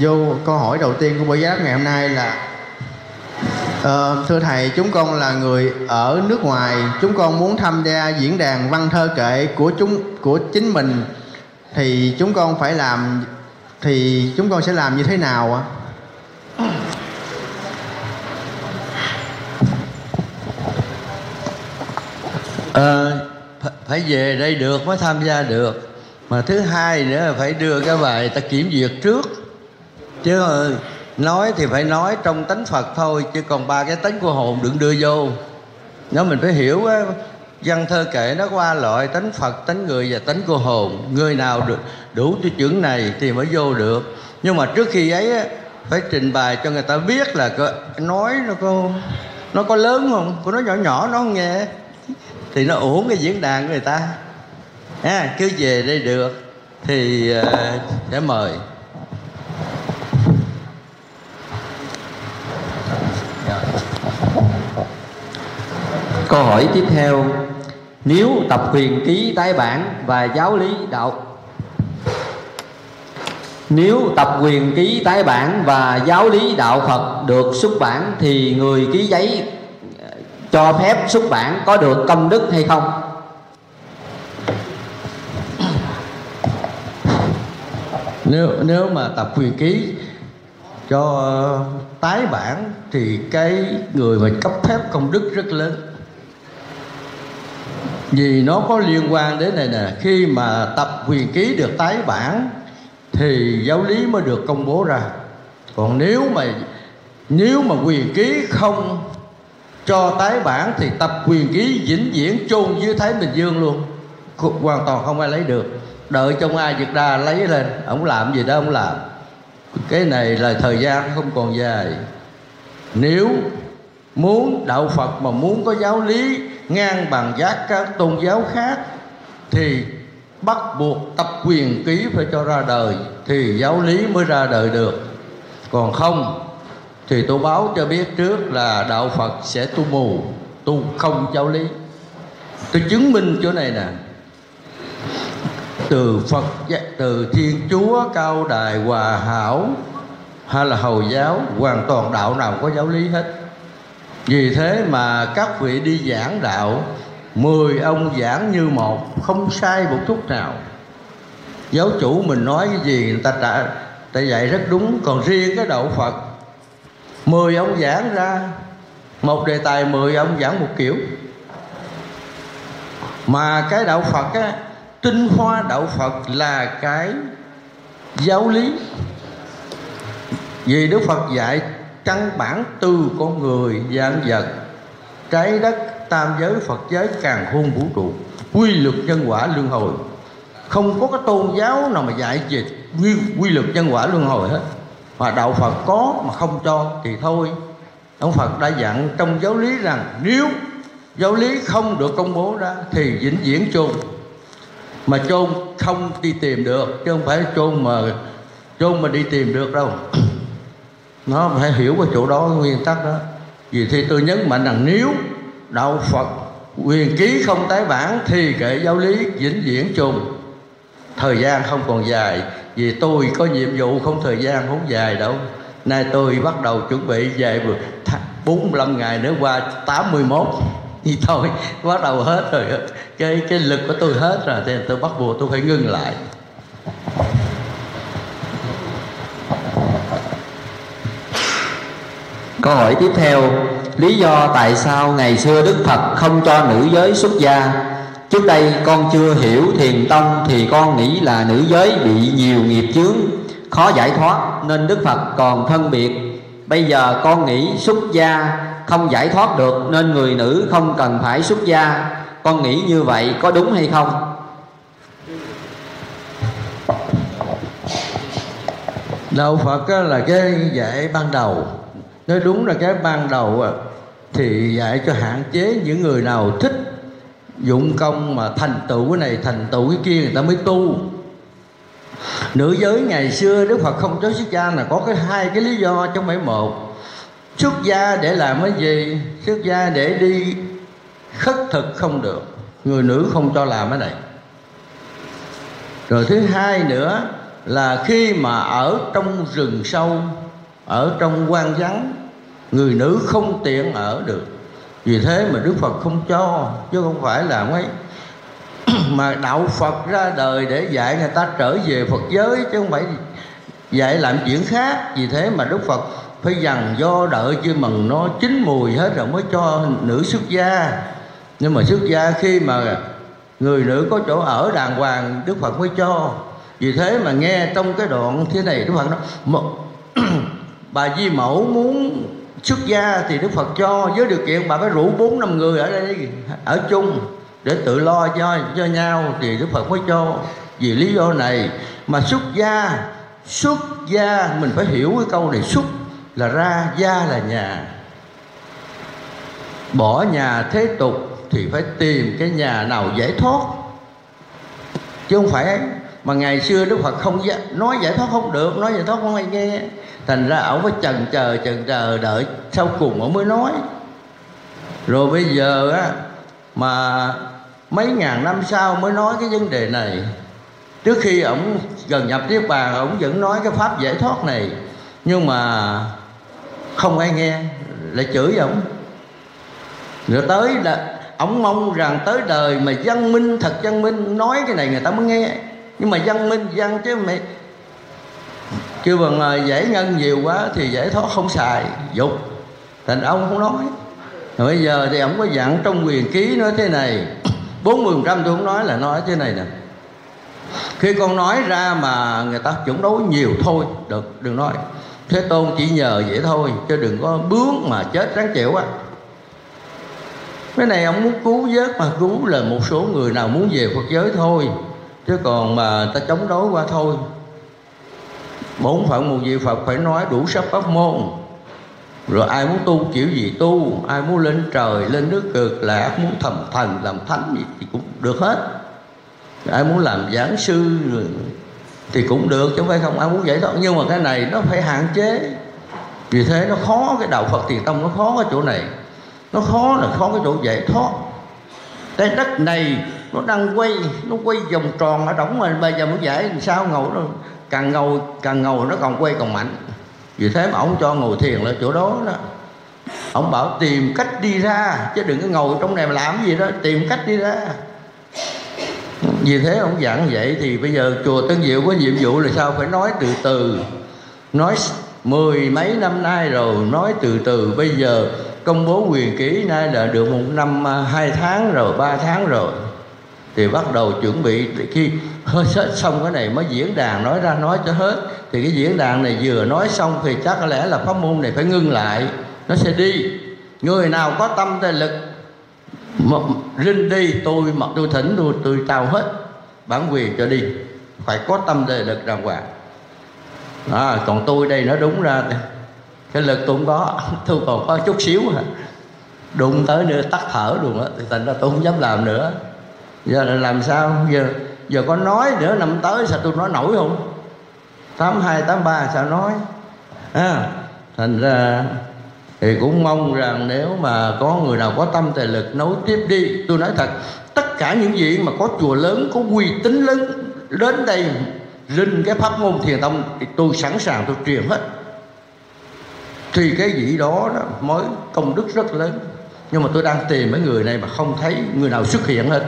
vô câu hỏi đầu tiên của buổi giáp ngày hôm nay là uh, thưa thầy, chúng con là người ở nước ngoài, chúng con muốn tham gia diễn đàn văn thơ kệ của chúng của chính mình thì chúng con phải làm thì chúng con sẽ làm như thế nào ạ? Ờ, ph- phải về đây được mới tham gia được mà thứ hai nữa là phải đưa cái bài ta kiểm duyệt trước chứ ờ, nói thì phải nói trong tánh Phật thôi chứ còn ba cái tánh của hồn đừng đưa vô. Nếu mình phải hiểu á, văn thơ kệ nó qua loại tánh Phật tánh người và tánh của hồn. Người nào được đủ tiêu chuẩn này thì mới vô được. Nhưng mà trước khi ấy á, phải trình bày cho người ta biết là có, nói nó có nó có lớn không? Của nó nhỏ nhỏ nó không nghe. Thì nó uổng cái diễn đàn của người ta. À, cứ về đây được. Thì ờ, uh, sẽ mời. Câu hỏi tiếp theo Nếu tập huyền ký tái bản và giáo lý đạo, Nếu tập quyền ký tái bản và giáo lý đạo Phật được xuất bản Thì người ký giấy ờ, cho phép xuất bản có được công đức hay không? nếu nếu mà tập quyền ký cho tái bản thì cái người mà cấp phép công đức rất lớn vì nó có liên quan đến này nè, khi mà tập quyền ký được tái bản, thì giáo lý mới được công bố ra. Còn nếu mà nếu mà quyền ký không cho tái bản, thì tập quyền ký vĩnh viễn chôn dưới thái bình dương luôn. Hoàn toàn không ai lấy được. Đợi trong ai Việt đa lấy lên, ông làm gì đó ông làm. Cái này là thời gian không còn dài. Nếu muốn đạo Phật mà muốn có giáo lý ngang bằng giác các tôn giáo khác thì bắt buộc tập quyền ký phải cho ra đời thì giáo lý mới ra đời được. Còn không thì tôi báo cho biết trước là đạo Phật sẽ tu mù tu không giáo lý. Tôi chứng minh chỗ này nè. Từ Phật từ Thiên Chúa, cao đài, hòa hảo hay là hầu giáo, hoàn toàn đạo nào có giáo lý hết vì thế mà các vị đi giảng đạo, mười ông giảng như một, không sai một chút nào. Giáo chủ mình nói cái gì người ta trả, ta dạy rất đúng, còn riêng cái đạo Phật. Mười ông giảng ra, một đề tài mười ông giảng một kiểu. Mà cái đạo Phật á, tinh hoa đạo Phật là cái giáo lý. Vì Đức Phật dạy căn bản từ con người dạng vật. Trái đất tam giới Phật giới càng khôn vũ trụ quy luật nhân quả luân hồi. Không có cái tôn giáo nào mà dạy về quy, quy luật nhân quả luân hồi hết. Mà đạo Phật có mà không cho thì thôi. Ông Phật đã dặn trong giáo lý rằng nếu giáo lý không được công bố ra thì vĩnh viễn chôn. Mà chôn không đi tìm được chứ không phải chôn mà chôn mà đi tìm được đâu nó phải hiểu cái chỗ đó, cái nguyên tắc đó. Vì thì tôi nhấn mạnh rằng nếu đạo Phật quyền ký không tái bản thì kệ giáo lý vĩnh viễn trùng thời gian không còn dài, vì tôi có nhiệm vụ không thời gian không dài đâu. Nay tôi bắt đầu chuẩn bị về 45 ngày nữa qua 81 thì thôi, bắt đầu hết rồi. Cái cái lực của tôi hết rồi, thì tôi bắt buộc tôi phải ngưng lại. Câu hỏi tiếp theo, Lý do tại sao ngày xưa Đức Phật không cho nữ giới xuất gia? Trước đây con chưa hiểu thiền tông Thì con nghĩ là nữ giới bị nhiều nghiệp chướng, Khó giải thoát Nên Đức Phật còn phân biệt. Bây giờ con nghĩ xuất gia không giải thoát được Nên người nữ không cần phải xuất gia. Con nghĩ như vậy có đúng hay không? Đạo Phật là cái dạy ban đầu. Nói đúng là cái ban đầu Thì dạy cho hạn chế những người nào thích dụng công mà thành tựu cái này, thành tựu cái kia người ta mới tu. Nữ giới ngày xưa đức phật không cho xuất gia là có cái hai cái lý do trong mấy một. Xuất gia để làm cái gì, xuất gia để đi, khất thực không được. Người nữ không cho làm cái này. Rồi thứ hai nữa là khi mà ở trong rừng sâu, ở trong quan vắng người nữ không tiện ở được. Vì thế mà đức phật không cho, chứ không phải là mấy mà đạo phật ra đời để dạy người ta trở về phật giới, chứ không phải dạy làm chuyện khác. Vì thế mà đức phật phải dằn do đợi chứ mừng nó chín mùi hết rồi mới cho nữ xuất gia. Nhưng mà xuất gia khi mà người nữ có chỗ ở đàng hoàng, đức phật mới cho. Vì thế mà nghe trong cái đoạn thế này, đức phật nói bà di mẫu muốn xuất gia thì đức phật cho với điều kiện bà phải rủ bốn, năm người ở đây ở chung để tự lo cho cho nhau thì đức phật mới cho. Vì lý do này mà xuất gia xuất gia mình phải hiểu cái câu này, xuất là ra, gia là nhà. Bỏ nhà thế tục thì phải tìm cái nhà nào giải thoát. Chứ không phải mà ngày xưa đức phật không nói giải thoát không được, nói giải thoát không ai nghe thành ra ổng phải chần chờ chần chờ, đợi sau cùng ổng mới nói. Rồi bây giờ á, mà mấy ngàn năm sau mới nói cái vấn đề này. Trước khi ổng gần nhập niết bàn ổng vẫn nói cái pháp giải thoát này. Nhưng mà không ai nghe, lại chửi ổng rồi tới là ổng mong rằng tới đời mà văn minh, thật văn minh nói cái này người ta mới nghe. Nhưng mà văn minh văn chứ mày kêu bằng là giải ngân nhiều quá thì giải thoát không xài. Dục. Thành ông không nói. Rồi bây giờ thì ông có dặn trong quyền ký nói thế này. 40% tôi không nói là nói thế này nè. Khi con nói ra mà người ta chống đối nhiều thôi. Được, đừng nói. Thế tôn chỉ nhờ vậy thôi, chứ đừng có bướng mà chết ráng chịu á. Cái này ông muốn cứu vớt mà cứu là một số người nào muốn về Phật giới thôi. Chứ còn mà ta chống đối qua thôi bổn phận một vị Phật phải nói đủ sắp pháp môn. Rồi ai muốn tu kiểu gì tu, ai muốn lên trời, lên nước cực lạc muốn thầm thần, làm thánh gì thì cũng được hết. Ai muốn làm giảng sư rồi thì cũng được, chứ không phải không ai muốn giải thoát nhưng mà cái này nó phải hạn chế. Vì thế nó khó, cái đạo Phật thiền tông nó khó cái chỗ này. Nó khó là khó cái chỗ giải thoát. Cái đất này nó đang quay, nó quay vòng tròn ở đóng mà bây giờ muốn giải làm sao ngồi nó càng ngồi càng ngồi nó còn quay còn mạnh. Vì thế mà ông cho ngồi thiền là chỗ đó đó. Ông bảo tìm cách đi ra, chứ đừng có ngồi trong này mà làm gì đó, tìm cách đi ra. Vì thế ông giảng vậy thì bây giờ chùa Tân Diệu có nhiệm vụ là sao? Phải nói từ từ. Nói mười mấy năm nay rồi, nói từ từ. Bây giờ công bố quyền ký nay là được một năm à, hai tháng rồi, ba tháng rồi thì bắt đầu chuẩn bị khi hơi hết xong cái này mới diễn đàn nói ra nói cho hết. Thì cái diễn đàn này vừa nói xong thì chắc có lẽ là pháp môn này phải ngưng lại. Nó sẽ đi. Người nào có tâm tài lực mà rinh đi tôi mặc tôi thỉnh tôi tôi trao hết bản quyền cho đi. Phải có tâm tài lực đàng hoàng. À, còn tôi đây nó đúng ra cái lực tôi không có tôi còn có chút xíu à. Đụng tới nữa tắt thở luôn á thì thành ra tôi không dám làm nữa giờ là làm sao? Giờ giờ có nói nữa năm tới sao tôi nói nổi không? Tám hai tám ba sao nói? À, thành ra thì cũng mong rằng nếu mà có người nào có tâm tài lực nối tiếp đi tôi nói thật tất cả những gì mà có chùa lớn có uy tín lớn đến đây rinh cái pháp môn thiền tông thì tôi sẵn sàng tôi truyền hết. Thì cái gì đó, đó mới công đức rất lớn. Nhưng mà tôi đang tìm mấy người này mà không thấy người nào xuất hiện hết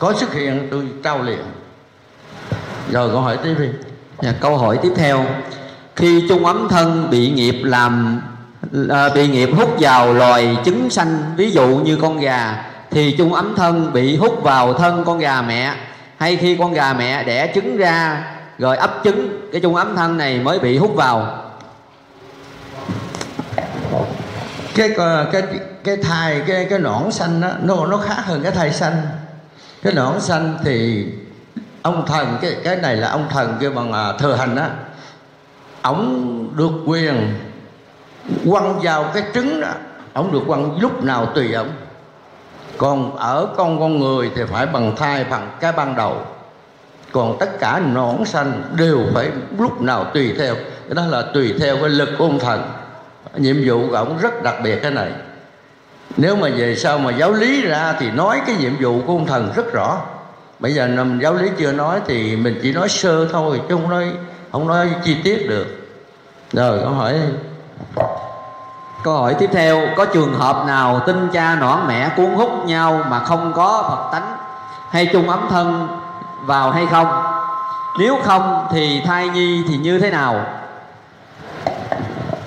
có xuất hiện tôi trao liền. Rồi câu hỏi tiếp đi. Dạ, câu hỏi tiếp theo. Khi chung ấm thân bị nghiệp làm à, bị nghiệp hút vào loài trứng xanh ví dụ như con gà thì chung ấm thân bị hút vào thân con gà mẹ. Hay khi con gà mẹ đẻ trứng ra rồi ấp trứng cái chung ấm thân này mới bị hút vào. Cái cái cái thai cái cái nõn xanh đó, nó nó khác hơn cái thai xanh cái nõn xanh thì ông thần cái cái này là ông thần kêu bằng à, thừa hành á. Ổng được quyền quăng vào cái trứng đó. Ổng được quăng lúc nào tùy ổng còn ở con con người thì phải bằng thai bằng cái ban đầu. Còn tất cả nõn xanh đều phải lúc nào tùy theo. Cái đó là tùy theo cái lực của ông thần. Nhiệm vụ của ông rất đặc biệt cái này nếu mà về sau mà giáo lý ra thì nói cái nhiệm vụ của ông thần rất rõ. Bây giờ nằm giáo lý chưa nói thì mình chỉ nói sơ thôi chứ không nói không nói chi tiết được. Rồi câu hỏi Câu hỏi tiếp theo Có trường hợp nào tinh cha nõn mẹ cuốn hút nhau Mà không có Phật tánh Hay chung ấm thân vào hay không? Nếu không thì thai nhi thì như thế nào?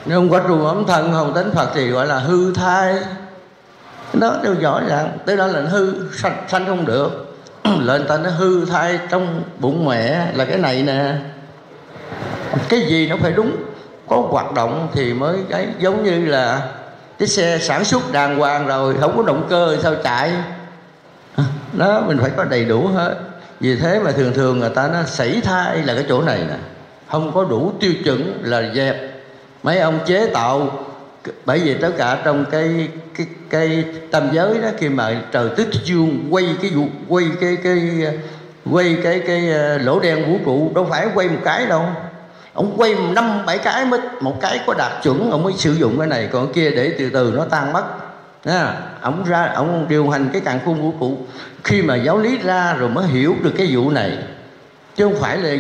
Nếu không có trù ấm thân không tính phật thì gọi là hư thai nó đều rõ ràng tới đó là hư sanh, sanh không được. Lên ta nó hư thai trong bụng mẹ là cái này nè. Cái gì nó phải đúng có hoạt động thì mới cái giống như là cái xe sản xuất đàng hoàng rồi không có động cơ sao chạy? Đó mình phải có đầy đủ hết. Vì thế mà thường thường người ta nó sảy thai là cái chỗ này nè. Không có đủ tiêu chuẩn là dẹp. Mấy ông chế tạo bởi vì tất cả trong cái cái cái tam giới đó khi mà trời tích dương quay cái vụ, quay cái cái, quay cái cái ờ, lỗ đen vũ trụ, đâu phải quay một cái đâu. Ông quay năm, bảy cái mới, một cái có đạt chuẩn, ông mới sử dụng cái này. Còn kia để từ từ nó tan mất. Nha, ông ra, ông điều hành cái càng khôn vũ trụ. Khi mà giáo lý ra rồi mới hiểu được cái vụ này, chứ không phải là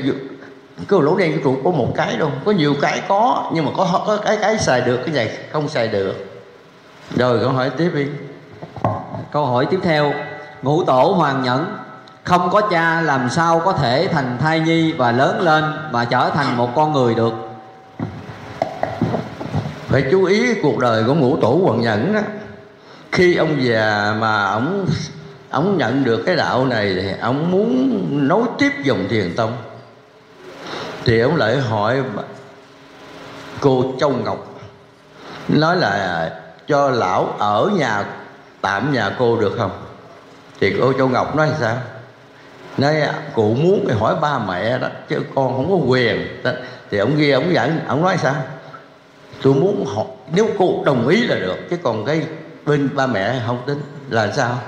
cái lỗ đen vũ trụ có một cái đâu. Có nhiều cái có, nhưng mà có có cái cái xài được, cái này không xài được. Rồi, câu hỏi tiếp đi. Câu hỏi tiếp theo. Ngũ tổ hoàng nhẫn, Không có cha làm sao có thể thành thai nhi và lớn lên Và trở thành một con người được? Phải chú ý cuộc đời của ngũ tổ hoàng nhẫn đó. Khi ông già mà ông ông nhận được cái đạo này thì ông muốn nối tiếp dòng thiền tông thì ông lại hỏi cô châu ngọc, nói là cho lão ở nhà, tạm nhà cô được không? Thì cô châu ngọc nói sao? Nói, cụ muốn thì hỏi ba mẹ đó, chứ con không có quyền. Thì ông ghi, ông dẫn ông nói sao? Tôi muốn họ, nếu cô đồng ý là được, chứ còn cái bên ba mẹ không tính, là sao?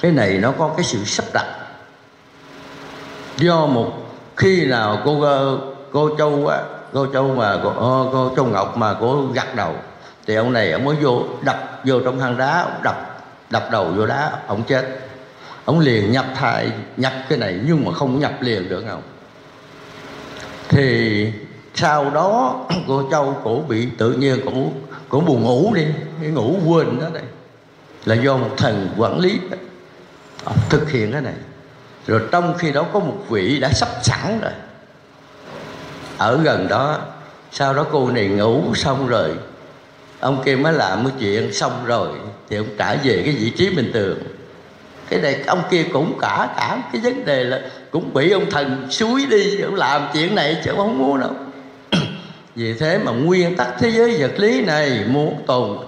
Cái này nó có cái sự sắp đặt. Do một khi nào cô ờ, cô châu á cô châu mà cô, ờ, cô châu ngọc mà cô gặt đầu thì ông này ông mới vô đập vô trong hang đá đập đập đầu vô đá ông chết. Ông liền nhập thai nhập cái này nhưng mà không nhập liền được không thì sau đó cô châu cổ bị tự nhiên cổ cổ buồn ngủ đi cái ngủ quên đó đây. Là do một thần quản lý thực hiện cái này rồi trong khi đó có một vị đã sắp sẵn rồi. Ở gần đó, sau đó cô này ngủ xong rồi. Ông kia mới làm cái chuyện xong rồi, thì ông trả về cái vị trí bình thường. Cái này ông kia cũng cả cả cái vấn đề là cũng bị ông thần suối đi, ông làm chuyện này chứ không muốn đâu. Vì thế mà nguyên tắc thế giới vật lý này muốn tồn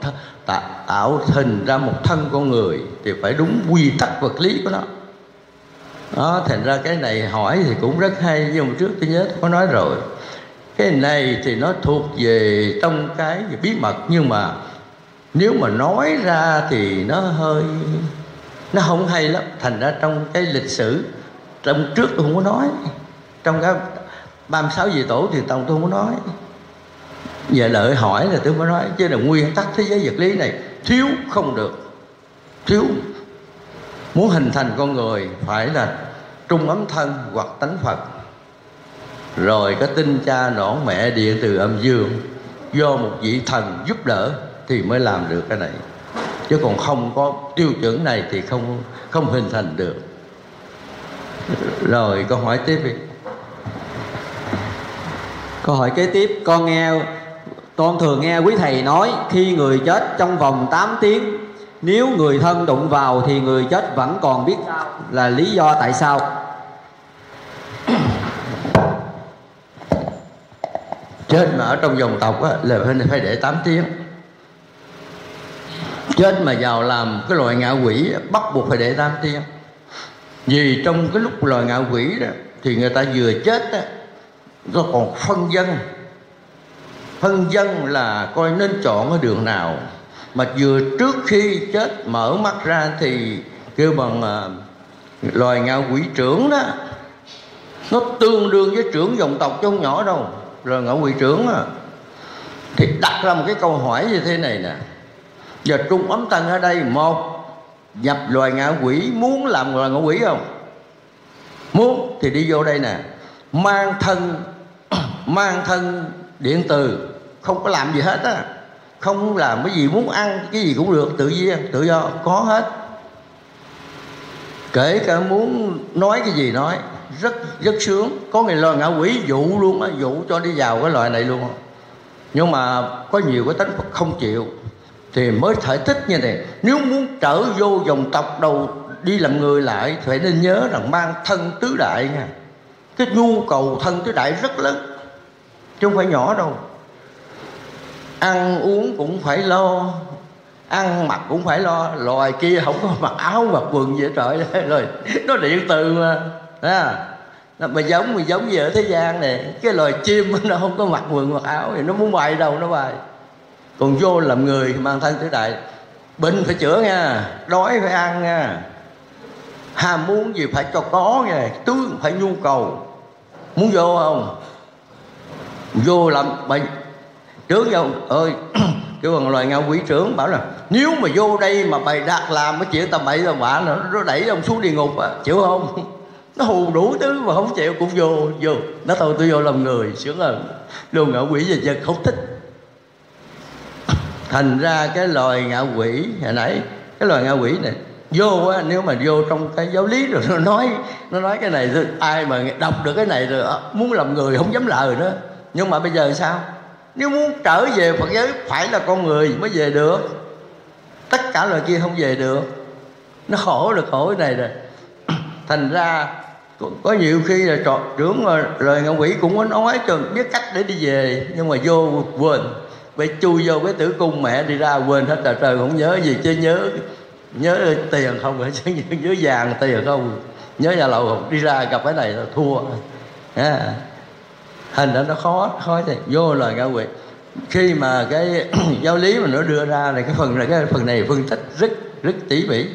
tạo hình ra một thân con người thì phải đúng quy tắc vật lý của nó đó, thành ra cái này hỏi thì cũng rất hay, nhưng mà trước tôi nhớ tôi có nói rồi. Cái này thì nó thuộc về trong cái bí mật, nhưng mà nếu mà nói ra thì nó hơi, nó không hay lắm. Thành ra trong cái lịch sử, trong trước tôi không có nói. Trong cái 36 vị tổ thì tổng tôi không có nói. Giờ lợi hỏi là tôi mới nói. Chứ là nguyên tắc thế giới vật lý này, thiếu không được. Thiếu muốn hình thành con người phải là trung ấm thân hoặc tánh phật. Rồi có tinh cha nõn mẹ điện từ âm dương do một vị thần giúp đỡ thì mới làm được cái này. Chứ còn không có tiêu chuẩn này thì không không hình thành được. Rồi câu hỏi tiếp đi. Câu hỏi kế tiếp, con nghe, con thường nghe quý thầy nói, khi người chết trong vòng 8 tiếng nếu người thân đụng vào thì người chết vẫn còn biết là lý do tại sao. Chết mà ở trong dòng tộc á, là phải để 8 tiếng. Chết mà vào làm cái loài ngạ quỷ bắt buộc phải để 8 tiếng. Vì trong cái lúc loài ngạ quỷ đó thì người ta vừa chết á, nó còn phân dân. Phân dân là coi nên chọn cái đường nào mà vừa trước khi chết mở mắt ra thì kêu bằng à, loài ngạo quỷ trưởng đó nó tương đương với trưởng dòng tộc chứ không nhỏ đâu rồi ngạo quỷ trưởng à thì đặt ra một cái câu hỏi như thế này nè. Giờ trung ấm tân ở đây một nhập loài ngạ quỷ muốn làm loài ngạ quỷ không? Muốn thì đi vô đây nè. Mang thân mang thân điện từ không có làm gì hết á không làm cái gì muốn ăn, cái gì cũng được, tự nhiên, tự do, có hết. Kể cả muốn nói cái gì nói, rất rất sướng. Có người lo ngã quỷ, dụ luôn á, dụ cho đi vào cái loại này luôn nhưng mà có nhiều cái tính không chịu, thì mới thể thích như này. Nếu muốn trở vô dòng tộc đầu đi làm người lại phải nên nhớ rằng mang thân tứ đại nha. Cái nhu cầu thân tứ đại rất lớn, chứ không phải nhỏ đâu ăn uống cũng phải lo ăn mặc cũng phải lo loài kia không có mặc áo mặc quần gì hết trời rồi nó điện từ mà à, mà giống mà giống gì ở thế gian này cái loài chim nó không có mặc quần mặc áo thì nó muốn bay đâu nó bay. Còn vô làm người mang thân tử đại bệnh phải chữa nha đói phải ăn nha. Ham muốn gì phải cho có nha tướng phải nhu cầu. Muốn vô không? Vô làm bệnh trưởng vô, ơi cái bằng loài ngao quỷ trưởng, bảo là, nếu mà vô đây mà bày đặt làm cái chuyện tầm bậy tầm bạ nữa, nó đẩy ông xuống địa ngục à chịu không? Nó hù đủ thứ mà không chịu, cũng vô vô. Nó thôi, tôi vô làm người, sướng hơn. Luôn ngạo quỷ và vật không thích. Thành ra cái loài ngạo quỷ, hồi nãy, cái loài ngạo quỷ này, vô á, nếu mà vô trong cái giáo lý rồi, nó nói nó nói cái này ai mà đọc được cái này rồi ờ, muốn làm người không dám lời nữa. Nhưng mà bây giờ sao? Nếu muốn trở về phật giới phải là con người mới về được. Tất cả loài kia không về được. Nó khổ là khổ cái này rồi. Thành ra có, có nhiều khi là trọ trưởng lời ngạ quỷ cũng có nói cho biết cách để đi về nhưng mà vô quên. Bị chui vô cái tử cung mẹ đi ra quên hết trời trời không nhớ gì chứ nhớ nhớ tiền không chứ nhớ vàng tiền không? Nhớ nhà lầu không? Đi ra gặp cái này là thua. Yeah hình đó nó khó khó thì vô lời ngã quỷ khi mà cái giáo lý mà nó đưa ra này, cái phần này, cái phần này phân tích rất rất tỉ mỉ.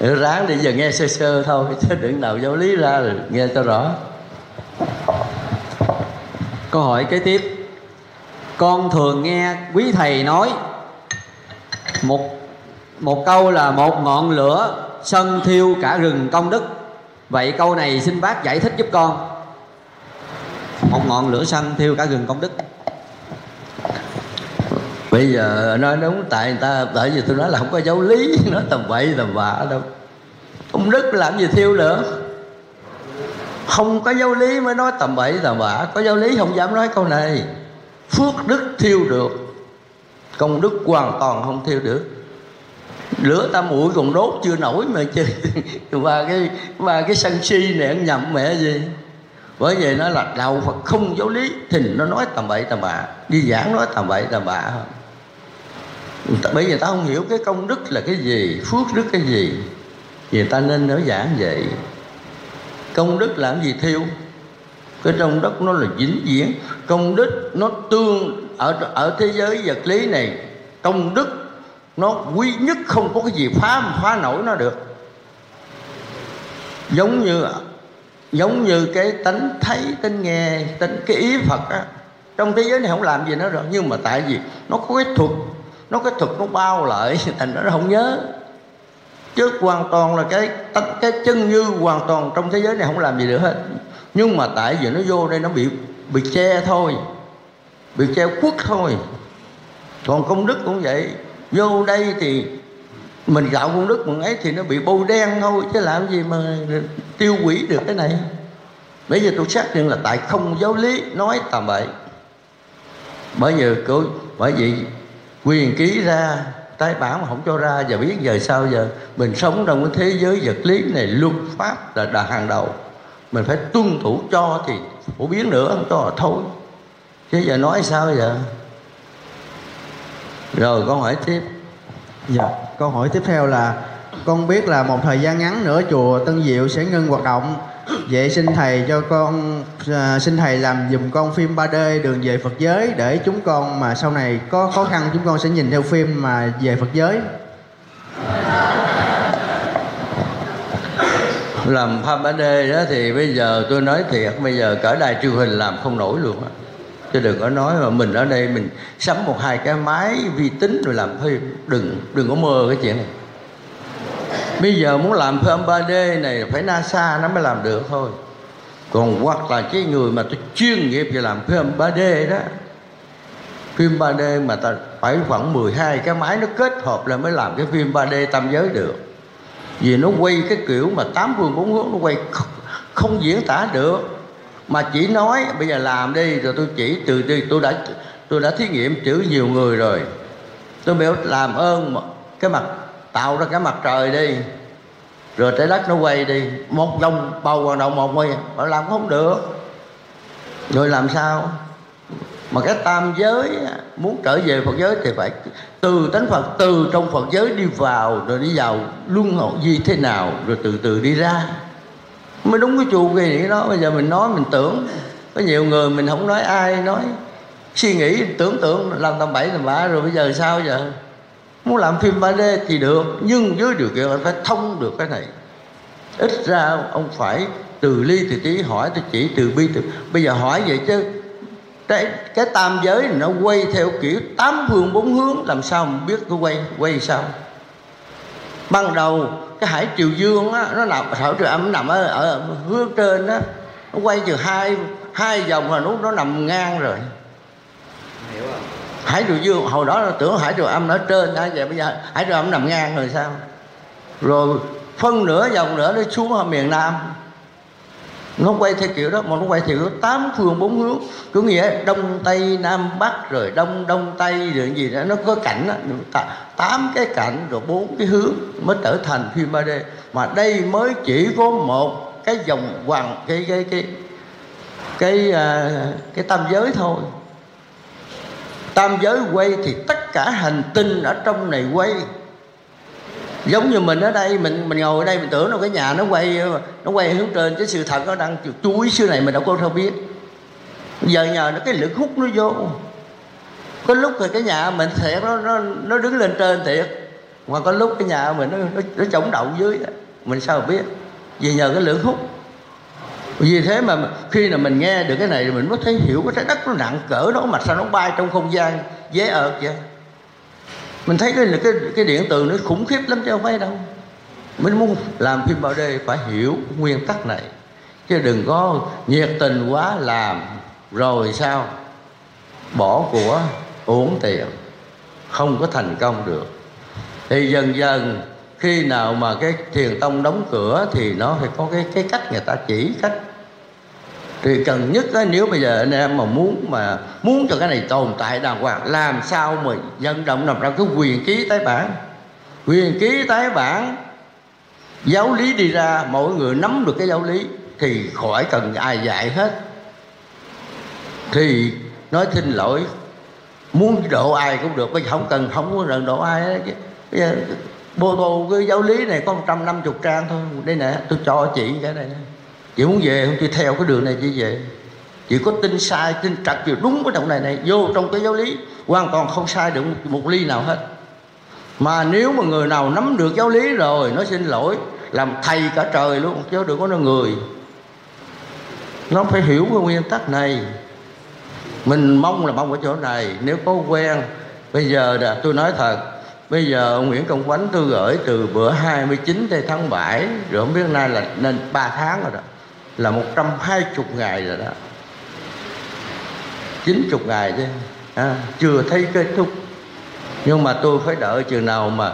Ráng đi giờ nghe sơ sơ thôi, chứ đừng nào giáo lý ra rồi nghe cho rõ. Câu hỏi kế tiếp. Con thường nghe quý thầy nói, một một câu là một ngọn lửa sân thiêu cả rừng công đức. Vậy câu này xin bác giải thích giúp con một ngọn lửa xanh thiêu cả rừng công đức. Bây giờ nói đúng tại người ta tại vì tôi nói là không có giáo lý nó tầm bậy tầm bạ đâu. Công đức làm gì thiêu nữa không có giáo lý mới nói tầm bậy tầm bạ. Có giáo lý không dám nói câu này. Phước đức thiêu được, công đức hoàn toàn không thiêu được. Lửa ta mũi còn đốt chưa nổi mà chứ. Và cái và cái sân si này ăn nhầm mẹ gì? Bởi vậy nó là đạo Phật không giáo lý, thì nó nói tầm bậy tầm bạ, đi giảng nói tầm bậy tầm bạ bởi vì ta không hiểu cái công đức là cái gì, phước đức cái gì, thì ta nên nói giảng vậy. Công đức làm gì thiêu cái trong đất nó là vĩnh viễn. Công đức nó tương, ở ở thế giới vật lý này, công đức nó quý nhất không có cái gì phá phá nổi nó được. Giống như giống như cái tánh thấy, tánh nghe, tánh cái ý phật á, trong thế giới này không làm gì nó rồi. Nhưng mà tại vì nó có cái thuật, nó cái thuật nó bao lại, thành nó không nhớ. Chứ hoàn toàn là cái cái chân như hoàn toàn trong thế giới này không làm gì được hết. Nhưng mà tại vì nó vô đây nó bị bị che thôi, bị che khuất thôi. Còn công đức cũng vậy. Vô đây thì mình gạo công đức mình ấy thì nó bị bôi đen thôi, chứ làm gì mà tiêu hủy được cái này. Bây giờ tôi xác định là tại không giáo lý nói tầm bậy. Bởi vì cô bởi vì quyền ký ra, tái bản mà không cho ra, giờ biết giờ sao giờ? Mình sống trong cái thế giới vật lý này, luật pháp là đà hàng đầu. Mình phải tuân thủ cho thì phổ biến nữa, không cho là thôi. Chứ giờ nói sao giờ? Rồi con hỏi tiếp. Dạ câu hỏi tiếp theo là con biết là một thời gian ngắn nữa chùa Tân Diệu sẽ ngưng hoạt động Vậy xin thầy cho con à, xin thầy làm dùm con phim 3D đường về Phật giới để chúng con mà sau này có khó khăn chúng con sẽ nhìn theo phim mà về Phật giới. làm phim 3D đó thì bây giờ tôi nói thiệt bây giờ cỡ đài truyền hình làm không nổi luôn á chứ đừng có nói mà mình ở đây mình sắm một hai cái máy vi tính rồi làm phim. Đừng đừng có mơ cái chuyện này. Bây giờ muốn làm phim 3D này phải NASA nó mới làm được thôi. Còn hoặc là cái người mà tôi chuyên nghiệp về làm phim 3D đó phim 3D mà ta phải khoảng 12 cái máy nó kết hợp là mới làm cái phim 3D tam giới được. Vì nó quay cái kiểu mà tám phương bốn hướng nó quay không, không diễn tả được mà chỉ nói, bây giờ làm đi, rồi tôi chỉ từ đi tôi đã tôi đã thí nghiệm chữ nhiều người rồi. Tôi biểu làm ơn cái mặt, tạo ra cái mặt trời đi, rồi trái đất nó quay đi. Một vòng bầu hoạt động một quay mà làm không được. Rồi làm sao? Mà cái tam giới muốn trở về Phật giới thì phải từ tánh Phật, từ trong Phật giới đi vào, rồi đi vào luân hồi như thế nào, rồi từ từ đi ra mới đúng cái chu kỳ đó. Bây giờ mình nói mình tưởng. Có nhiều người mình không nói ai nói. Suy nghĩ tưởng tượng làm tầm bảy tầm bạ rồi bây giờ sao giờ? Muốn làm phim 3D thì được nhưng với điều kiện anh phải thông được cái này. Ít ra ông phải từ ly từ tí hỏi từ chỉ từ bi từ bây giờ hỏi vậy chứ cái, cái tam giới này nó quay theo kiểu tám phương bốn hướng làm sao mà biết nó quay quay sao? Ban đầu cái hải triều dương á nó nằm hải triều âm nằm ở, ở hướng trên á. Nó quay từ hai hai vòng là lúc nó nằm ngang rồi. Hải triều dương hồi đó là tưởng hải triều âm ở trên đã vậy? Bây giờ hải triều âm nằm ngang rồi sao? Rồi phân nửa vòng nữa nó xuống ở miền nam nó quay theo kiểu đó mà nó quay theo tám phương bốn hướng. Có nghĩa đông tây nam bắc rồi đông đông tây rồi gì đó. Nó có cảnh đó, tám cái cảnh rồi bốn cái hướng mới trở thành phim 3D mà đây mới chỉ có một cái dòng hoàng cái cái cái cái cái, cái tam giới thôi. Tam giới quay thì tất cả hành tinh ở trong này quay giống như mình ở đây mình mình ngồi ở đây mình tưởng đâu cái nhà nó quay nó quay hướng trên chứ sự thật nó đang chuối xưa này mình đâu có đâu biết. Giờ nhờ nó cái lực hút nó vô. Có lúc thì cái nhà mình thiệt nó nó nó đứng lên trên thiệt mà có lúc cái nhà mình nó nó, nó chống động dưới đó. mình sao biết? Vì nhờ cái lực hút. Vì thế mà khi là mình nghe được cái này thì mình mới thấy hiểu cái trái đất nó nặng cỡ đó mà sao nó bay trong không gian dễ ợt vậy? Mình thấy cái cái cái điện từ nó khủng khiếp lắm chứ không phải đâu. Mình muốn làm phim bảo đê phải hiểu nguyên tắc này. Chứ đừng có nhiệt tình quá làm, rồi sao? Bỏ của, uổng tiền, không có thành công được. Thì dần dần, khi nào mà cái thiền tông đóng cửa thì nó phải có cái cái cách người ta chỉ cách thì cần nhất đó, nếu bây giờ anh em mà muốn mà muốn cho cái này tồn tại đàng hoàng làm sao mà dân động nằm ra cái quyền ký tái bản? Quyền ký tái bản giáo lý đi ra mỗi người nắm được cái giáo lý thì khỏi cần ai dạy hết. Thì nói xin lỗi muốn độ ai cũng được bây giờ không cần không có cần độ ai hết. Bây giờ bồ tô cái giáo lý này có 150 trang thôi. Đây nè tôi cho chị cái này chị muốn về không? Chị theo cái đường này chị về. Chị có tin sai, tin trật gì, đúng cái động này này, vô trong cái giáo lý. Hoàn toàn không sai được một ly nào hết. Mà nếu mà người nào nắm được giáo lý rồi, nó xin lỗi, làm thầy cả trời luôn, chứ đừng có nó người. Nó phải hiểu cái nguyên tắc này. Mình mong là mong ở chỗ này. Nếu có quen, bây giờ là tôi nói thật, bây giờ ông Nguyễn Công Quánh tôi gửi từ bữa 29 tháng 7 rồi không biết nay là nên 3 tháng rồi đó là 120 ngày rồi đó. 90 ngày chứ. À, chưa thấy kết thúc. Nhưng mà tôi phải đợi chừng nào mà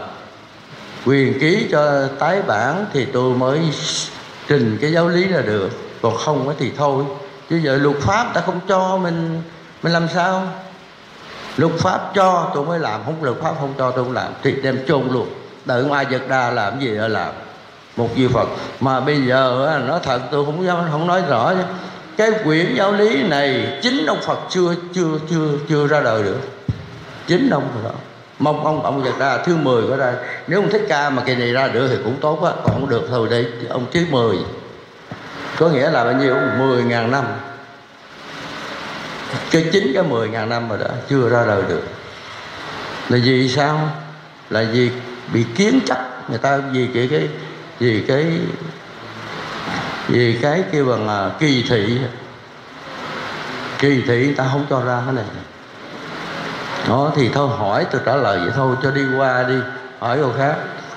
quyền ký cho tái bản thì tôi mới trình cái giáo lý là được. Còn không thì thôi. Chứ giờ luật pháp ta không cho mình mình làm sao? Luật pháp cho tôi mới làm không luật pháp không cho tôi không làm. Thì đem chôn luôn. Đợi ngoài giật đa làm gì ở làm một vị phật. Mà bây giờ nó thật, tôi không dám, không nói rõ chứ. Cái quyển giáo lý này, chính ông phật chưa chưa chưa chưa ra đời được. Chính ông Phật đó. Mong ông ông Phật ra thứ 10 có ra. Nếu ông thích ca mà kỳ này ra được thì cũng tốt quá còn không được thôi đấy ông thứ 10 có nghĩa là bao nhiêu? 10 ngàn năm. Cái chính cái 10 ngàn năm mà đã chưa ra đời được. Là vì sao? Là vì bị kiến chấp. Người ta vì cái cái vì cái vì cái kêu bằng là kỳ thị. Kỳ thị người ta không cho ra cái này. Đó, thì thôi, hỏi tôi trả lời vậy thôi, cho đi qua đi, hỏi câu khác.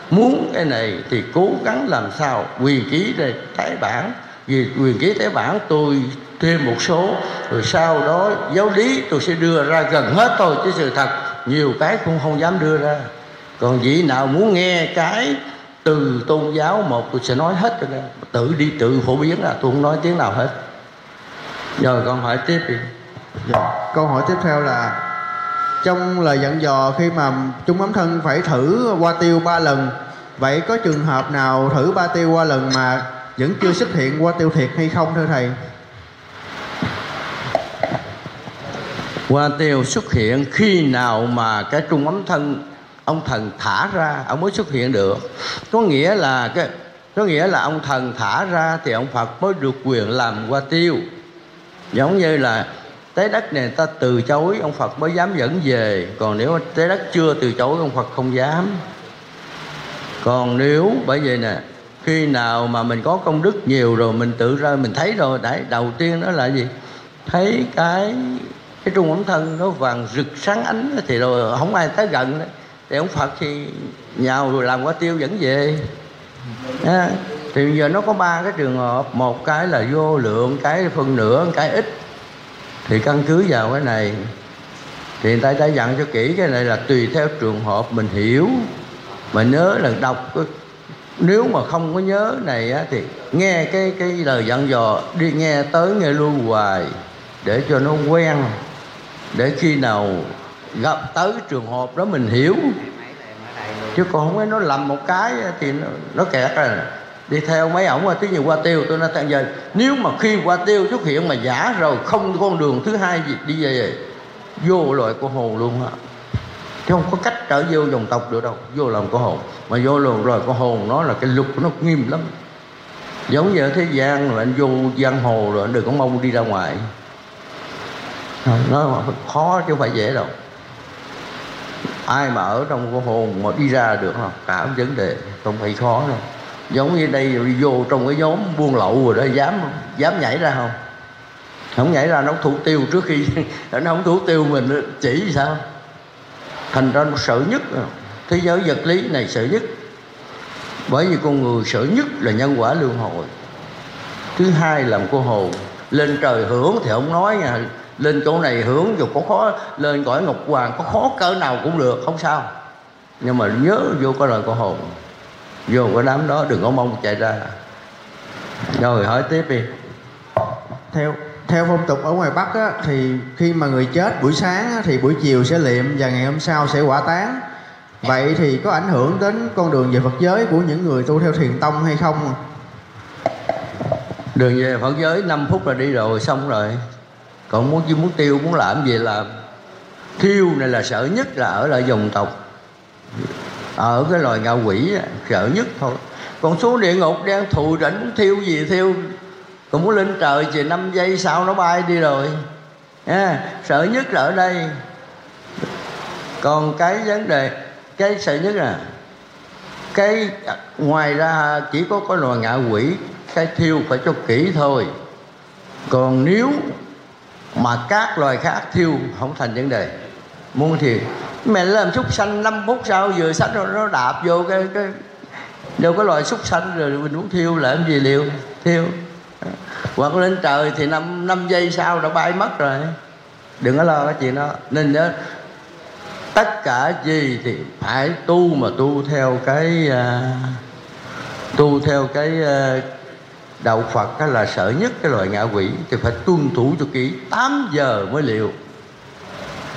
Muốn cái này thì cố gắng làm sao? Quyền ký đây tái bản. Vì quyền ký tái bản, tôi thêm một số, rồi sau đó giáo lý tôi sẽ đưa ra gần hết thôi, chứ sự thật nhiều cái cũng không dám đưa ra. Còn vị nào muốn nghe cái từ tôn giáo một tôi sẽ nói hết cho nên tự đi tự phổ biến là tôi không nói tiếng nào hết. Rồi con hỏi tiếp đi. Dạ. Câu hỏi tiếp theo là trong lời dặn dò khi mà chúng ấm thân phải thử qua tiêu ba lần vậy có trường hợp nào thử ba tiêu qua lần mà vẫn chưa xuất hiện qua tiêu thiệt hay không thưa thầy? Hoa tiêu xuất hiện khi nào mà cái trung ấm thân ông thần thả ra, ông mới xuất hiện được. Có nghĩa là cái, có nghĩa là ông thần thả ra thì ông Phật mới được quyền làm qua tiêu. Giống như là tế đất này ta từ chối, ông Phật mới dám dẫn về. Còn nếu tế đất chưa từ chối, ông Phật không dám. Còn nếu, bởi vậy nè, khi nào mà mình có công đức nhiều rồi, mình tự ra, mình thấy rồi, đấy, đầu tiên đó là gì? Thấy cái cái trung ấm thân nó vàng rực sáng ánh thì rồi không ai tới gần đấy thì ông Phật thì nhào rồi làm quả tiêu dẫn về. À, thì bây giờ nó có ba cái trường hợp. Một cái là vô lượng cái phân nửa cái ít. Thì căn cứ vào cái này thì người ta đã dặn cho kỹ cái này là tùy theo trường hợp mình hiểu. Mà nhớ là đọc nếu mà không có nhớ này á, thì nghe cái cái lời dặn dò đi nghe tới nghe luôn hoài để cho nó quen để khi nào gặp tới trường hợp đó mình hiểu. Chứ còn không phải nó lầm một cái thì nó, nó kẹt rồi. Đi theo mấy ổng tí nhiều qua tiêu tôi nói tặng giờ nếu mà khi qua tiêu xuất hiện mà giả rồi không con đường thứ hai gì đi về vô loại của hồn luôn á. Chứ không có cách trở vô dòng tộc được đâu vô lòng của hồn mà vô lòng rồi của hồn nó là cái lục nó nghiêm lắm. Giống như ở thế gian rồi anh vô giang hồ rồi anh đừng có mong đi ra ngoài. Nó khó chứ không phải dễ đâu ai mà ở trong cái hồn mà đi ra được không cả vấn đề, không phải khó đâu. Giống như đây đi vô trong cái nhóm buôn lậu rồi đó, dám dám nhảy ra không? Không nhảy ra nó thủ tiêu trước khi nó không thủ tiêu mình, chỉ sao? Thành ra nó sợ nhất à. thế giới vật lý này sợ nhất. Bởi vì con người sợ nhất là nhân quả luân hồi. Thứ hai là cô hồn lên trời hưởng thì không nói nha lên chỗ này hưởng dù có khó lên cõi ngọc hoàng có khó cỡ nào cũng được không sao. Nhưng mà nhớ vô cái lời của hồn. Vô cái đám đó đừng có mong chạy ra. Rồi hỏi tiếp đi. Theo theo phong tục ở ngoài bắc á, thì khi mà người chết buổi sáng á, thì buổi chiều sẽ liệm và ngày hôm sau sẽ hỏa táng. Vậy thì có ảnh hưởng đến con đường về phật giới của những người tu theo thiền tông hay không? Đường về phật giới 5 phút là đi rồi xong rồi còn muốn muốn tiêu muốn làm gì là thiêu này là sợ nhất là ở lại dòng tộc. Ở cái loài ngạ quỷ sợ nhất thôi. Còn xuống địa ngục đang thù rảnh muốn thiêu gì thiêu. Còn muốn lên trời chỉ 5 giây sau nó bay đi rồi. À, sợ nhất là ở đây. Còn cái vấn đề cái sợ nhất là cái à, ngoài ra chỉ có cái loài ngạ quỷ cái thiêu phải cho kỹ thôi. Còn nếu mà các loài khác thiêu không thành vấn đề. Muốn thì mẹ làm súc sanh 5 phút sau vừa sách nó, nó đạp vô cái cái đâu có loài súc sanh rồi mình muốn thiêu làm gì liệu thiêu. Hoặc lên trời thì năm năm giây sau đã bay mất rồi. Đừng có lo cái chuyện đó. Nên nhớ tất cả gì thì phải tu mà tu theo cái uh, tu theo cái uh, đạo Phật cái là sợ nhất cái loại ngạ quỷ thì phải tuân thủ cho kỹ 8 giờ mới liệu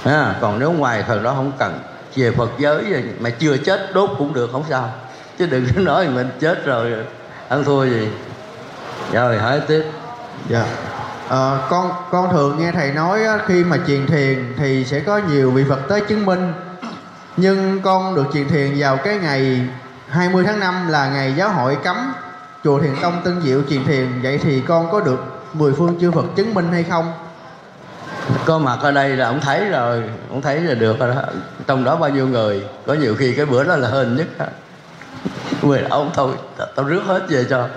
à, còn nếu ngoài thời đó không cần về Phật giới mà chưa chết đốt cũng được không sao. Chứ đừng có nói mình chết rồi ăn thua gì. Rồi hỏi tiếp. Dạ. À, con con thường nghe thầy nói khi mà truyền thiền thì sẽ có nhiều vị Phật tới chứng minh. Nhưng con được truyền thiền vào cái ngày 20 tháng 5 là ngày giáo hội cấm chùa Thiền Tông Tân Diệu truyền thiền vậy thì con có được mười phương chư Phật chứng minh hay không? Có mặt ở đây là ông thấy rồi, ông thấy là được rồi đó. Trong đó bao nhiêu người, có nhiều khi cái bữa đó là hên nhất. Người ông thôi, tao rước hết về cho.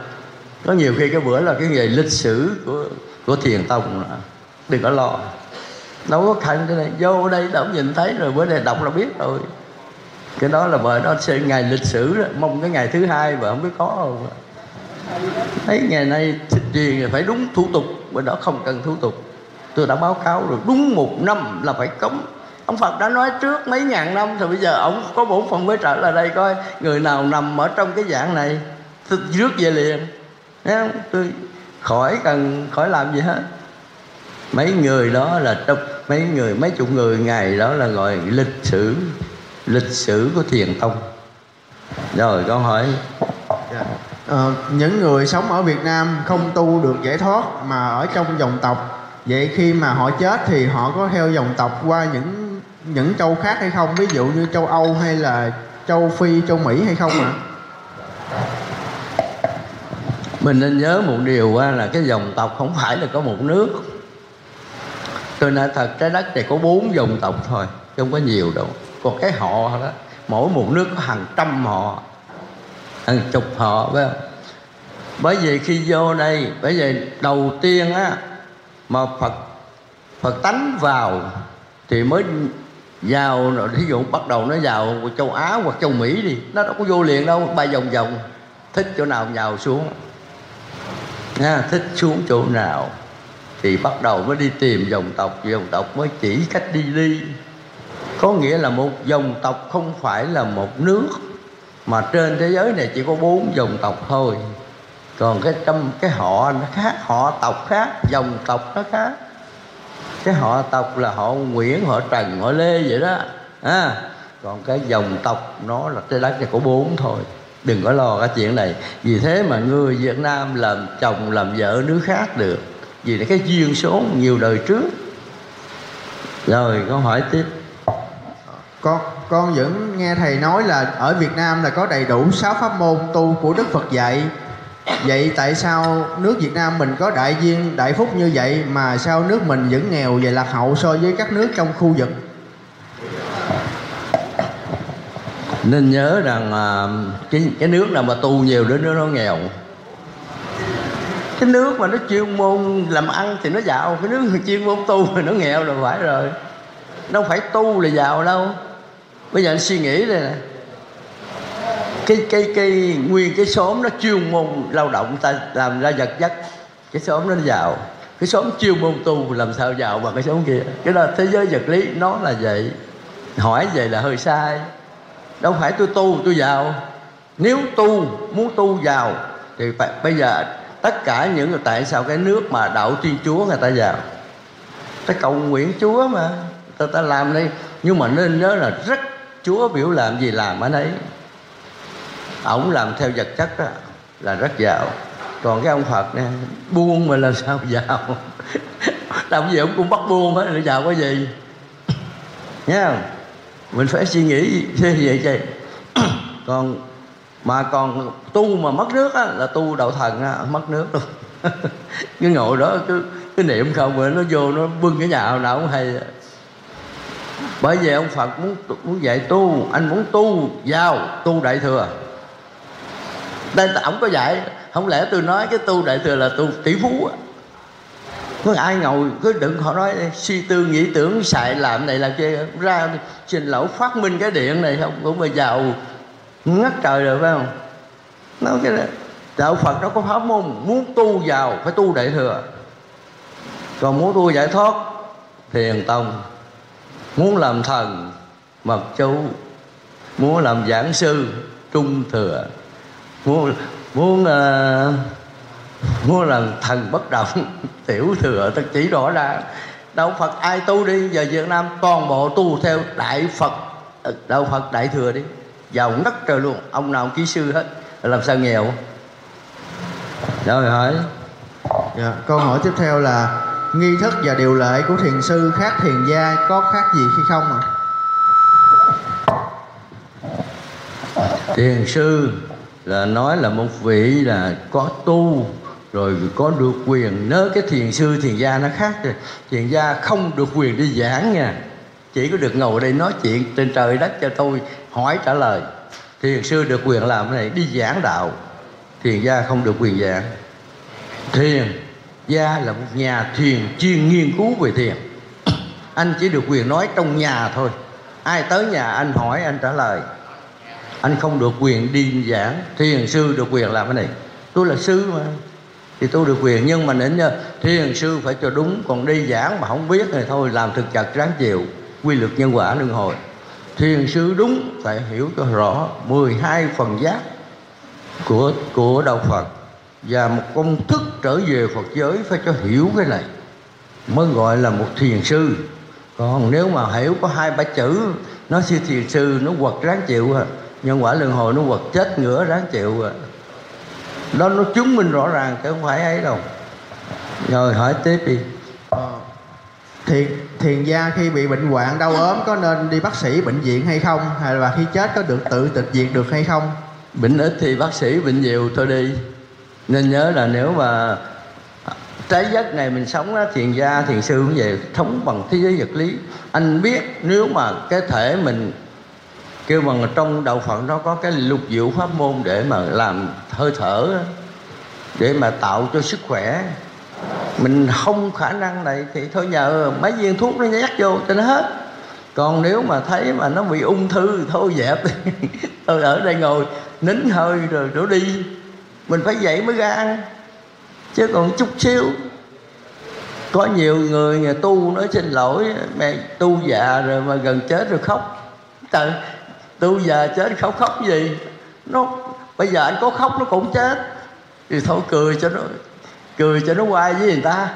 Có nhiều khi cái bữa là cái nghề lịch sử của của Thiền Tông đó. Đừng có lo. Đâu có khăn cái này, vô đây ông nhìn thấy rồi bữa này đọc là biết rồi. cái đó là vợ nó sẽ ngày lịch sử đó mong cái ngày thứ hai vợ không biết có không thấy ngày nay thích gì phải đúng thủ tục, bên đó không cần thủ tục. Tôi đã báo cáo rồi, đúng một năm là phải cấm. Ông Phật đã nói trước mấy ngàn năm, thì bây giờ ông có bổn phận mới trở lại đây coi, người nào nằm ở trong cái dạng này tôi rước về liền. Thấy không? tôi khỏi cần, khỏi làm gì hết. Mấy người đó là trong, mấy người, mấy chục người ngày đó là gọi lịch sử lịch sử của thiền tông. Rồi con hỏi. Yeah. Ờ, những người sống ở Việt Nam không tu được giải thoát mà ở trong dòng tộc vậy khi mà họ chết thì họ có theo dòng tộc qua những những châu khác hay không? Ví dụ như châu Âu hay là châu Phi châu Mỹ hay không ạ? Mình nên nhớ một điều là cái dòng tộc không phải là có một nước. Tôi nói thật trái đất này có bốn dòng tộc thôi không có nhiều đâu. Còn cái họ đó mỗi một nước có hàng trăm họ hàng chục họ phải không? Bởi vì khi vô đây, bởi vì đầu tiên á, mà phật phật tánh vào thì mới vào rồi. Thí dụ bắt đầu nó vào châu á hoặc châu mỹ đi, nó đâu có vô liền đâu, bay vòng vòng. Thích chỗ nào nhào xuống. Nha, thích xuống chỗ nào thì bắt đầu mới đi tìm dòng tộc. Dòng tộc mới chỉ cách đi đi. Có nghĩa là một dòng tộc không phải là một nước mà trên thế giới này chỉ có bốn dòng tộc thôi. Còn cái trong cái họ nó khác họ tộc khác dòng tộc nó khác. Cái họ tộc là họ Nguyễn họ Trần họ Lê vậy đó. À, còn cái dòng tộc nó là trái đất này có bốn thôi. Đừng có lo cái chuyện này. Vì thế mà người Việt Nam làm chồng làm vợ nước khác được. Vì là cái duyên số nhiều đời trước. Rồi có hỏi tiếp. Con con vẫn nghe thầy nói là ở Việt Nam là có đầy đủ sáu pháp môn tu của Đức Phật dạy. Vậy tại sao nước Việt Nam mình có đại duyên đại phúc như vậy mà sao nước mình vẫn nghèo và lạc hậu so với các nước trong khu vực? Nên nhớ rằng à, cái cái nước nào mà tu nhiều đến nó nó nghèo. Cái nước mà nó chuyên môn làm ăn thì nó giàu cái nước mà chuyên môn tu thì nó nghèo rồi phải rồi. Đâu phải tu là giàu đâu bây giờ anh suy nghĩ đây nè. Cái cái cái nguyên cái xóm nó chuyên môn lao động ta làm ra vật chất. Cái xóm nó giàu. Cái xóm chuyên môn tu làm sao giàu bằng cái xóm kia? Cái đó là thế giới vật lý nó là vậy. Hỏi vậy là hơi sai. Đâu phải tôi tu, tôi giàu. Nếu tu, muốn tu giàu, thì phải, bây giờ tất cả những người, tại sao cái nước mà đạo thiên chúa người ta giàu? Ta cầu nguyện chúa mà. Ta ta làm đi nhưng mà nên nhớ là rất chúa biểu làm gì làm ở đấy. Ổng làm theo vật chất đó là rất giàu. Còn cái ông phật nè buông mà làm sao giàu. Làm gì ông cũng bắt buông hết là giàu có gì nha không? mình phải suy nghĩ như vậy chứ. Còn mà còn tu mà mất nước á, là tu đạo thần á, mất nước luôn. Cái ngồi đó cứ cái niệm không rồi nó vô nó bưng cái nhà nào cũng hay bởi vì ông Phật muốn muốn dạy tu anh muốn tu giao tu đại thừa. Đây ổng có dạy không lẽ tôi nói cái tu đại thừa là tu tỷ phú á? Có ai ngồi cứ đừng họ nói suy tư nghĩ tưởng xài làm này làm kia. Ra trình lẩu phát minh cái điện này không? Cũng mà giàu ngất trời rồi phải không? Nói cái này, đạo phật nó có pháp môn muốn tu giàu phải tu đại thừa. Còn muốn tu giải thoát thiền tông muốn làm thần mật chú. Muốn làm giảng sư trung thừa. Muốn muốn uh, muốn làm thần bất động tiểu thừa tất chỉ rõ ra. Đạo phật ai tu đi giờ việt nam toàn bộ tu theo đại phật ờ, đạo phật đại thừa đi. Giàu ngất trời luôn ông nào kỹ sư hết làm sao nghèo? Rồi hỏi. Dạ, câu hỏi tiếp theo là nghi thức và điều lệ của thiền sư khác thiền gia có khác gì khi không ạ? Thiền sư là nói là một vị là có tu, rồi có được quyền. Nếu cái thiền sư, thiền gia nó khác rồi thiền gia không được quyền đi giảng nha. Chỉ có được ngồi đây nói chuyện trên trời đất cho tôi hỏi trả lời. Thiền sư được quyền làm cái này, đi giảng đạo. Thiền gia không được quyền giảng. Thiền gia là một nhà thiền chuyên nghiên cứu về thiền. Anh chỉ được quyền nói trong nhà thôi. Ai tới nhà anh hỏi, anh trả lời. Anh không được quyền đi giảng. Thiền sư được quyền làm cái này. Tôi là sư mà. Thì tôi được quyền. Nhưng mà nên thiền sư phải cho đúng. Còn đi giảng mà không biết thì thôi, làm thực chặt ráng chịu. Quy luật nhân quả luân hồi. Thiền sư đúng, phải hiểu cho rõ 12 phần giác của của đạo Phật và một công thức trở về Phật giới phải cho hiểu cái này mới gọi là một thiền sư. Còn nếu mà hiểu có hai ba chữ nó sư thiền sư nó quật ráng chịu à. Nhân quả luân hồi nó quật chết ngửa ráng chịu à. Đó nó chứng minh rõ ràng chứ không phải ấy đâu. Rồi hỏi tiếp đi. Ờ, thiền thiền gia khi bị bệnh hoạn đau ốm có nên đi bác sĩ bệnh viện hay không? Hay là khi chết có được tự tịch diệt được hay không? Bệnh ít thì bác sĩ bệnh nhiều thôi đi nên nhớ là nếu mà trái đất này mình sống á, thiền gia thiền sư cũng vậy thống bằng thế giới vật lý. Anh biết nếu mà cái thể mình kêu bằng trong đạo phận nó có cái lục diệu pháp môn để mà làm hơi thở để mà tạo cho sức khỏe. Mình không khả năng này thì thôi nhờ mấy viên thuốc nó nhét vô cho nó hết. Còn nếu mà thấy mà nó bị ung thư thôi dẹp tôi ở đây ngồi nín hơi rồi đổ đi mình phải dậy mới ra ăn. Chứ còn chút xíu có nhiều người nhà tu nói xin lỗi mẹ tu già rồi mà gần chết rồi khóc. Tại, tu già chết khóc khóc gì? Nó bây giờ anh có khóc nó cũng chết. Thì thôi cười cho nó cười cho nó quay với người ta.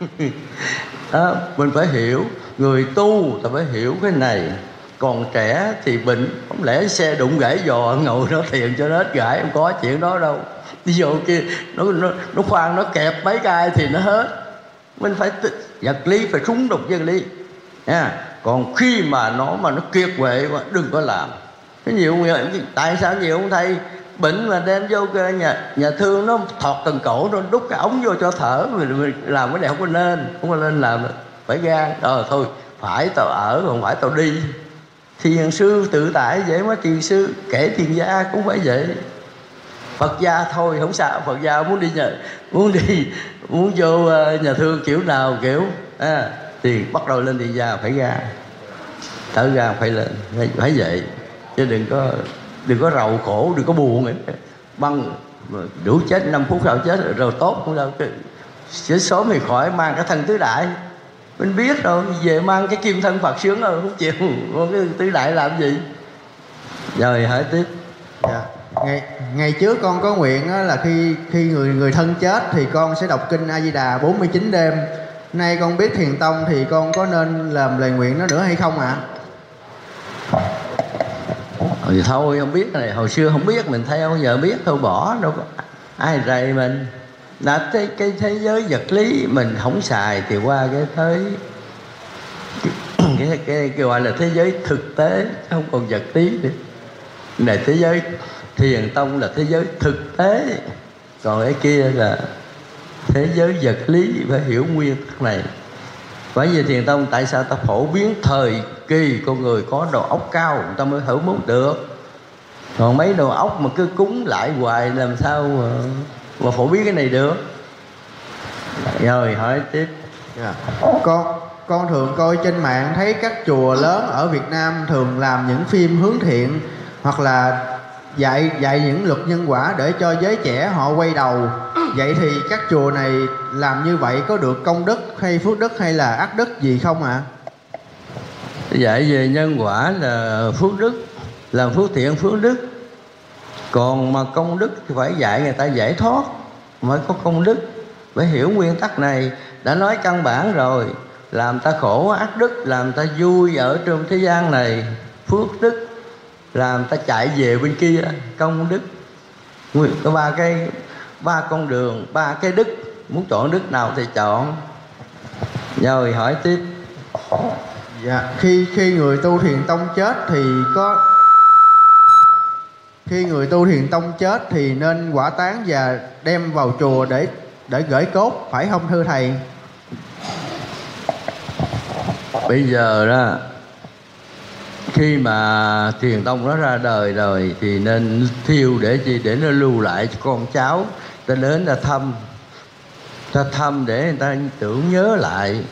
Đó, mình phải hiểu người tu ta phải hiểu cái này. Còn trẻ thì bệnh không lẽ xe đụng gãy giò ngồi nó thiền cho nó hết gãy không có chuyện đó đâu. ví dụ kia nó nó nó khoan nó kẹp mấy cái thì nó hết. Mình phải vật lý phải súng đục chân lý. Nha. Còn khi mà nó mà nó kiệt quệ quá đừng có làm. Cái nhiều người tại sao nhiều ông thầy bệnh mà đem vô cái nhà nhà thương nó thọt từng cổ nó đút cái ống vô cho thở mình, mình làm cái này không có nên không có nên làm phải gan. Ờ thôi phải tao ở còn phải tao đi. Thiền sư tự tại vậy mà thiền sư kể thiền gia cũng phải vậy phật gia thôi không sao. Phật gia muốn đi nhà muốn đi muốn vô ờ, nhà thương kiểu nào kiểu à, thì bắt đầu lên thiền gia phải ra. Thở ra phải lên phải, phải vậy. Chứ đừng có đừng có rầu khổ đừng có buồn ấy. băng đủ chết 5 phút sau chết rồi, rồi tốt cũng đâu chứ. Sớm thì khỏi mang cái thân tứ đại. Mình biết rồi về mang cái kim thân phật sướng rồi không chịu. Còn cái tứ đại làm gì? Rồi hỏi tiếp. Yeah ngày ngày trước con có nguyện là khi khi người người thân chết thì con sẽ đọc kinh A Di Đà 49 đêm. Nay con biết thiền tông thì con có nên làm lời nguyện nó nữa hay không ạ? À? thì thôi không biết này hồi xưa không biết mình theo giờ biết thôi bỏ đâu có ai rầy mình đã cái, cái thế giới vật lý mình không xài thì qua cái thế cái, cái, cái gọi là thế giới thực tế không còn vật lý nữa này thế giới thiền tông là thế giới thực tế. Còn cái kia là thế giới vật lý phải hiểu nguyên tắc này. Bởi vì thiền tông tại sao ta phổ biến thời kỳ con người có đầu óc cao người ta mới hữu muốn được? Còn mấy đầu óc mà cứ cúng lại hoài làm sao mà, mà phổ biến cái này được? Rồi hỏi tiếp. Yeah. Con con thường coi trên mạng thấy các chùa lớn ở Việt Nam thường làm những phim hướng thiện hoặc là dạy dạy những luật nhân quả để cho giới trẻ họ quay đầu. Vậy thì các chùa này làm như vậy có được công đức hay phước đức hay là ác đức gì không ạ? À? dạy về nhân quả là phước đức, làm phước thiện phước đức. Còn mà công đức thì phải dạy, người ta giải thoát mới có công đức. Phải hiểu nguyên tắc này, đã nói căn bản rồi. Làm ta khổ ác đức, làm ta vui ở trong thế gian này. Phước đức làm ta chạy về bên kia công đức. Có ba cái ba con đường ba cái đức. Muốn chọn đức nào thì chọn. Rồi hỏi tiếp. Dạ khi khi người tu thiền tông chết thì có khi người tu thiền tông chết thì nên quả táng và đem vào chùa để để gửi cốt phải không thưa thầy? Bây giờ đó khi mà thiền tông nó ra đời rồi thì nên thiêu để gì để nó lưu lại cho con cháu. Ta đến ta thăm. Ta thăm để người ta tưởng nhớ lại.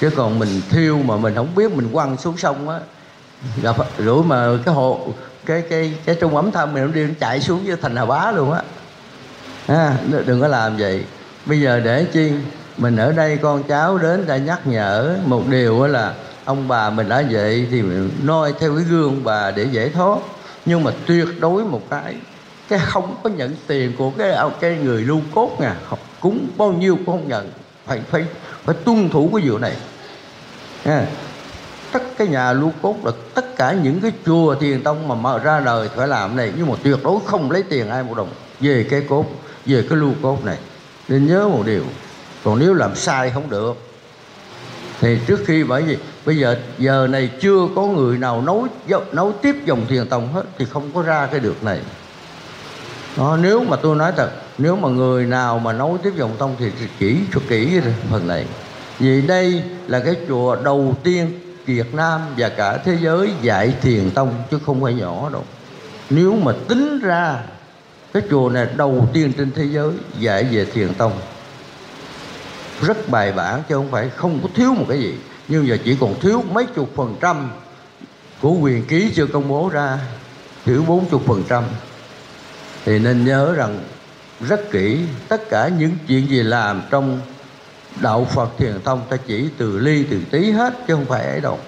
Chứ còn mình thiêu mà mình không biết mình quăng xuống sông á. Gặp rủi mà cái hộ cái cái cái trung ấm thăm mình đi chạy xuống với thành hà bá luôn á. À, đừng có làm vậy. Bây giờ để chi? Mình ở đây con cháu đến đã nhắc nhở. Một điều là ông bà mình đã vậy thì noi theo cái gương bà để giải thoát. Nhưng mà tuyệt đối một cái cái không có nhận tiền của cái cái người lưu cốt nè cúng bao nhiêu cũng không nhận. Phải phải phải tuân thủ cái vụ này. Nha. Tất cái nhà lưu cốt là tất cả những cái chùa thiền tông mà mở ra đời phải làm này, nhưng mà tuyệt đối không lấy tiền ai một đồng về cái cốt, về cái lưu cốt này. Nên nhớ một điều, còn nếu làm sai không được, thì trước khi bởi vì bây giờ giờ này chưa có người nào nối nối tiếp dòng thiền tông hết thì không có ra cái được này. Đó, nếu mà tôi nói thật nếu mà người nào mà nối tiếp dòng tông thì chỉ cho kỹ phần này. Vì đây là cái chùa đầu tiên Việt Nam và cả thế giới dạy thiền tông chứ không phải nhỏ đâu. Nếu mà tính ra cái chùa này đầu tiên trên thế giới dạy về thiền tông rất bài bản chứ không phải không có thiếu một cái gì nhưng giờ chỉ còn thiếu mấy chục phần trăm của quyền ký chưa công bố ra. Thiếu bốn chục phần trăm. Thì nên nhớ rằng rất kỹ, tất cả những chuyện gì làm trong đạo Phật thiền tông ta chỉ từ ly từ tí hết chứ không phải ấy đâu.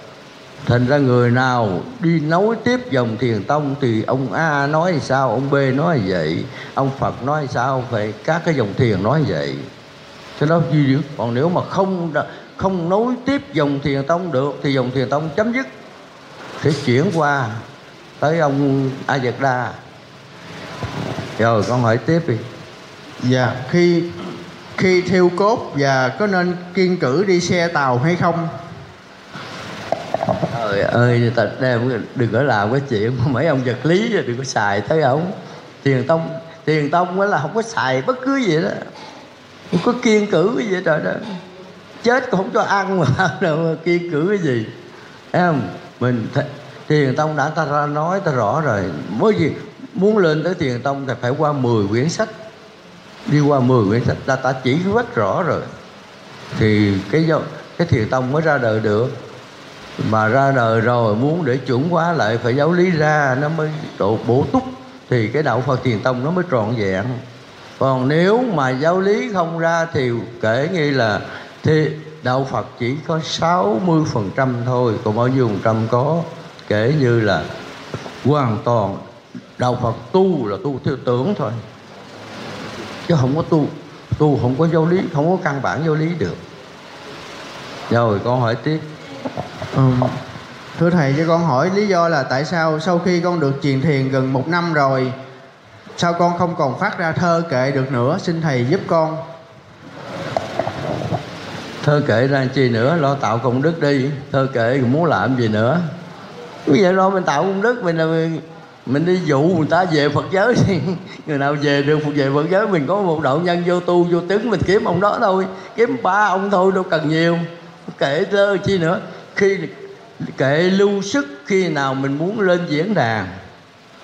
Thành ra người nào đi nối tiếp dòng thiền tông thì ông a nói sao, ông b nói vậy, ông phật nói sao phải các cái dòng thiền nói vậy. Cho đó duy nhất còn nếu mà không không nối tiếp dòng thiền tông được thì dòng thiền tông chấm dứt. Sẽ chuyển qua tới ông a dật đa rồi con hỏi tiếp đi. Dạ khi khi thiêu cốt và có nên kiên cử đi xe tàu hay không? Trời ơi ta đem đừng có làm cái chuyện mà mấy ông vật lý đừng có xài tới ổng tiền tông tiền tông là không có xài bất cứ gì đó. Không có kiên cử cái gì trời đó chết cũng không cho ăn mà đâu kia cử cái gì? Thấy không? Mình th- thiền tông đã ta ra nói ta rõ rồi. Mới gì? Muốn lên tới thiền tông thì phải qua 10 quyển sách. Đi qua 10 quyển sách ta ta chỉ rất rõ rồi. Thì cái cái thiền tông mới ra đời được. Mà ra đời rồi, muốn để chuẩn hóa lại, phải giáo lý ra, nó mới độ, bổ túc. Thì cái đạo Phật Thiền Tông nó mới trọn vẹn. Còn nếu mà giáo lý không ra thì kể như là thì đạo Phật chỉ có 60% thôi, còn bao nhiêu phần trăm có? Kể như là hoàn toàn đạo Phật tu là tu theo tưởng thôi. Chứ không có tu tu không có giáo lý, không có căn bản giáo lý được. Rồi, con hỏi tiếp. Ừ. thưa thầy, cho con hỏi lý do là tại sao sau khi con được truyền thiền gần một năm rồi, sao con không còn phát ra thơ kệ được nữa? Xin thầy giúp con thơ kệ ra chi nữa? Lo tạo công đức đi. Thơ kệ muốn làm gì nữa? Cái vậy lo mình tạo công đức mình là mình, mình đi dụ người ta về Phật giới thì người nào về được Phật về Phật giới mình có một đạo nhân vô tu vô tướng mình kiếm ông đó thôi. Kiếm ba ông thôi đâu cần nhiều. Kệ thơ chi nữa? Khi kệ lưu sức khi nào mình muốn lên diễn đàn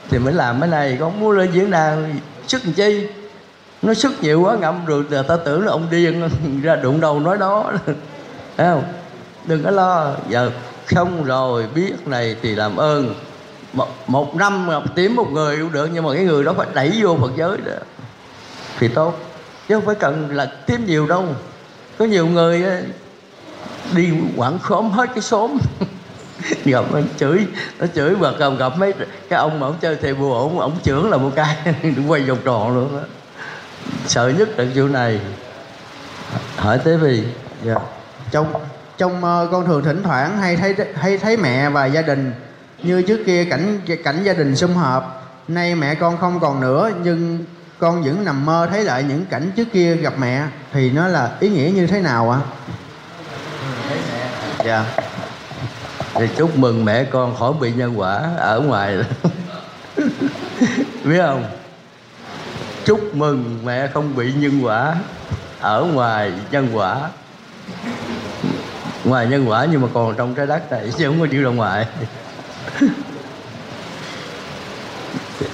thì mới làm cái này. Con muốn lên diễn đàn sức làm chi? Nó sức nhiều quá ngậm rồi là ta tưởng là ông điên ra đụng đầu nói đó. Thấy không? Đừng có lo. Giờ không rồi biết này thì làm ơn. Một, một năm một tiếng một người cũng được nhưng mà cái người đó phải đẩy vô phật giới đó. Thì tốt. Chứ không phải cần là kiếm nhiều đâu. Có nhiều người đi quảng khóm hết cái xóm. Gặp nó chửi nó chửi mà gặp gặp mấy cái ông mà ông chơi thầy bùa ổng ông trưởng là một cái. Quay vòng tròn luôn đó sợ nhất là chỗ này. Hỏi tế vì dạ. trong trong uh, con thường thỉnh thoảng hay thấy hay thấy mẹ và gia đình như trước kia cảnh cảnh gia đình sum họp. Nay mẹ con không còn nữa nhưng con vẫn nằm mơ thấy lại những cảnh trước kia gặp mẹ. Thì nó là ý nghĩa như thế nào ạ? À? dạ. Thì chúc mừng mẹ con khỏi bị nhân quả ở ngoài. Biết không chúc mừng mẹ không bị nhân quả ở ngoài nhân quả. Ngoài nhân quả nhưng mà còn trong trái đất này, chứ không có chịu ra ngoài.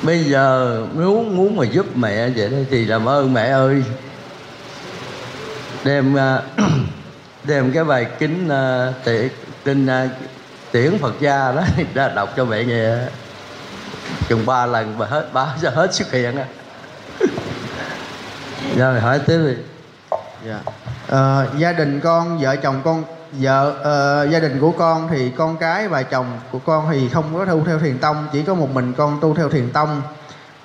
Bây giờ nếu muốn mà giúp mẹ vậy đó thì làm ơn mẹ ơi. Đem à, đem cái bài kính à, tiễn kinh à, tiễn Phật gia đó ra đọc cho mẹ nghe. Chừng ba lần mà hết, ba, giờ hết xuất hiện á rồi hỏi tiếp đi. Dạ. Ờ, gia đình con vợ chồng con vợ ờ, gia đình của con thì con cái và chồng của con thì không có tu theo thiền tông chỉ có một mình con tu theo thiền tông.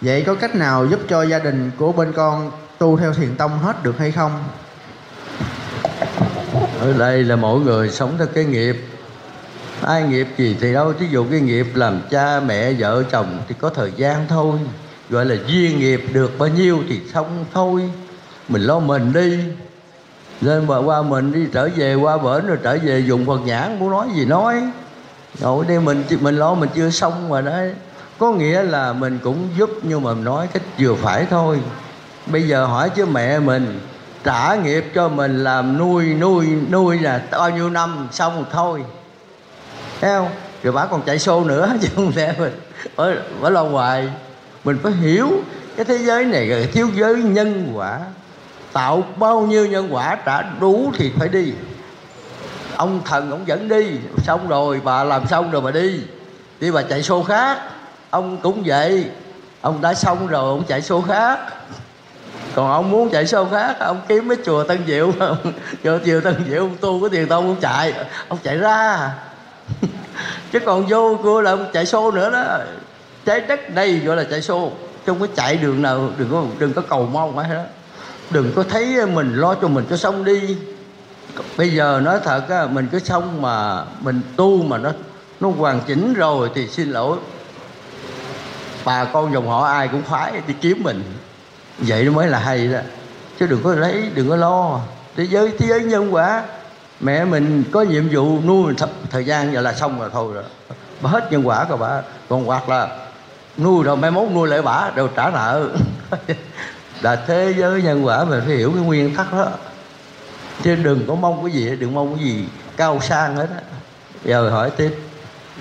Vậy có cách nào giúp cho gia đình của bên con tu theo thiền tông hết được hay không? Ở đây là mỗi người sống theo cái nghiệp. Ai nghiệp gì thì đâu ví dụ cái nghiệp làm cha mẹ vợ chồng thì có thời gian thôi. Gọi là duyên nghiệp được bao nhiêu thì xong thôi mình lo mình đi. Nên mà qua mình đi trở về qua bển rồi trở về dùng phật nhãn muốn nói gì nói. Rồi đây mình mình lo mình chưa xong mà đấy. Có nghĩa là mình cũng giúp nhưng mà nói cách vừa phải thôi. Bây giờ hỏi chứ mẹ mình trả nghiệp cho mình làm nuôi nuôi nuôi là bao nhiêu năm xong thôi. Thấy không? Rồi bà còn chạy xô nữa chứ không lẽ mình phải, phải lo hoài. Mình phải hiểu cái thế giới này là thiếu giới nhân quả tạo bao nhiêu nhân quả trả đủ thì phải đi. Ông thần ông dẫn đi. Xong rồi, bà làm xong rồi bà đi. Đi bà chạy xô khác. Ông cũng vậy. Ông đã xong rồi, ông chạy xô khác. Còn ông muốn chạy xô khác, ông kiếm cái chùa tân diệu. Chùa chùa tân diệu, ông tu cái tiền tông, ông chạy. Ông chạy ra. Chứ còn vô cua là ông chạy xô nữa đó. Trái đất đây gọi là chạy xô. Chứ không có chạy đường nào, đừng có đừng có cầu mong phải đó đừng có thấy mình lo cho mình cho xong đi. Bây giờ nói thật á, mình cứ xong mà mình tu mà nó nó hoàn chỉnh rồi thì xin lỗi. Bà con dòng họ ai cũng phải đi kiếm mình. Vậy nó mới là hay đó. Chứ đừng có lấy, đừng có lo. Thế giới thế giới nhân quả, mẹ mình có nhiệm vụ nuôi th- thời gian giờ là xong rồi thôi rồi. Bà hết nhân quả rồi bà. Còn hoặc là nuôi rồi, mai mốt nuôi lại bà đều trả nợ. là thế giới nhân quả mình phải hiểu cái nguyên tắc đó. Chứ đừng có mong cái gì đừng mong cái gì cao sang hết á. Giờ hỏi tiếp.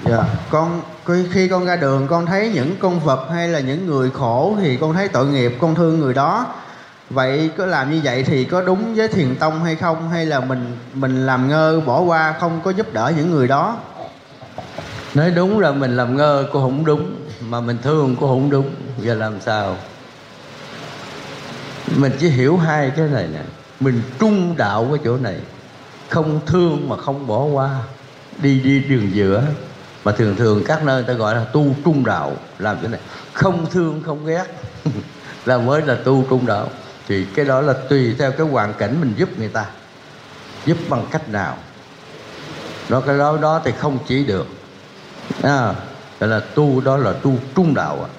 Dạ con khi- khi con ra đường con thấy những con vật hay là những người khổ thì con thấy tội nghiệp con thương người đó. Vậy có làm như vậy thì có đúng với thiền tông hay không? Hay là mình mình làm ngơ bỏ qua không có giúp đỡ những người đó? Nói đúng là mình làm ngơ cũng không đúng mà mình thương cũng không đúng. Giờ làm sao mình chỉ hiểu hai cái này nè. Mình trung đạo cái chỗ này. Không thương mà không bỏ qua. Đi đi đường giữa. Mà thường thường các nơi người ta gọi là tu trung đạo. Làm chỗ này. Không thương không ghét. Là mới là tu trung đạo. Thì cái đó là tùy theo cái hoàn cảnh mình giúp người ta. Giúp bằng cách nào. Đó cái đó đó thì không chỉ được. À, là tu đó là tu trung đạo à.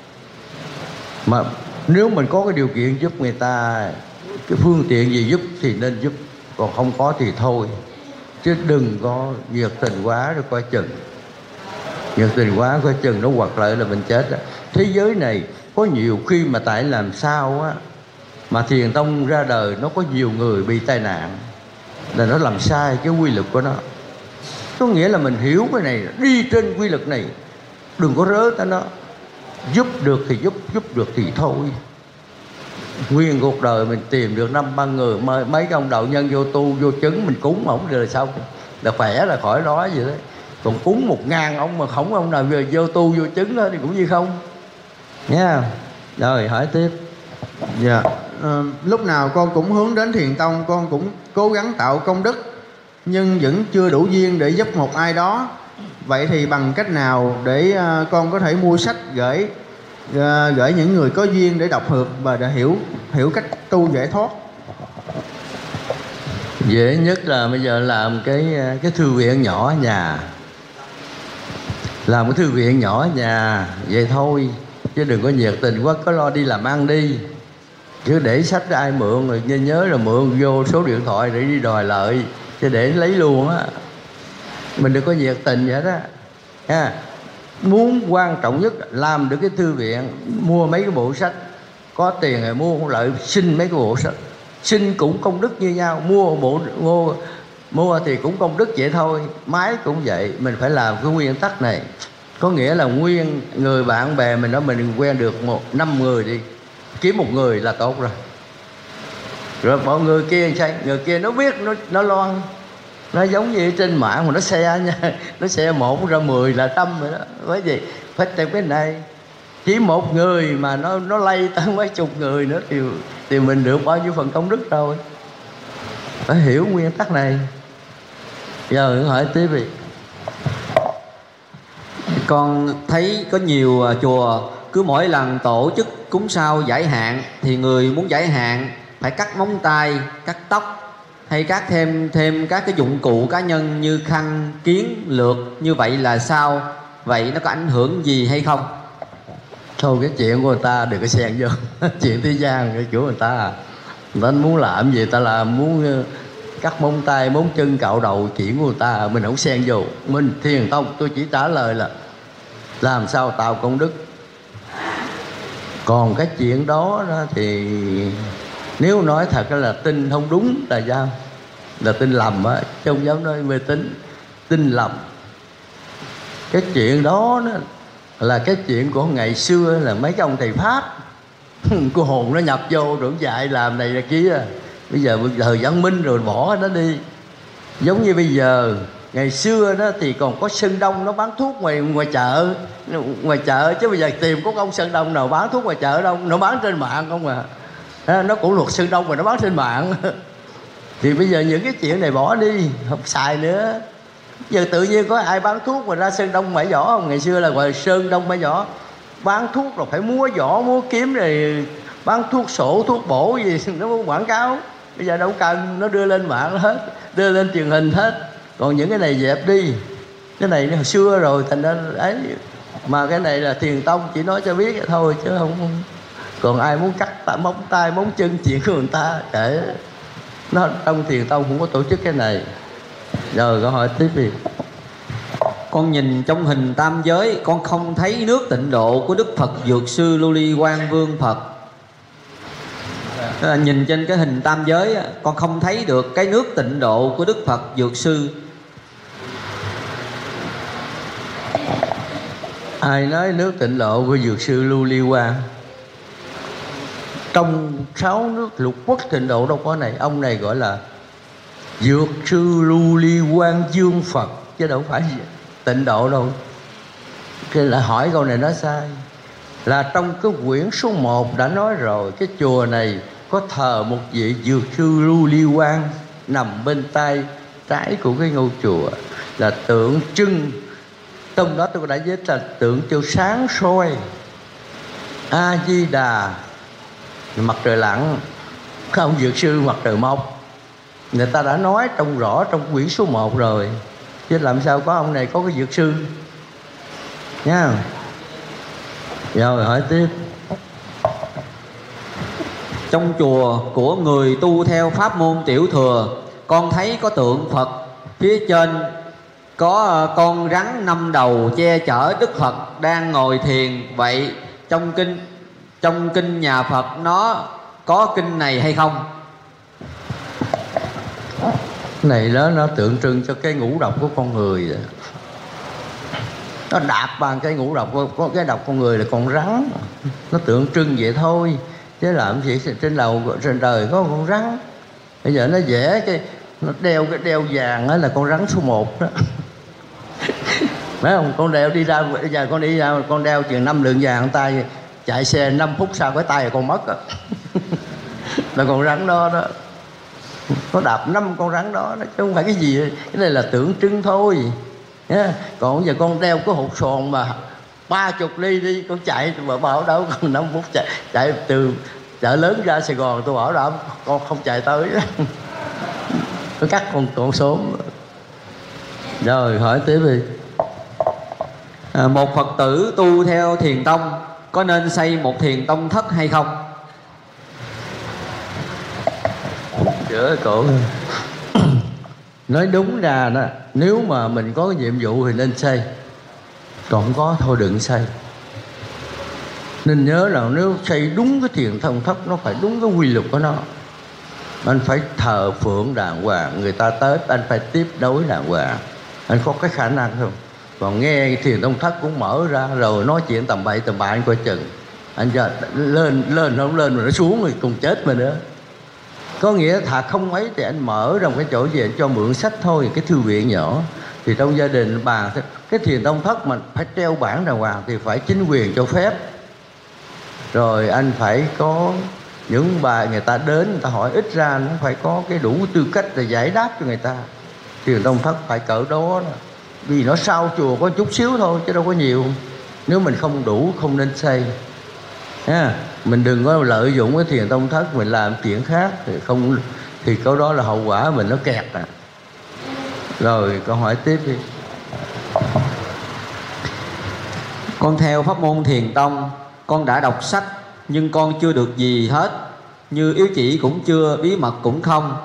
mà nếu mình có cái điều kiện giúp người ta, cái phương tiện gì giúp thì nên giúp, còn không có thì thôi. Chứ đừng có nhiệt tình quá rồi coi chừng. Nhiệt tình quá coi chừng nó hoặc lại là mình chết đó. thế giới này có nhiều khi mà tại làm sao á, mà thiền tông ra đời nó có nhiều người bị tai nạn, là nó làm sai cái quy luật của nó. Có nghĩa là mình hiểu cái này, đi trên quy luật này, đừng có rớ tới nó giúp được thì giúp giúp được thì thôi. Nguyên cuộc đời mình tìm được năm ba người mấy, mấy cái ông đạo nhân vô tu vô chứng mình cúng ổng rồi được là là khỏe là khỏi nói gì đấy. Còn cúng một ngàn ông mà không ông nào về vô tu vô chứng đó thì cũng như không. Nha. Rồi hỏi tiếp. Dạ. Ờ, lúc nào con cũng hướng đến thiền tông con cũng cố gắng tạo công đức nhưng vẫn chưa đủ duyên để giúp một ai đó vậy thì bằng cách nào để ờ, con có thể mua sách gửi ờ, gửi những người có duyên để đọc được và để hiểu hiểu cách tu giải thoát? Dễ nhất là bây giờ làm cái ờ, cái thư viện nhỏ ở nhà. Làm cái thư viện nhỏ ở nhà, vậy thôi, chứ đừng có nhiệt tình quá có lo đi làm ăn đi. Chứ để sách ra ai mượn rồi, nhớ là mượn vô số điện thoại để đi đòi lợi chứ để lấy luôn á mình đừng có nhiệt tình vậy đó. Ha. Muốn quan trọng nhất làm được cái thư viện, mua mấy cái bộ sách. Có tiền rồi mua không lợi, xin mấy cái bộ sách. Xin cũng công đức như nhau, mua bộ, mua mua thì cũng công đức vậy thôi máy cũng vậy. Mình phải làm cái nguyên tắc này. Có nghĩa là nguyên người bạn bè mình đó, mình quen được một, năm người đi, kiếm một người là tốt rồi. Rồi mọi người kia sao? Người kia nó biết, nó nó loan nó giống như trên mạng mà nó xe nha, nó xe một ra mười là trăm rồi đó. Bởi vì phải theo cái này. Chỉ một người mà nó nó lây tới mấy chục người nữa thì thì mình được bao nhiêu phần công đức rồi. Phải hiểu nguyên tắc này. Giờ hỏi tiếp đi. Con thấy có nhiều à, chùa cứ mỗi lần tổ chức cúng sao giải hạn thì người muốn giải hạn phải cắt móng tay, cắt tóc hay các thêm thêm các cái dụng cụ cá nhân như khăn kiến lược như vậy là sao? Vậy nó có ảnh hưởng gì hay không? Thôi cái chuyện của người ta đừng có xen vô. Chuyện thế gian cái của người ta à. người ta muốn làm gì ta làm muốn ờ, cắt móng tay móng chân cạo đầu chuyện của người ta à, mình không xen vô. Mình thiền tông tôi chỉ trả lời là làm sao tạo công đức. Còn cái chuyện đó, đó thì nếu nói thật là tin không đúng là sao là tin lầm á chứ không dám nói mê tín. Tin lầm. Cái chuyện đó, đó là cái chuyện của ngày xưa là mấy cái ông thầy pháp. Cô hồn nó nhập vô rồi dạy làm này là kia. Bây giờ thời văn minh rồi bỏ nó đi. Giống như bây giờ ngày xưa đó thì còn có sơn đông nó bán thuốc ngoài ngoài chợ. Ngoài chợ chứ bây giờ tìm có ông sơn đông nào bán thuốc ngoài chợ đâu. Nó bán trên mạng không à nó cũng luật sơn đông mà nó bán trên mạng. Thì bây giờ những cái chuyện này bỏ đi, không xài nữa. Giờ tự nhiên có ai bán thuốc mà ra sơn đông mãi võ không? Ngày xưa là gọi sơn đông mãi võ. Bán thuốc rồi phải múa võ, múa kiếm rồi bán thuốc sổ, thuốc bổ gì, nó quảng cáo. Bây giờ đâu cần, nó đưa lên mạng hết, đưa lên truyền hình hết. Còn những cái này dẹp đi. Cái này nó hồi xưa rồi, thành ra ấy. Mà cái này là thiền tông chỉ nói cho biết vậy thôi, chứ không còn ai muốn cắt tạ, móng tay móng chân chuyện của người ta để nó trong thiền tông cũng có tổ chức cái này. Rồi câu hỏi tiếp đi. Con nhìn trong hình tam giới con không thấy nước tịnh độ của đức phật dược sư lưu ly quang vương phật. À, nhìn trên cái hình tam giới con không thấy được cái nước tịnh độ của đức phật dược sư. Ai nói nước tịnh độ của dược sư lưu ly quang trong sáu nước lục quốc tịnh độ đâu có này, ông này gọi là dược sư lưu ly quan dương phật, chứ đâu phải tịnh độ đâu. Cái lại hỏi câu này nó sai. Là trong cái quyển số 1 đã nói rồi, cái chùa này có thờ một vị dược sư lưu ly quan nằm bên tay trái của cái ngôi chùa, là tượng trưng. Trong đó tôi đã viết là tượng cho sáng soi. A di đà mặt trời lặn, không, dược sư mặt trời mọc. Người ta đã nói trong rõ trong quyển số 1 rồi. Chứ làm sao có ông này có cái dược sư? Nha. Rồi, hỏi tiếp. Trong chùa của người tu theo pháp môn tiểu thừa, con thấy có tượng phật. Phía trên có ờ, con rắn năm đầu che chở đức phật đang ngồi thiền. Vậy trong kinh trong kinh nhà phật nó có kinh này hay không? Này đó nó tượng trưng cho cái ngũ độc của con người vậy. nó đạp bằng cái ngũ độc của cái độc con người là con rắn. Nó tượng trưng vậy thôi. Chứ làm gì trên đầu, trên đời có con rắn. Bây giờ nó dễ cái, nó đeo cái đeo vàng đó là con rắn số 1 đó. Phải không? Con đeo đi ra, bây giờ con đi ra, con đeo chừng năm lượng vàng tay chạy xe 5 phút sau cái tay con mất rồi à. là con rắn đó đó. Nó đạp năm con rắn đó, đó chứ không phải cái gì. Cái này là tượng trưng thôi. Nha còn giờ con đeo cái hộp sòn mà ba chục ly đi con chạy mà bảo đâu còn năm phút chạy chạy từ chợ lớn ra sài gòn tôi bảo đảm con không chạy tới. Nó cắt con con số rồi hỏi tiếp đi. À, một phật tử tu theo thiền tông có nên xây một thiền tông thất hay không? Chữa cổ. Nói đúng ra đó nếu mà mình có nhiệm vụ thì nên xây. Còn không có thôi đừng xây. Nên nhớ là nếu xây đúng cái thiền thông thất nó phải đúng cái quy luật của nó. Anh phải thờ phượng đàng hoàng người ta tới anh phải tiếp đối đàng hoàng. Anh có cái khả năng không còn nghe thiền tông thất cũng mở ra, rồi nói chuyện tầm bậy, tầm bạ, anh coi chừng. Anh giờ lên lên không lên mà nó xuống rồi cùng chết mà nữa. Có nghĩa thà không ấy thì anh mở ra một cái chỗ gì anh cho mượn sách thôi, cái thư viện nhỏ. Thì trong gia đình bà cái thiền tông thất mà phải treo bản đàng hoàng thì phải chính quyền cho phép. Rồi anh phải có những bài người ta đến, người ta hỏi ít ra nó phải có cái đủ tư cách để giải đáp cho người ta. Thiền tông thất phải cỡ đó đó vì nó sau chùa có chút xíu thôi, chứ đâu có nhiều. Nếu mình không đủ, không nên xây. Ha, mình đừng có lợi dụng cái thiền tông thất, mình làm chuyện khác thì không, thì câu đó là hậu quả mình nó kẹt à. Rồi, câu hỏi tiếp đi. Con theo pháp môn thiền tông, Con đã đọc sách, Nhưng con chưa được gì hết. Như yếu chỉ cũng chưa, Bí mật cũng không.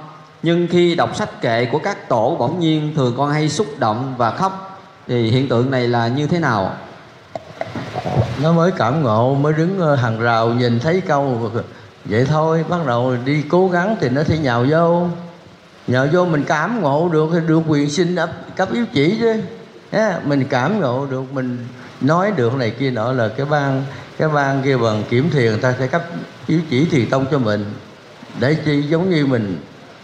Nhưng khi đọc sách kệ của các tổ Bỗng nhiên thường con hay xúc động và khóc Thì hiện tượng này là như thế nào? Nó mới cảm ngộ mới đứng ờ, hàng rào nhìn thấy câu vậy thôi bắt đầu đi cố gắng thì nó sẽ nhào vô. Nhào vô mình cảm ngộ được thì được quyền sinh ấp cấp yếu chỉ chứ. Yeah, mình cảm ngộ được mình nói được này kia nọ là cái ban cái ban kia bằng kiểm thiền người ta sẽ cấp yếu chỉ thiền tông cho mình. Để chi? Giống như mình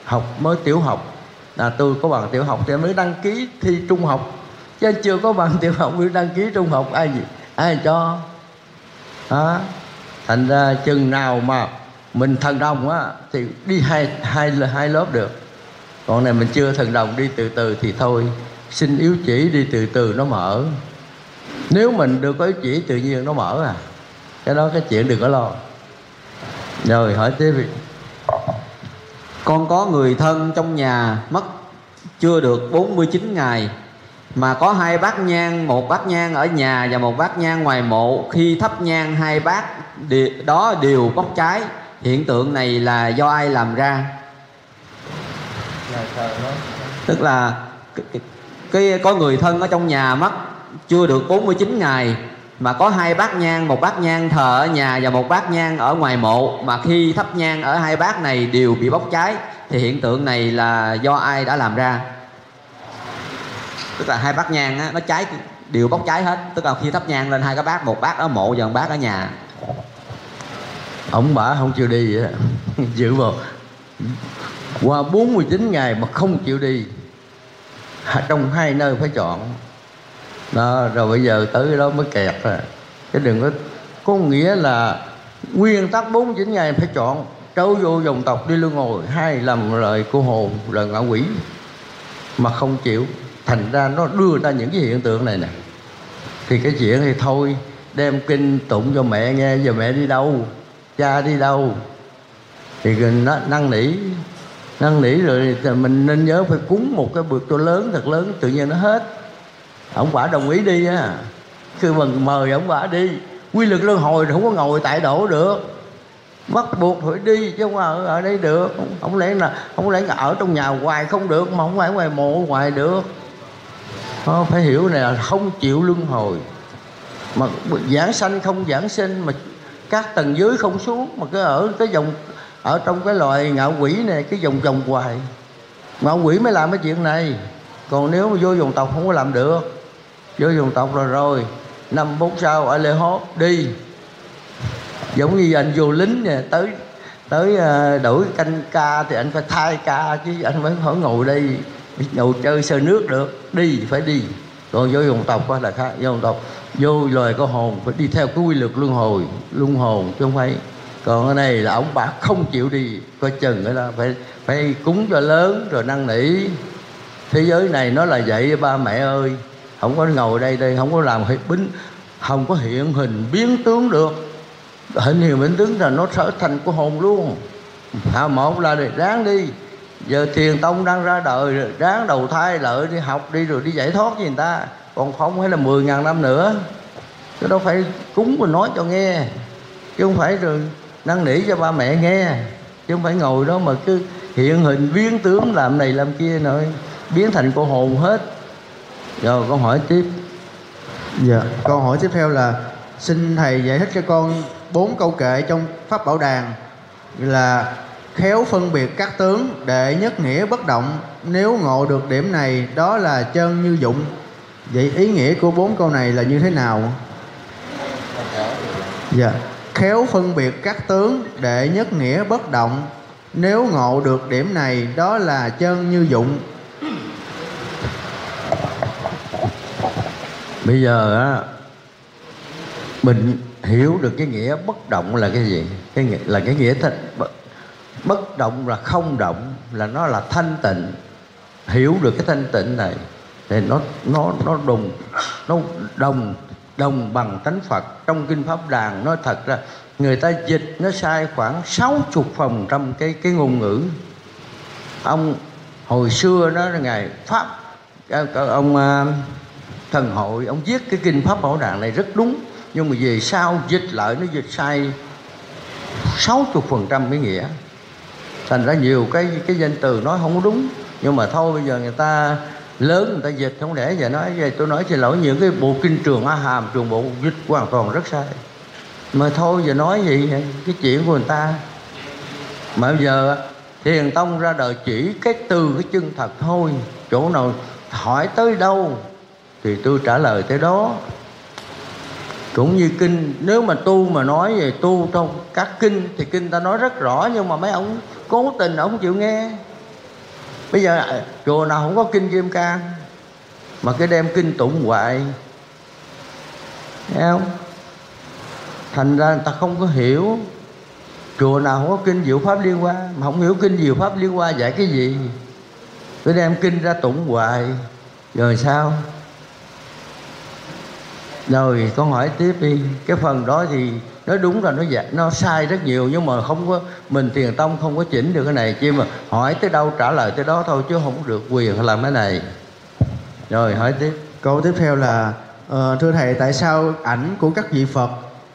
học, mới tiểu học. Là tôi có bằng tiểu học thì mới đăng ký thi trung học. Chứ chưa có bằng tiểu học, mới đăng ký trung học. Ai gì? Ai cho? Đó thành ra chừng nào mà mình thần đồng á, thì đi hai hai hai lớp được. Còn này mình chưa thần đồng, đi từ từ thì thôi. Xin yếu chỉ đi từ từ, nó mở. Nếu mình được có yếu chỉ, tự nhiên nó mở à. Cái đó cái chuyện đừng có lo. Rồi, hỏi tiếp đi. Con có người thân trong nhà mất chưa được 49 ngày mà có hai bát nhang, một bát nhang ở nhà và một bát nhang ngoài mộ khi thắp nhang hai bát đó đều bốc cháy. Hiện tượng này là do ai làm ra? Tức là cái, cái, cái có người thân ở trong nhà mất chưa được 49 ngày mà có hai bát nhang, một bát nhang thờ ở nhà và một bát nhang ở ngoài mộ. Mà khi thắp nhang ở hai bát này đều bị bốc cháy thì hiện tượng này là do ai đã làm ra? tức là hai bát nhang á, nó cháy đều bốc cháy hết. Tức là khi thắp nhang lên hai cái bát một bát ở mộ và một bát ở nhà. Ông bả không chịu đi vậy giữ vào qua 49 ngày mà không chịu đi trong hai nơi phải chọn đó, rồi bây giờ tới cái đó mới kẹt rồi cái đừng có có nghĩa là nguyên tắc 49 ngày phải chọn. Trâu vô dòng tộc đi luân hồi, hai làm lời cô hồn lời ngạ quỷ. Mà không chịu. Thành ra nó đưa ra những cái hiện tượng này nè. Thì cái chuyện thì thôi, đem kinh tụng cho mẹ nghe, giờ mẹ đi đâu? Cha đi đâu? Thì nó năn nỉ. Năn nỉ rồi thì mình nên nhớ phải cúng một cái bực tôi lớn, thật lớn, tự nhiên nó hết ông quả đồng ý đi á. Cứ mừng mời ông quả đi. Quy lực luân hồi không có ngồi tại đổ được. Bắt buộc phải đi chứ không ở ở đây được. Không lẽ là không lẽ là ở trong nhà hoài không được mà không phải ngoài mộ ngoài được. Ô, phải hiểu này là không chịu luân hồi. Mà giảng sanh không giảng sinh mà các tầng dưới không xuống mà cứ ở cái dòng ở trong cái loài ngạo quỷ này cái vòng vòng hoài. Ngạo quỷ mới làm cái chuyện này. Còn nếu mà vô dòng tộc không có làm được vô dòng tộc rồi rồi. Năm phút sau ở lê hốt đi. Giống như anh vô lính nè, tới tới ờ, đổi canh ca thì anh phải thay ca chứ anh phải khỏi ngồi đây ngồi chơi sơ nước được. Đi, phải đi. Còn vô dòng tộc là khác. Vô dòng tộc, vô loài có hồn, phải đi theo cái quy luật luân hồi, luân hồn chứ không phải. Còn cái này là ông bà không chịu đi, coi chừng là phải phải cúng cho lớn rồi năn nỉ. Thế giới này nó là vậy, ba mẹ ơi không có ngồi đây đây không có làm hiện bính không có hiện hình biến tướng được. Hình hình biến tướng là nó trở thành của hồn luôn. À, một là để ráng đi. Giờ thiền tông đang ra đời ráng đầu thai lợi đi học đi rồi đi giải thoát với người ta. Còn không hay là 10 ngàn năm nữa. Chứ đâu phải cúng và nói cho nghe. Chứ không phải rồi năn nỉ cho ba mẹ nghe. Chứ không phải ngồi đó mà cứ hiện hình biến tướng làm này làm kia rồi biến thành cô hồn hết rồi con hỏi tiếp. Dạ câu hỏi tiếp theo là, xin thầy giải thích cho con bốn câu kệ trong pháp bảo đàn là khéo phân biệt các tướng để nhất nghĩa bất động. Nếu ngộ được điểm này, đó là chân như dụng. Vậy ý nghĩa của bốn câu này là như thế nào? Dạ khéo phân biệt các tướng để nhất nghĩa bất động. Nếu ngộ được điểm này, đó là chân như dụng. Bây giờ á mình hiểu được cái nghĩa bất động là cái gì? Cái nghĩa, là cái nghĩa thật. Bất, bất động là không động là nó là thanh tịnh. Hiểu được cái thanh tịnh này thì nó nó nó đồng nó đồng đồng bằng tánh Phật. Trong kinh pháp đàn nói thật ra người ta dịch nó sai khoảng 60 phần trăm cái cái ngôn ngữ. Ông hồi xưa đó là ngày pháp ờ, ông ờ, thần hội, ông viết cái kinh pháp bảo đàn này rất đúng, nhưng mà về sau dịch lại, nó dịch sai 60 phần trăm cái nghĩa. Thành ra nhiều cái cái danh từ nói không có đúng, nhưng mà thôi bây giờ người ta lớn, người ta dịch, không lẽ giờ nói vậy tôi nói xin lỗi những cái bộ kinh trường a hàm, trường bộ dịch hoàn toàn rất sai. Mà thôi giờ nói gì, cái chuyện của người ta. Mà bây giờ thiền tông ra đời chỉ cái từ, cái chân thật thôi, chỗ nào hỏi tới đâu thì tôi trả lời tới đó. Cũng như kinh, nếu mà tu mà nói về tu trong các kinh, thì kinh ta nói rất rõ, nhưng mà mấy ông cố tình ông chịu nghe. Bây giờ, chùa nào không có kinh kim cang, mà cái đem kinh tụng hoài? Nghe không? Thành ra người ta không có hiểu. Chùa nào không có kinh diệu pháp liên hoa, mà không hiểu kinh diệu pháp liên hoa dạy cái gì? Cứ đem kinh ra tụng hoài. Rồi sao? Rồi con hỏi tiếp đi. Cái phần đó thì nó đúng là nó dạ, nó sai rất nhiều nhưng mà không có mình tiền tông không có chỉnh được cái này. Chỉ mà hỏi tới đâu trả lời tới đó thôi chứ không được quyền làm cái này. Rồi hỏi tiếp. Câu tiếp theo là uh, thưa thầy tại sao ảnh của các vị phật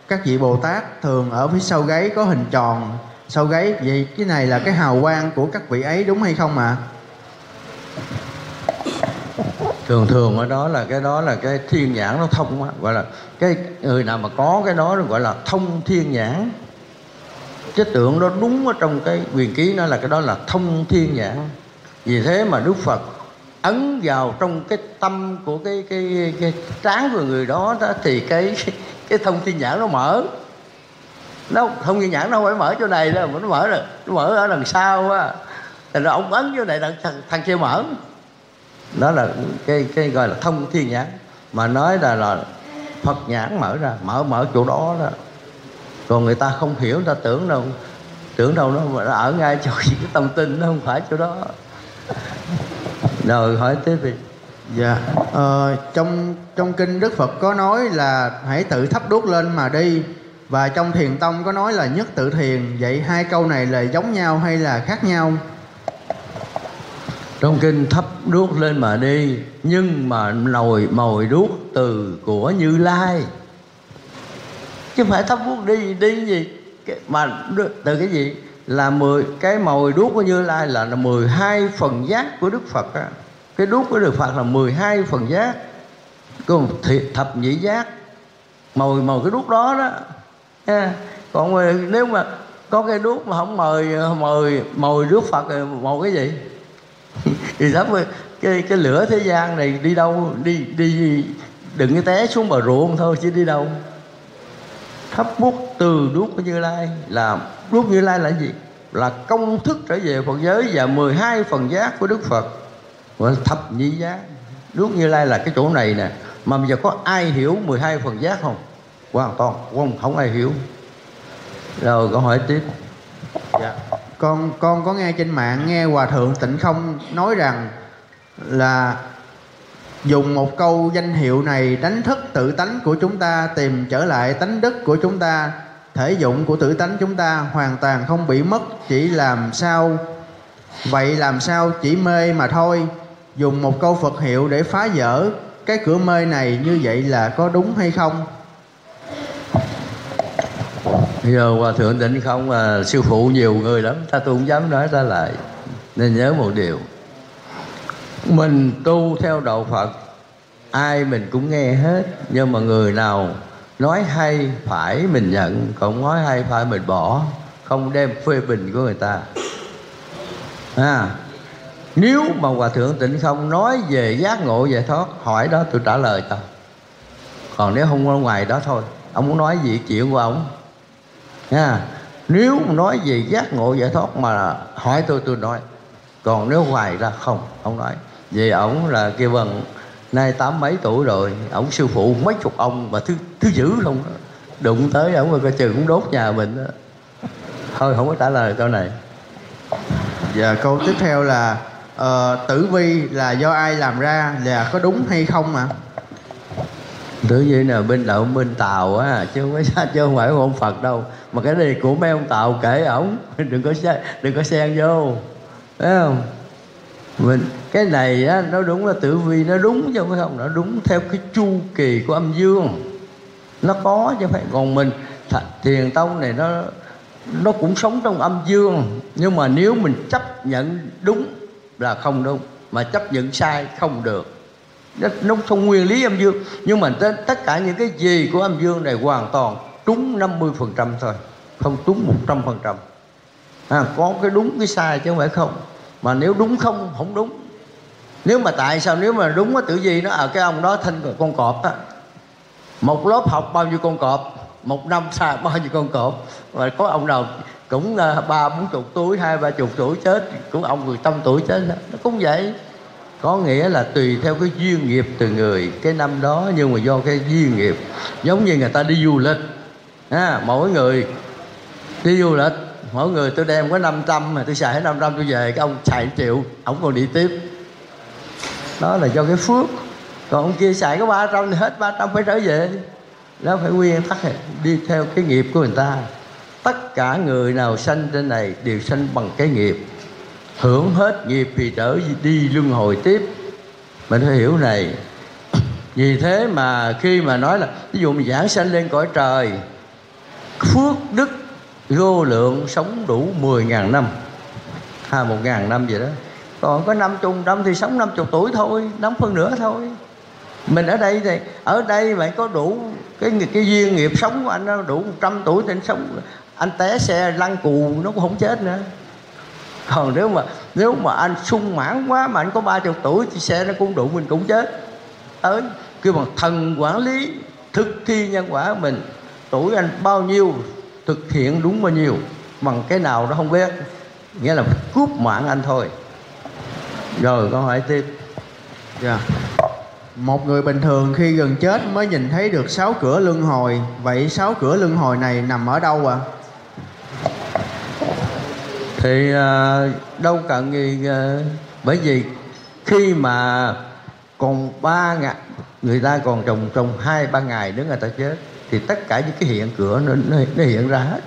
các vị bồ tát thường ở phía sau gáy có hình tròn? Sau gáy vậy cái này là cái hào quang của các vị ấy đúng hay không ạ? à? Thường thường ở đó là cái đó là cái thiên nhãn nó thông á gọi là cái người nào mà có cái đó nó gọi là thông thiên nhãn. Cái tượng đó đúng ở trong cái quyền ký nó là cái đó là thông thiên nhãn. Vì thế mà đức phật ấn vào trong cái tâm của cái cái cái, cái trán của người đó, đó thì cái cái thông thiên nhãn nó mở. Nó thông thiên nhãn nó không phải mở chỗ này đâu mà nó mở rồi nó mở ở đằng sau á. Thành ra ông ấn chỗ này thằng, thằng kia mở đó là cái cái gọi là thông thiên nhãn. Mà nói là là Phật nhãn mở ra mở mở chỗ đó đó. Còn người ta không hiểu người ta tưởng đâu tưởng đâu nó mà ở ngay chỗ cái tâm tin nó không phải chỗ đó. Rồi hỏi tiếp đi. Dạ ờ, trong trong kinh đức phật có nói là hãy tự thắp đuốc lên mà đi. Và trong thiền tông có nói là nhất tự thiền. Vậy hai câu này là giống nhau hay là khác nhau? Trong kinh thắp đuốc lên mà đi nhưng mà nồi mồi đuốc từ của như lai. Chứ phải thắp đuốc đi đi gì? Mà từ cái gì? Là mười cái mồi đuốc của như lai là, 12 phần giác của đức phật á. Cái đuốc của đức phật là 12 phần giác. Còn thập nhị giác. Mồi mồi cái đuốc đó đó. Nha còn nếu mà có cái đuốc mà không mời mời mồi đuốc phật thì mồi cái gì? Thì thấp cái cái lửa thế gian này đi đâu, đi đi đừng cái té xuống bờ ruộng thôi chứ đi đâu. Thắp bút từ đuốc của như lai là, đuốc như lai là gì? Là công thức trở về phật giới và 12 phần giác của đức phật. Gọi là thập nhị giác. Đuốc như lai là cái chỗ này nè. Mà bây giờ có ai hiểu 12 phần giác không? Hoàn toàn, không không ai hiểu. Rồi, câu hỏi tiếp. Dạ con con có nghe trên mạng, nghe hòa thượng tịnh không nói rằng là dùng một câu danh hiệu này đánh thức tự tánh của chúng ta, tìm trở lại tánh đức của chúng ta, thể dụng của tự tánh chúng ta hoàn toàn không bị mất, chỉ làm sao, vậy làm sao chỉ mê mà thôi. Dùng một câu phật hiệu để phá vỡ cái cửa mê này như vậy là có đúng hay không? Giờ hòa thượng định không ờ, à sư phụ nhiều người lắm. Ta tôi không dám nói ra lại nên nhớ một điều. Mình tu theo đạo phật ai mình cũng nghe hết nhưng mà người nào nói hay phải mình nhận còn nói hay phải mình bỏ không đem phê bình của người ta. À, nếu mà hòa thượng tịnh không nói về giác ngộ giải thoát hỏi đó tôi trả lời cho còn nếu không ở ngoài đó thôi ông muốn nói gì chuyện của ông? Nha. Nếu nói về giác ngộ giải thoát mà hỏi tôi tôi nói. Còn nếu hoài ra không ông nói. Vì ổng là kêu vần nay tám mấy tuổi rồi ổng sư phụ mấy chục ông mà thứ thứ dữ không đụng tới ổng mà coi chừng cũng đốt nhà mình đó. thôi không có trả lời câu này. Và câu tiếp theo là uh, tử vi là do ai làm ra là có đúng hay không ạ? Tử vi là bên đạo bên tàu á chứ không phải chứ không phải của ông Phật đâu. Mà cái này của mấy ông tàu kể ổng. Đừng có xe đừng có xen vô. Thấy không? Mình cái này á nó đúng là tử vi nó đúng chứ không phải không? Nó đúng theo cái chu kỳ của âm dương. Nó có chứ không phải. Còn mình thật, thiền tông này nó nó cũng sống trong âm dương. Nhưng mà nếu mình chấp nhận đúng là không đúng mà chấp nhận sai không được nó, nó không nguyên lý âm dương. Nhưng mà tất, tất cả những cái gì của âm dương này hoàn toàn đúng 50% thôi. Không đúng 100% à, có cái đúng cái sai chứ không phải không. Mà nếu đúng không không đúng. Nếu mà tại sao nếu mà đúng á tự gì nó ở cái ông đó thân con cọp á. Một lớp học bao nhiêu con cọp? Một năm xài bao nhiêu con cọp? Và có ông nào cũng ba bốn chục tuổi hai ba chục tuổi chết cũng ông người tâm tuổi chết đó. nó cũng vậy có nghĩa là tùy theo cái duyên nghiệp từ người. Cái năm đó nhưng mà do cái duyên nghiệp. Giống như người ta đi du lịch. À, mỗi người đi du lịch. Mỗi người tôi đem có 500 mà tôi xài hết 500 tôi về cái ông xài 1 triệu ông còn đi tiếp. Đó là do cái phước. Còn ông kia xài có 300 thì hết 300 phải trở về đó phải nguyên tắc đi theo cái nghiệp của người ta. Tất cả người nào sanh trên này đều sanh bằng cái nghiệp hưởng hết nghiệp thì trở đi luân hồi tiếp. Mình phải hiểu này. Vì thế mà khi mà nói là, ví dụ mình giảng sanh lên cõi trời, phước đức vô lượng sống đủ 10.000 năm. Hai một ngàn năm vậy đó. Còn có năm chục năm thì sống năm chục tuổi thôi, năm phân nữa thôi. Mình ở đây thì, ở đây mà có đủ cái cái duyên nghiệp sống của anh nó đủ 100 tuổi thì anh sống, anh té xe lăn cù, nó cũng không chết nữa còn nếu mà nếu mà anh sung mãn quá mà anh có ba chục tuổi thì xe nó cũng đụng mình cũng chết tới kêu bằng thần quản lý, thực thi nhân quả của mình, tuổi anh bao nhiêu, thực hiện đúng bao nhiêu, bằng cái nào đó không biết nghĩa là cướp mạng anh thôi rồi, câu hỏi tiếp Dạ. Một người bình thường khi gần chết mới nhìn thấy được sáu cửa luân hồi. Vậy sáu cửa luân hồi này nằm ở đâu ạ? Thì à, đâu cần gì à, bởi vì khi mà còn ba ngày người ta còn trồng trồng hai ba ngày nữa người ta chết thì tất cả những cái hiện cửa nó, nó, nó hiện ra hết.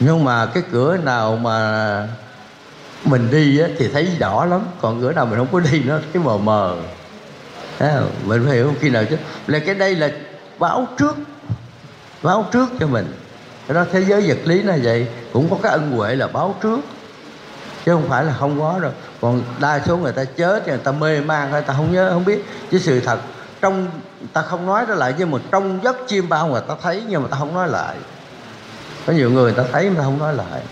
Nhưng mà cái cửa nào mà mình đi á, thì thấy rõ lắm còn cửa nào mình không có đi nó cái mờ mờ. Thấy không? mình phải hiểu khi nào chứ? Là cái đây là báo trước báo trước cho mình cái đó thế giới vật lý là vậy, cũng có cái ân huệ là báo trước. Chứ không phải là không có rồi còn đa số người ta chết người ta mê man người ta không nhớ, không biết. Chứ sự thật, trong, ta không nói đó lại, nhưng mà trong giấc chim bao người ta thấy, nhưng mà ta không nói lại. Có nhiều người ta thấy mà ta không nói lại.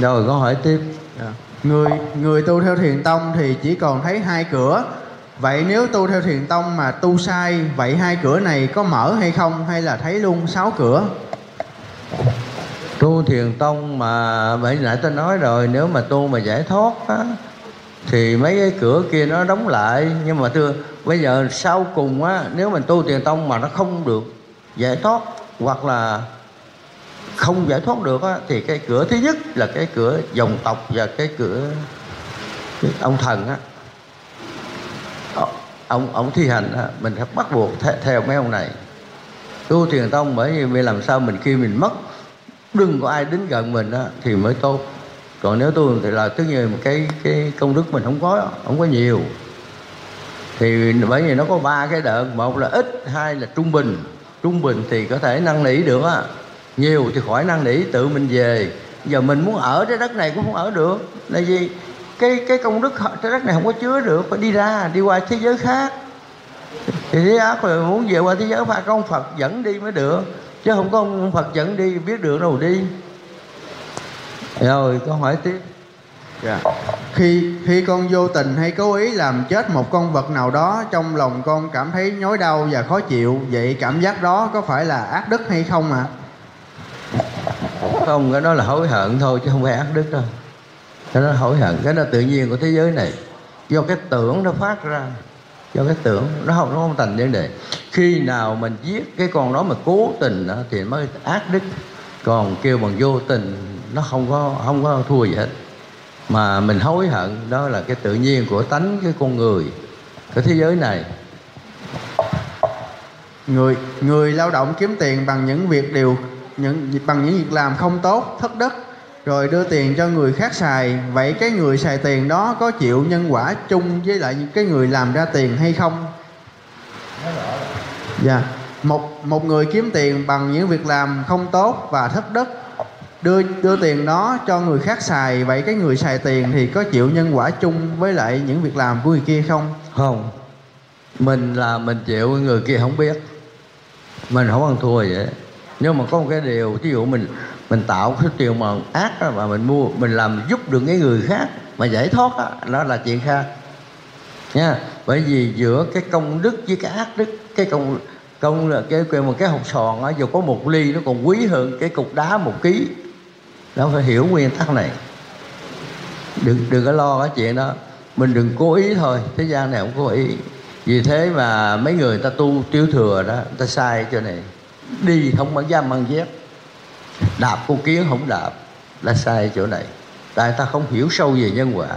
Rồi câu hỏi tiếp. Yeah. Người người tu theo thiền tông thì chỉ còn thấy hai cửa. Vậy nếu tu theo thiền tông mà tu sai, vậy hai cửa này có mở hay không hay là thấy luôn sáu cửa? tu thiền tông mà bởi nãy tôi nói rồi nếu mà tu mà giải thoát á, thì mấy cái cửa kia nó đóng lại nhưng mà thưa bây giờ sau cùng á nếu mình tu thiền tông mà nó không được giải thoát hoặc là không giải thoát được á, thì cái cửa thứ nhất là cái cửa dòng tộc và cái cửa cái ông thần á Ờ, ông ông thi hành mình phải bắt buộc theo, theo mấy ông này. Tu thiền tông bởi vì mình làm sao mình khi mình mất đừng có ai đến gần mình đó, thì mới tốt. Còn nếu tu thì là tất nhiên cái cái công đức mình không có không có nhiều. Thì bởi vì nó có ba cái đợt một là ít hai là trung bình. Trung bình thì có thể năn nỉ được á. Nhiều thì khỏi năn nỉ tự mình về. Giờ mình muốn ở trái đất này cũng không ở được. Là gì? Cái cái công đức trái đất này không có chứa được phải đi ra đi qua thế giới khác. Thì thế ác là muốn về qua thế giới phải có ông Phật dẫn đi mới được. Chứ không có ông Phật dẫn đi biết được đâu đi. Rồi câu hỏi tiếp. Dạ. Khi khi con vô tình hay cố ý làm chết một con vật nào đó trong lòng con cảm thấy nhói đau và khó chịu, vậy cảm giác đó có phải là ác đức hay không ạ? không cái đó là hối hận thôi chứ không phải ác đức đâu cái đó hối hận. Cái đó tự nhiên của thế giới này. Do cái tưởng nó phát ra. Do cái tưởng nó không nó không thành vấn đề. Khi nào mình giết cái con đó mà cố tình đó, thì mới ác đức. Còn kêu bằng vô tình nó không có không có thua gì hết. Mà mình hối hận đó là cái tự nhiên của tánh cái con người. Cái thế giới này. Người người lao động kiếm tiền bằng những việc điều những bằng những việc làm không tốt thất đức rồi đưa tiền cho người khác xài. Vậy cái người xài tiền đó có chịu nhân quả chung với lại những cái người làm ra tiền hay không? Dạ. Một một người kiếm tiền bằng những việc làm không tốt và thấp đất đưa đưa tiền đó cho người khác xài. Vậy cái người xài tiền thì có chịu nhân quả chung với lại những việc làm của người kia không? Không. Mình là mình chịu, người kia không biết. Mình không ăn thua vậy. Nhưng mà có một cái điều ví dụ mình mình tạo cái điều mà ác đó, mà mình mua mình làm giúp được cái người khác mà giải thoát đó, đó là chuyện khác. Nha bởi vì giữa cái công đức với cái ác đức cái công công là cái cái một cái hột sòn á dù có một ly nó còn quý hơn cái cục đá một ký. Đó phải hiểu nguyên tắc này. Đừng đừng có lo cái chuyện đó. Mình đừng cố ý thôi thế gian này không cố ý. Vì thế mà mấy người ta tu tiêu thừa đó ta sai cho này. Đi không bằng dám bằng dép đạp cô kiến không đạp là sai chỗ này. Tại ta không hiểu sâu về nhân quả.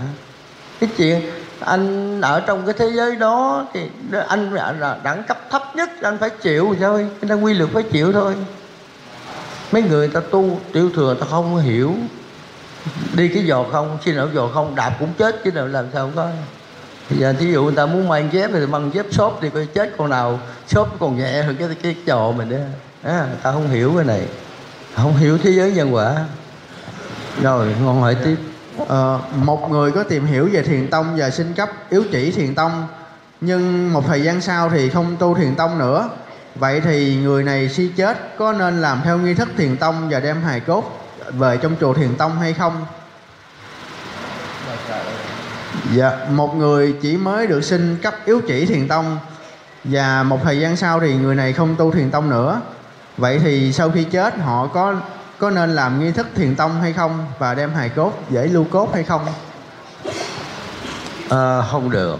Cái chuyện anh ở trong cái thế giới đó thì anh là đẳng cấp thấp nhất anh phải chịu thôi. Anh đang quy luật phải chịu thôi. Mấy người ta tu tiểu thừa ta không hiểu. Đi cái giò không xin ở giò không đạp cũng chết chứ nào làm sao không có. Bây giờ thí dụ người ta muốn mang dép thì mang dép xốp thì coi chết con nào. Xốp còn nhẹ hơn cái cái giò mình đó. À, ta không hiểu cái này không hiểu thế giới nhân quả. Rồi ngon hỏi tiếp. À, một người có tìm hiểu về thiền tông và xin cấp yếu chỉ thiền tông nhưng một thời gian sau thì không tu thiền tông nữa. Vậy thì người này khi chết có nên làm theo nghi thức thiền tông và đem hài cốt về trong chùa thiền tông hay không? Dạ một người chỉ mới được xin cấp yếu chỉ thiền tông và một thời gian sau thì người này không tu thiền tông nữa vậy thì sau khi chết họ có có nên làm nghi thức thiền tông hay không và đem hài cốt dễ lưu cốt hay không? À, không được.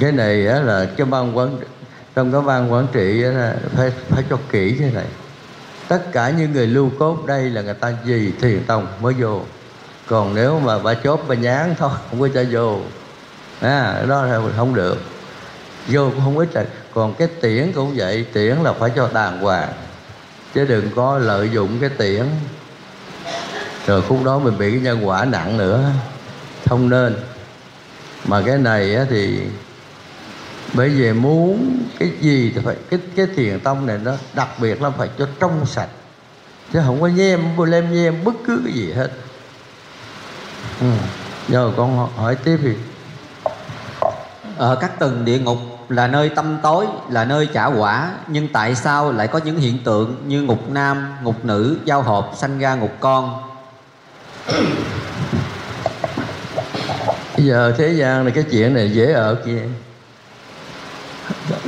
Cái này á, là cái ban quản trong cái ban quản trị á, là phải phải cho kỹ cái này. Tất cả những người lưu cốt đây là người ta gì thiền tông mới vô. Còn nếu mà bà chốt bà nhán thôi không có cho vô. À, đó là không được. Vô cũng không ít là còn cái tiễn cũng vậy, tiễn là phải cho đàng hoàng. Chứ đừng có lợi dụng cái tiễn. Rồi khúc đó mình bị cái nhân quả nặng nữa. Không nên. Mà cái này thì bởi vì muốn cái gì thì phải, cái cái thiền tông này nó đặc biệt là phải cho trong sạch. Chứ không có nhem lem nhem bất cứ cái gì hết. Ừ. rồi con hỏi tiếp thì. Ở các tầng địa ngục là nơi tâm tối, là nơi trả quả. Nhưng tại sao lại có những hiện tượng như ngục nam, ngục nữ giao hợp sanh ra ngục con? Bây giờ thế gian này cái chuyện này dễ ở kia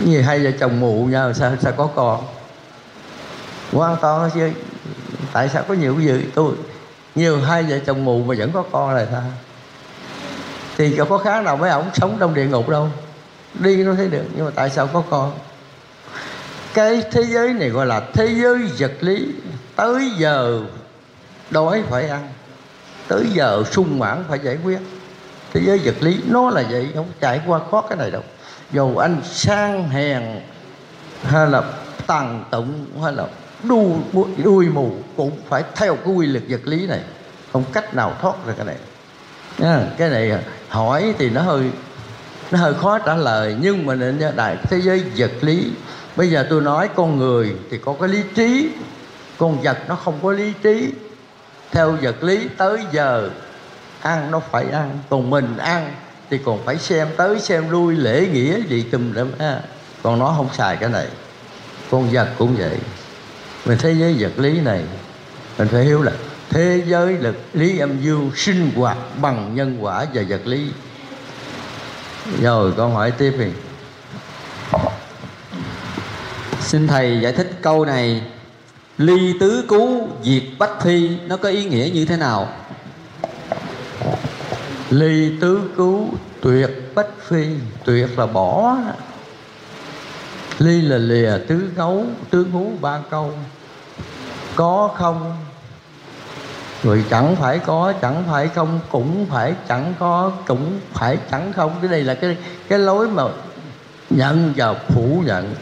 như hai vợ chồng mụ nhau, sao sao có con? Quan to chứ. Tại sao có nhiều cái gì? Tôi, nhiều hai vợ chồng mù mà vẫn có con là sao thì có khác nào mấy ổng sống trong địa ngục đâu đi nó thấy được, nhưng mà tại sao có con? Cái thế giới này gọi là thế giới vật lý. Tới giờ đói phải ăn, tới giờ sung mãn phải giải quyết. Thế giới vật lý, nó là vậy, không trải qua khó cái này đâu. Dù anh sang hèn, hay là tàn tụng, hay là đu đuôi mù, cũng phải theo cái quy luật vật lý này. Không cách nào thoát ra cái này. Cái này hỏi thì nó hơi nó hơi khó trả lời, nhưng mà nên đại thế giới vật lý. Bây giờ tôi nói con người thì có cái lý trí, con vật nó không có lý trí. Theo vật lý tới giờ, ăn nó phải ăn, còn mình ăn thì còn phải xem tới xem lui, lễ nghĩa gì tùm lum ha. Còn nó không xài cái này. Con vật cũng vậy. Mình thế giới vật lý này, mình phải hiểu là thế giới lực lý âm dương sinh hoạt bằng nhân quả và vật lý rồi con hỏi tiếp đi. Xin thầy giải thích câu này. Ly tứ cứu diệt bách phi nó có ý nghĩa như thế nào? Ly tứ cứu tuyệt bách phi tuyệt là bỏ. Ly là lìa tứ gấu, tứ hú ba câu. Có không? Rồi chẳng phải có chẳng phải không cũng phải chẳng có cũng phải chẳng không. Cái này là cái cái lối mà nhận và phủ nhận.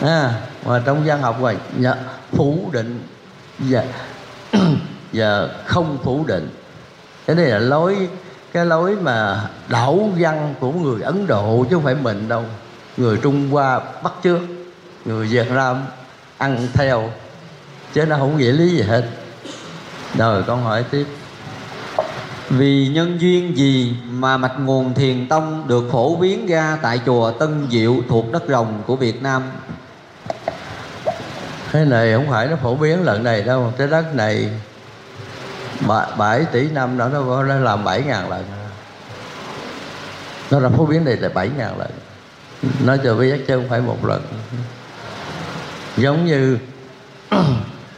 À, mà trong văn học rồi nhận, phủ định và và không phủ định. Cái này là lối cái lối mà đảo văn của người ấn độ chứ không phải mình đâu. Người trung hoa bắt trước người việt nam ăn theo. Chứ nó không nghĩa lý gì hết rồi con hỏi tiếp. Vì nhân duyên gì mà mạch nguồn thiền tông được phổ biến ra tại chùa Tân Diệu thuộc đất rồng của Việt Nam? cái này không phải nó phổ biến lần này đâu, cái đất này 7 tỷ năm đó nó nó làm 7 ngàn lần. Nó là phổ biến này là 7 ngàn lần. Nó cho biết chứ không phải một lần. Giống như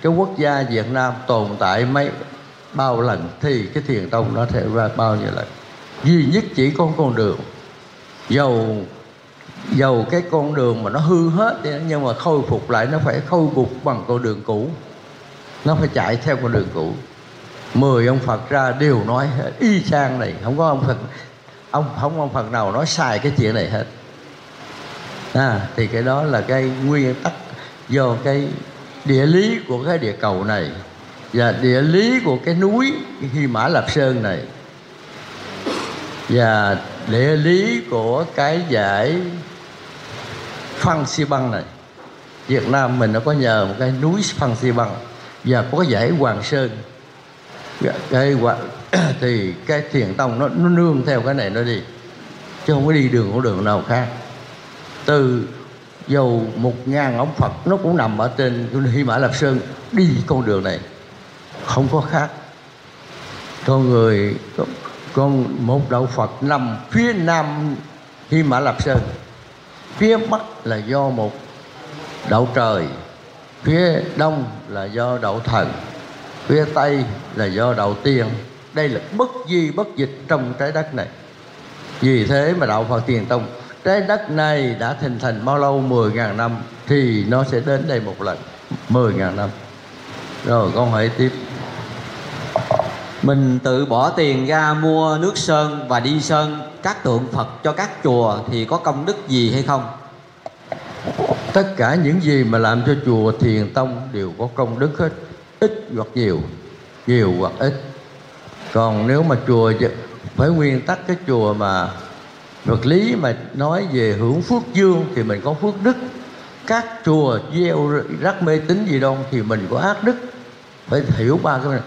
cái quốc gia Việt Nam tồn tại mấy bao lần thì cái thiền tông nó sẽ ra bao nhiêu lần? Duy nhất chỉ có con đường. Dầu dầu cái con đường mà nó hư hết đi, nhưng mà khôi phục lại nó phải khôi phục bằng con đường cũ. Nó phải chạy theo con đường cũ. Mười ông Phật ra đều nói hết, y chang này không có ông Phật ông không ông Phật nào nói sai cái chuyện này hết. À, thì cái đó là cái nguyên tắc do cái địa lý của cái địa cầu này và địa lý của cái núi Hy Mã Lạp Sơn này. Và địa lý của cái giải Phan Xi Băng này. Việt Nam mình nó có nhờ một cái núi Phan Xi Băng và có cái giải Hoàng Sơn. Dạ, cái thì cái thiền tông nó, nó nương theo cái này nó đi chứ không có đi đường của đường nào khác. Từ dầu một ngàn ông Phật, nó cũng nằm ở trên Hy Mã Lạp Sơn, đi con đường này. Không có khác. Con người con một đạo Phật nằm phía nam Hy Mã Lạp Sơn. Phía bắc là do một đạo trời, phía đông là do đạo thần, phía tây là do đạo tiên. Đây là bất di bất dịch trong trái đất này. Vì thế mà đạo Phật Tiền Tông trái đất này đã hình thành bao lâu? 10.000 năm thì nó sẽ đến đây một lần. 10.000 năm. Rồi, con hỏi tiếp. Mình tự bỏ tiền ra mua nước sơn và đi sơn. Các tượng Phật cho các chùa thì có công đức gì hay không? tất cả những gì mà làm cho chùa thiền tông đều có công đức hết. Ít hoặc nhiều nhiều hoặc ít. Còn nếu mà chùa phải nguyên tắc cái chùa mà luật lý mà nói về hưởng phước dương thì mình có phước đức. Các chùa gieo rắc mê tín gì đâu thì mình có ác đức. Phải hiểu ba cái này.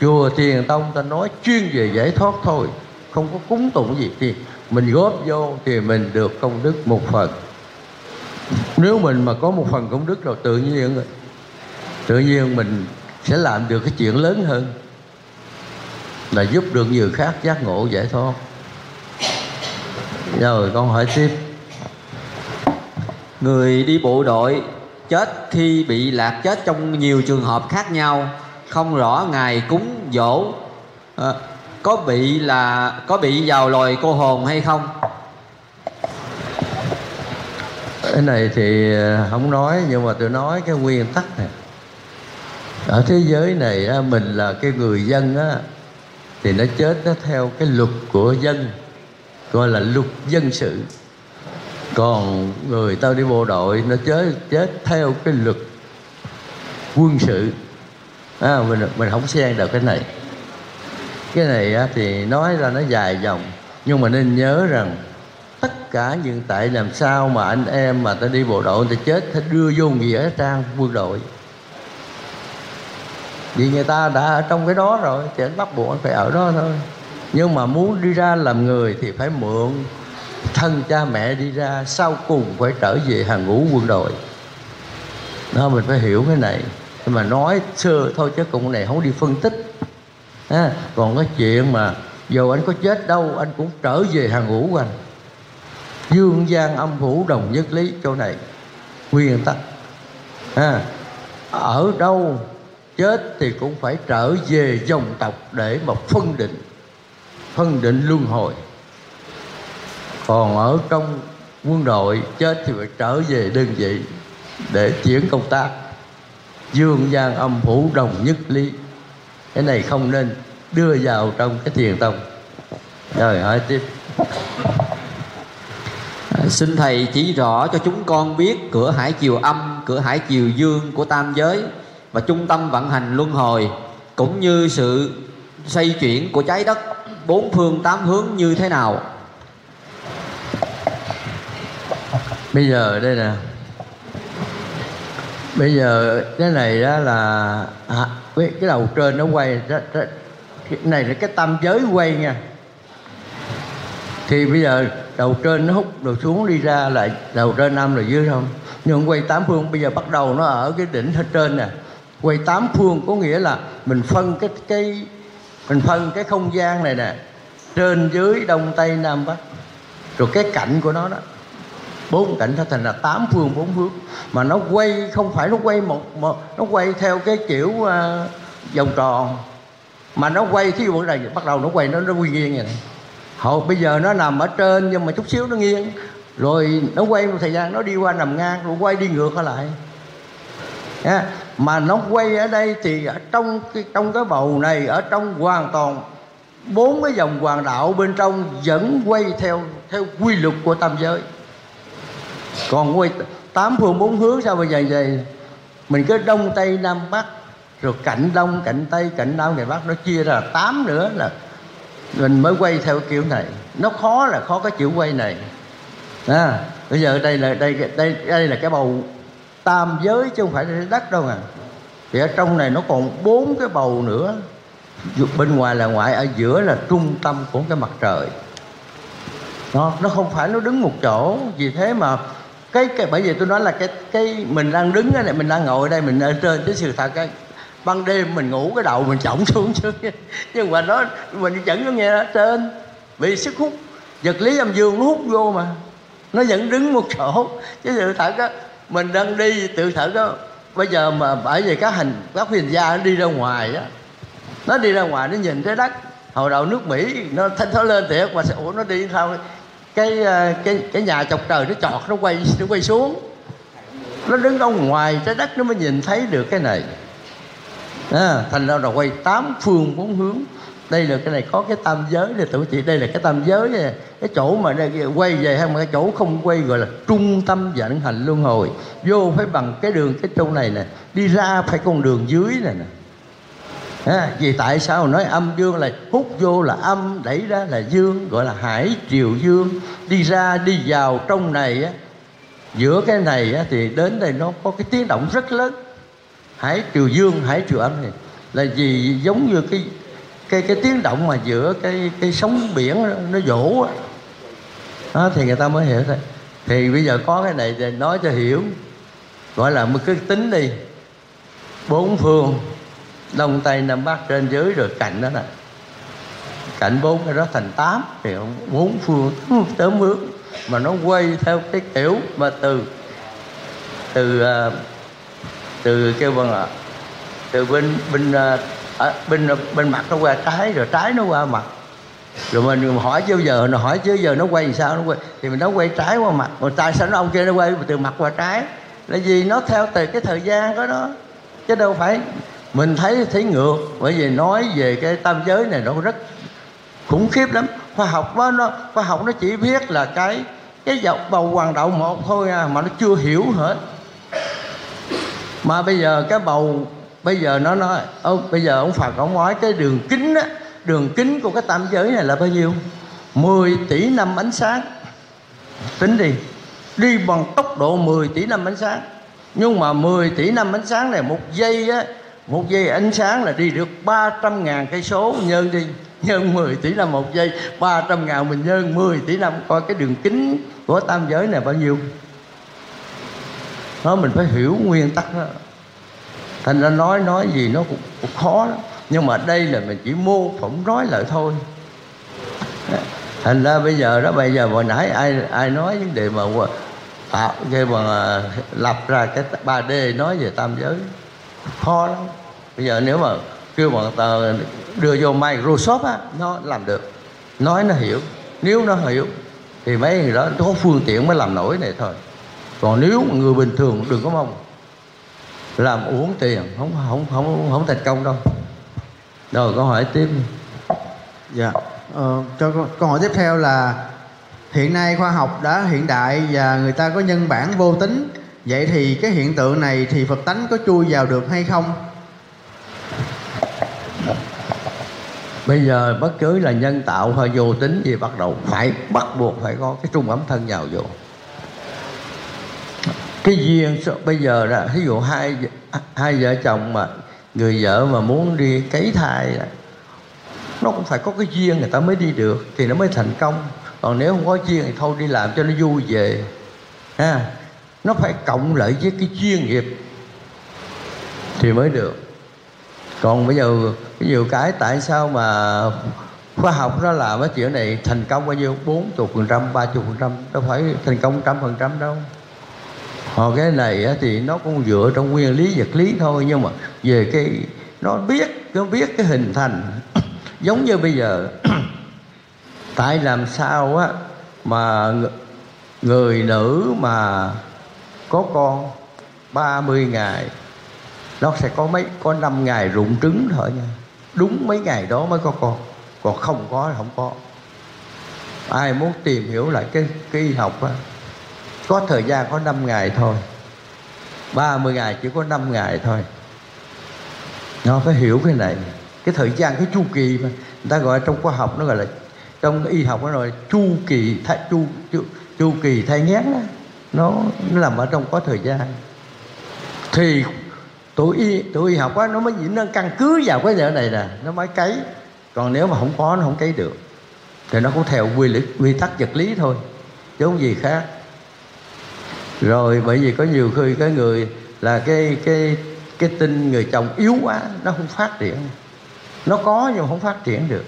Chùa thiền tông ta nói chuyên về giải thoát thôi, không có cúng tụng gì. Thì mình góp vô thì mình được công đức một phần. Nếu mình mà có một phần công đức rồi, tự nhiên rồi tự nhiên mình sẽ làm được cái chuyện lớn hơn, là giúp được người khác giác ngộ giải thoát rồi con hỏi tiếp. Người đi bộ đội chết khi bị lạc chết trong nhiều trường hợp khác nhau. Không rõ ngày cúng dỗ à, Có bị là có bị vào loài cô hồn hay không? cái này thì ờ, không nói nhưng mà tôi nói cái nguyên tắc này. Ở thế giới này mình là cái người dân á thì nó chết nó theo cái luật của dân gọi là luật dân sự. Còn người tao đi bộ đội nó chết chết theo cái luật quân sự. À, mình mình không xen được cái này. Cái này á, thì nói ra nó dài dòng nhưng mà nên nhớ rằng tất cả những tại làm sao mà anh em mà ta đi bộ đội người ta chết ta đưa vô nghĩa trang quân đội. Vì người ta đã ở trong cái đó rồi thì anh bắt buộc anh phải ở đó thôi nhưng mà muốn đi ra làm người thì phải mượn thân cha mẹ đi ra sau cùng phải trở về hàng ngũ quân đội. Đó mình phải hiểu cái này. Nhưng mà nói sơ thôi chứ cũng này không đi phân tích. À, còn cái chuyện mà dù anh có chết đâu anh cũng trở về hàng ngũ của anh. Dương gian âm phủ đồng nhất lý chỗ này. Nguyên tắc à, ở đâu chết thì cũng phải trở về dòng tộc để mà phân định phân định luân hồi. Còn ở trong quân đội, chết thì phải trở về đơn vị để chuyển công tác. Dương gian âm phủ đồng nhất lý. Cái này không nên đưa vào trong cái thiền tông. Rồi, hỏi tiếp. À, xin thầy chỉ rõ cho chúng con biết cửa hải chiều âm, cửa hải chiều dương của tam giới và trung tâm vận hành luân hồi, cũng như sự xây chuyển của trái đất bốn phương tám hướng như thế nào? Bây giờ đây nè. Bây giờ cái này đó là à, cái đầu trên nó quay đó, đó, cái này là cái tam giới quay nha. Thì bây giờ đầu trên nó hút đầu xuống đi ra lại đầu trên âm rồi dưới không? Nhưng quay tám phương bây giờ bắt đầu nó ở cái đỉnh ở trên nè. Quay tám phương có nghĩa là mình phân cái cái mình phân cái không gian này nè trên dưới đông tây nam bắc. Rồi cái cạnh của nó đó bốn cảnh nó thành là tám phương bốn hướng. Mà nó quay không phải nó quay một, một nó quay theo cái kiểu uh, vòng tròn. Mà nó quay thí dụ này bắt đầu nó quay nó nó quy nghiêng vậy này Hậu bây giờ nó nằm ở trên nhưng mà chút xíu nó nghiêng. Rồi nó quay một thời gian nó đi qua nằm ngang rồi quay đi ngược lại. Nha. mà nó quay ở đây thì ở trong cái trong cái bầu này ở trong hoàn toàn bốn cái dòng hoàng đạo bên trong vẫn quay theo theo quy luật của tam giới. Còn quay tám phương bốn hướng sao bây giờ vậy? Mình cứ đông tây nam bắc rồi cạnh đông cạnh tây cạnh nam cạnh bắc nó chia ra là tám nữa là mình mới quay theo kiểu này. Nó khó là khó cái kiểu quay này. À, bây giờ đây là đây đây đây là cái bầu tam giới chứ không phải là đất đâu à. Thì ở trong này nó còn bốn cái bầu nữa. Bên ngoài là ngoại ở giữa là trung tâm của cái mặt trời. Nó nó không phải nó đứng một chỗ. Vì thế mà cái, cái bởi vì tôi nói là cái cái mình đang đứng ở đây mình đang ngồi ở đây mình ở trên cái sự thật cái ban đêm mình ngủ cái đầu mình chổng xuống chứ. Nhưng mà nó mình vẫn có nghe ở trên. Bị sức hút vật lý âm dương nó hút vô mà. Nó vẫn đứng một chỗ. Chứ sự thật á mình đang đi tự thử đó. Bây giờ mà bởi vì các hình các huyền gia nó đi ra ngoài á. Nó đi ra ngoài nó nhìn trái đất. Hồi đầu nước mỹ nó thanh nó lên thiệt mà ủa nó đi sao? Cái ờ, cái cái nhà chọc trời nó chọt nó quay nó quay xuống. Nó đứng ở ngoài trái đất nó mới nhìn thấy được cái này. À, thành ra là quay tám phương bốn hướng đây là cái này có cái tam giới này tụi chị đây là cái tam giới này. cái chỗ mà đây, quay về hay mà cái chỗ không quay gọi là trung tâm vận hành luân hồi. Vô phải bằng cái đường cái chỗ này nè đi ra phải con đường dưới này nè. À, vì tại sao nói âm dương là hút vô là âm đẩy ra là dương gọi là hải triều dương. Đi ra đi vào trong này á giữa cái này á, thì đến đây nó có cái tiếng động rất lớn. Hải triều dương hải triều âm này là gì giống như cái cái cái tiếng động mà giữa cái cái sóng biển nó vỗ á. Đó, thì người ta mới hiểu thôi. Thì bây giờ có cái này thì nói cho hiểu. Gọi là một cái tính đi. Bốn phương đông tây nam bắc trên dưới rồi cạnh đó nè. Cạnh bốn cái đó thành tám thì bốn phương tớm hướng mà nó quay theo cái kiểu mà từ từ à, từ kêu bằng là từ bên bên à, ở bên bên mặt nó qua trái rồi trái nó qua mặt. Rồi mình hỏi chứ giờ nó hỏi chứ giờ nó quay làm sao nó quay thì mình nó quay trái qua mặt. Mà tại sao nó ông kia nó quay từ mặt qua trái? Là vì nó theo từ cái thời gian của nó. Chứ đâu phải mình thấy thấy ngược. Bởi vì nói về cái tam giới này nó rất khủng khiếp lắm. Khoa học đó, nó khoa học nó chỉ biết là cái cái dọc bầu hoàng đạo một thôi à, mà nó chưa hiểu hết. Mà bây giờ cái bầu bây giờ nó nói, ông, bây giờ ông Phật, ông nói cái đường kính á, đường kính của cái tam giới này là bao nhiêu? 10 tỷ năm ánh sáng. Tính đi đi bằng tốc độ 10 tỷ năm ánh sáng. Nhưng mà 10 tỷ năm ánh sáng này, một giây á, một giây ánh sáng là đi được 300 ngàn cây số, nhân đi, nhân 10 tỷ năm một giây 300 ngàn mình nhân 10 tỷ năm. Coi cái đường kính của tam giới này bao nhiêu? Đó, mình phải hiểu nguyên tắc đó thành ra nói nói gì nó cũng, cũng khó lắm. Nhưng mà đây là mình chỉ mô phỏng nói lại thôi. Thành ra bây giờ đó bây giờ hồi nãy ai ai nói vấn đề mà tạo cái mà lập ra cái 3D nói về tam giới. Khó lắm. Bây giờ nếu mà kêu bọn tờ đưa vô Microsoft á nó làm được. Nói nó hiểu. Nếu nó hiểu thì mấy người đó có phương tiện mới làm nổi này thôi. Còn nếu người bình thường đừng có mong làm uống tiền không không không không thành công đâu. Rồi câu hỏi tiếp dạ ờ, cho câu- hỏi tiếp theo là hiện nay khoa học đã hiện đại và người ta có nhân bản vô tính vậy thì cái hiện tượng này thì phật tánh có chui vào được hay không? Bây giờ bất cứ là nhân tạo hay vô tính gì bắt đầu phải bắt buộc phải có cái trung ấm thân vào vô cái duyên bây giờ là ví dụ hai hai vợ chồng mà người vợ mà muốn đi cấy thai là nó cũng phải có cái duyên người ta mới đi được, thì nó mới thành công. Còn nếu không có duyên thì thôi đi làm cho nó vui về. Ha? Nó phải cộng lại với cái duyên nghiệp thì mới được. Còn bây giờ cái nhiều cái tại sao mà khoa học nó làm cái chuyện này thành công bao nhiêu? Bốn chục phần trăm, ba chục phần trăm, đâu phải thành công trăm phần trăm đâu còn cái này á, thì nó cũng dựa trong nguyên lý vật lý thôi nhưng mà về cái nó biết nó biết cái hình thành. Giống như bây giờ tại làm sao á mà người nữ mà có con 30 ngày nó sẽ có mấy có 5 ngày rụng trứng thôi nha. Đúng mấy ngày đó mới có con còn không có là không có. Ai muốn tìm hiểu lại cái cái y học á có thời gian có 5 ngày thôi. 30 ngày chỉ có 5 ngày thôi. Nó phải hiểu cái này. Cái thời gian cái chu kỳ mà người ta gọi trong khoa học nó gọi là trong y học nó gọi là chu kỳ thai chu chu, chu kỳ thai nghén đó nó nó nằm ở trong có thời gian. Thì tụi y tụi y học á nó mới nó căn cứ vào cái giờ này nè. Nó mới cấy. Còn nếu mà không có nó không cấy được. Thì nó cũng theo quy lực quy tắc vật lý thôi. Chứ không gì khác rồi bởi vì có nhiều khi cái người là cái cái cái tinh người chồng yếu quá nó không phát triển. Nó có nhưng mà không phát triển được.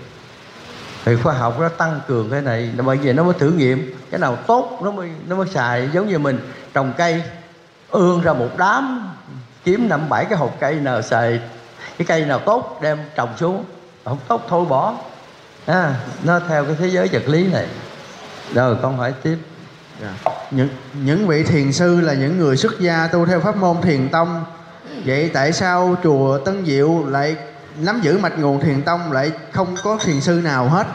Thì khoa học nó tăng cường cái này bởi vì nó mới thử nghiệm. Cái nào tốt nó mới nó mới xài. Giống như mình trồng cây ương ra một đám kiếm năm bảy cái hộp cây nào xài. Cái cây nào tốt đem trồng xuống. Không tốt thôi bỏ. À, nó theo cái thế giới vật lý này. Rồi con hỏi tiếp yeah. những những vị thiền sư là những người xuất gia tu theo pháp môn thiền tông. Vậy tại sao chùa Tân Diệu lại nắm giữ mạch nguồn thiền tông lại không có thiền sư nào hết?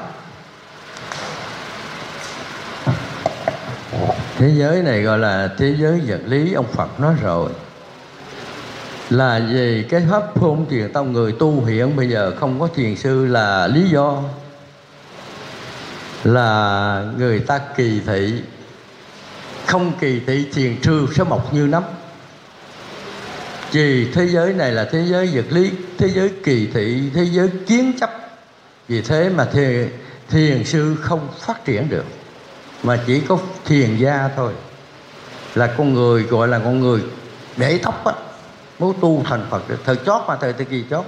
Thế giới này gọi là thế giới vật lý, ông Phật nói rồi. Là vì cái pháp môn thiền tông người tu hiện bây giờ không có thiền sư là lý do. Là người ta kỳ thị không kỳ thị thiền sư sẽ mọc như nấm. Vì thế giới này là thế giới vật lý thế giới kỳ thị thế giới kiến chấp. Vì thế mà thiền, thiền sư không phát triển được mà chỉ có thiền gia thôi. Là con người gọi là con người để tóc á mới tu thành phật được. Thời chót mà thời thời kỳ chót.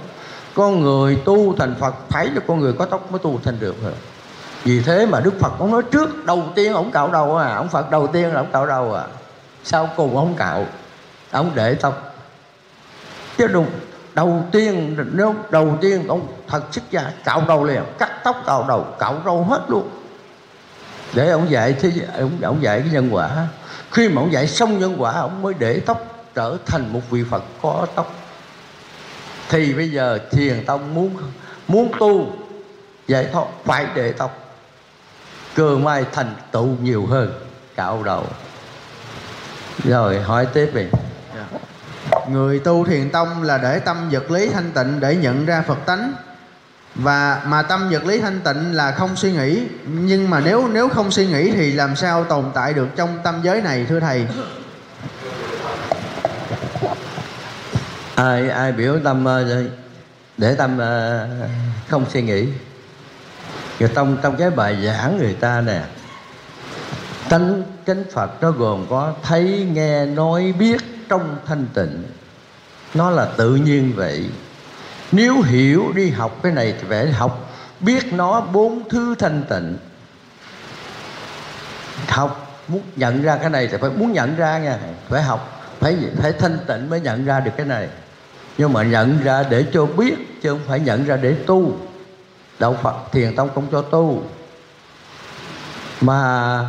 Con người tu thành phật phải là con người có tóc mới tu thành được rồi vì thế mà đức phật ông nói trước đầu tiên ông cạo đầu à ông phật đầu tiên là ông cạo đầu à. Sau cùng ông cạo ông để tóc chứ đúng đầu tiên nếu đầu tiên ông thật sức gia cạo đầu liền cắt tóc cạo đầu cạo râu hết luôn. Để ông dạy thế ông, ông dạy cái nhân quả. Khi mà ông dạy xong nhân quả ông mới để tóc trở thành một vị phật có tóc. Thì bây giờ thiền tông muốn muốn tu giải thoát phải để tóc cơ may thành tựu nhiều hơn cạo đầu. Rồi hỏi tiếp đi. Người tu thiền tông là để tâm vật lý thanh tịnh để nhận ra Phật tánh. Và mà tâm vật lý thanh tịnh là không suy nghĩ. Nhưng mà nếu nếu không suy nghĩ thì làm sao tồn tại được trong tâm giới này thưa thầy? Ai ai biểu tâm ờ, để tâm ờ, không suy nghĩ rồi trong trong cái bài giảng người ta nè, tánh chánh phật nó gồm có thấy, nghe, nói, biết trong thanh tịnh. Nó là tự nhiên vậy. Nếu hiểu đi học cái này thì phải học biết nó bốn thứ thanh tịnh. Học muốn nhận ra cái này thì phải muốn nhận ra nha. Phải học, phải phải thanh tịnh mới nhận ra được cái này. Nhưng mà nhận ra để cho biết chứ không phải nhận ra để tu đạo phật thiền tông không cho tu. Mà